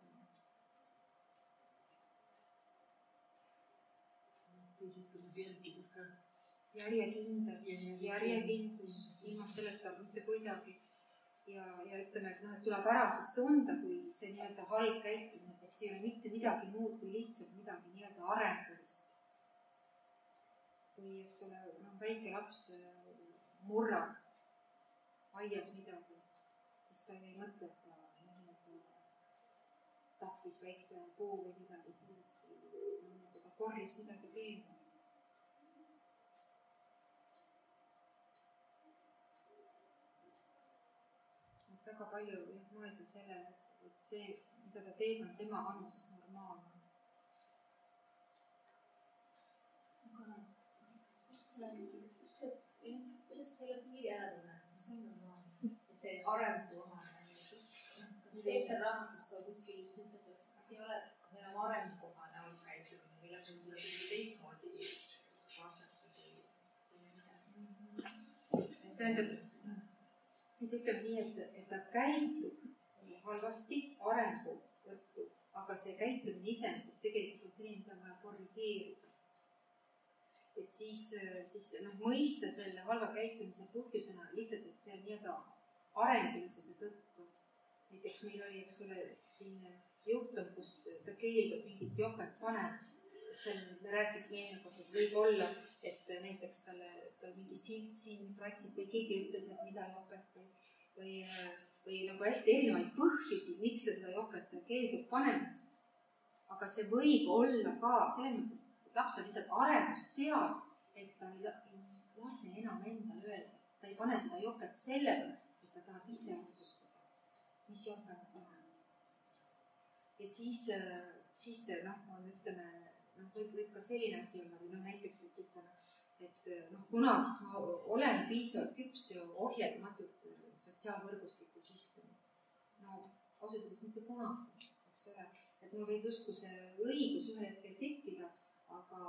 järjekindel, järjekindlus, ilma selleta mitte kuidagi. Ja, ja ütleme, et noh, et tuleb ära siis tunda, kui see nii-öelda halb käitumine, et see ei ole mitte midagi muud kui lihtsalt midagi nii-öelda arengulist. kui, eks ole, noh, väike laps murrab aias midagi, siis ta ei mõtle, et ta nii-öelda tappis väikse puu või midagi sellist, korjas midagi peenemat. Väga palju mõelda sellele, et see, mida ta teeb, on tema vanuses normaalne. aga kus see, kus see, kuidas sa selle piiri ära tunned, kus see on normaalne, et see arengukohane, kas ta teeb seal raamatus ka kuskil, siis ütleb, et see ei ole enam arengukohane olnud käitumine, millal sul tuleb kuidagi teistmoodi vastata kui midagi. tähendab, ütleme nii, et, et ta käitub halvasti arengu tõttu, aga see käitumine iseenesest tegelikult on selline, mida on vaja korrigeerida. et siis, siis noh, mõista selle halva käitumise põhjusena lihtsalt, et see on nii-öelda arengulisuse tõttu. näiteks meil oli, eks ole, siin juhtum, kus ta keeldub mingit jopet panemast. see on, me rääkisime eelmine kord, et võib-olla, et näiteks talle, tal mingi silt siin kratsib või keegi ütles, et mida jopet või, või, või nagu hästi erinevaid põhjusi, miks ta seda jopet keeldub panemast. aga see võib olla ka selles mõttes, et laps on lihtsalt arengus seal, et ta ei lase enam endale öelda, ta ei pane seda jopet sellepärast, et ta tahab ise otsustada, mis jope ma panen. ja siis, siis noh, ütleme, noh, võib, võib ka selline asi olla või noh, näiteks, et ütleme, et noh, kuna siis ma olen piisavalt küps ja ohjeldamatult sotsiaalvõrgustikus istuma. no ausalt öeldes mitte kunagi, eks ole, et mul võib justkui see õigus ühel hetkel tekkida, aga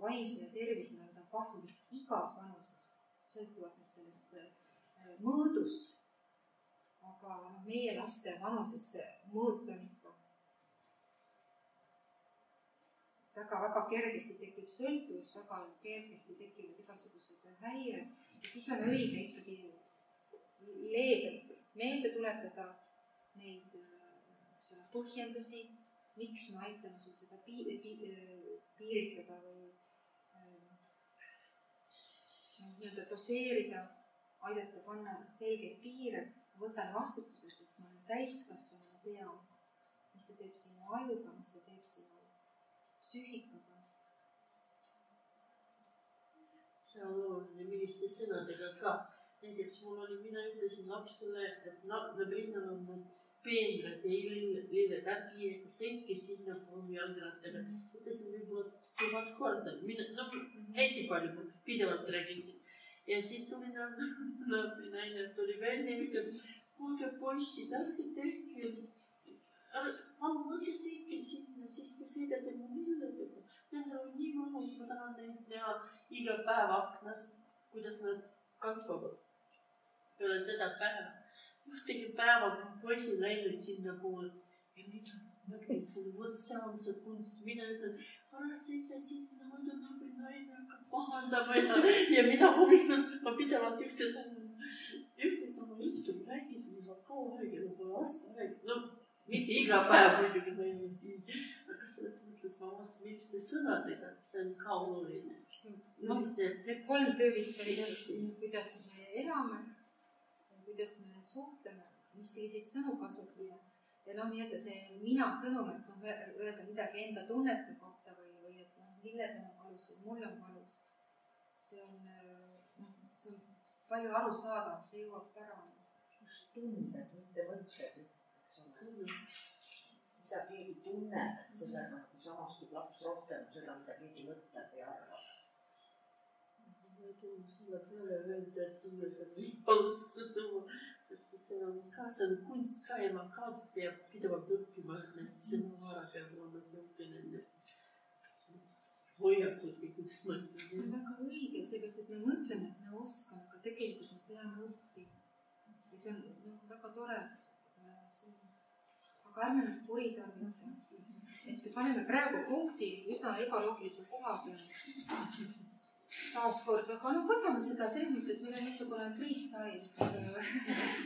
vaimsele tervisele on ta kahjulik igas vanuses, sõltuvalt nüüd sellest mõõdust. aga noh, meie laste vanuses see mõõt on ikka väga-väga kergesti tekib sõltuvus, väga kergesti tekivad igasugused häired. Ja siis on õige ikkagi leebelt meelde tuletada neid, eks ole, põhjendusi, miks me aitame sul seda pi-, pi-, piiritleda või nii-öelda doseerida, aidata panna selgeid piire, võtan vastutuse, sest ma olen täiskasvanu, ma tean, mis see teeb sinu ajuga, mis see teeb sinu psüühikaga. see on oluline, milliste sõnadega ka. näiteks mul oli, mina ütlesin lapsele, et nad rinnal on need peenrad ja lilled, ärge jääge senki sinnapoole jalgrattaga. ütlesin võib-olla tuhat korda, mina, no hästi palju, pidevalt rääkisin. ja siis tuli naabri naine tuli välja ja ütleb, kuulge poissid, ärge tehke palun võtke sõitke sinna, siis te sõidate mu lilledega. Nendel on nii mõnus, ma tahan neid näha iga päev aknast, kuidas nad kasvavad. peale seda päeva, ühtegi päeva poisid läinud sinnapoole ja nüüd mõtlen sulle, vot see on see kunst, mina ütlen, ära sõida sinna, muidu naabri naine hakkab pahandama ja, ja mina hommikul, ma pidevalt ühte sama, ühte sama juttu rääkisin juba kaua aega, võib-olla aasta aega, no mitte iga päev muidugi ma ei mõtle, aga selles mõttes ma mõtlesin, milliste sõnadega, see on ka oluline. noh, need kolm olid, kuidas me elame, kuidas me suhtleme, mis selliseid sõnu kasutame ja noh, nii-öelda see mina sõnum, et noh, öelda midagi enda tunnete kohta või, või et noh, millel on valus või mul on valus. see on, noh, see on palju arusaadavam, see jõuab ära. just tunded, mitte mõtted mida keegi tunneb, et sellega nagu samastub laps rohkem seda, mida keegi mõtleb ja arvab. selle peale öelda, et inimesed võib alustada. et see on ka, see on kunst ka ja ma ka peab pidevalt õppima, et see vara peab olema siukene hoiakud või kuidas ma ütlen. see on väga õige, seepärast et me mõtleme, et me oskame, aga tegelikult me peame õppima. ja see on noh, väga tore. aga ärme nüüd kuritarvita. et paneme praegu punkti üsna ebaloogilise koha peale taaskord, aga noh, võtame seda selles mõttes, meil on niisugune freestyle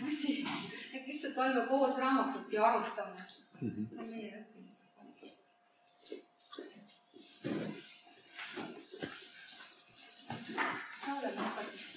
asi, et lihtsalt loeme koos raamatut ja arutame. see on meie õppimise koht. laulame lõpetuseks.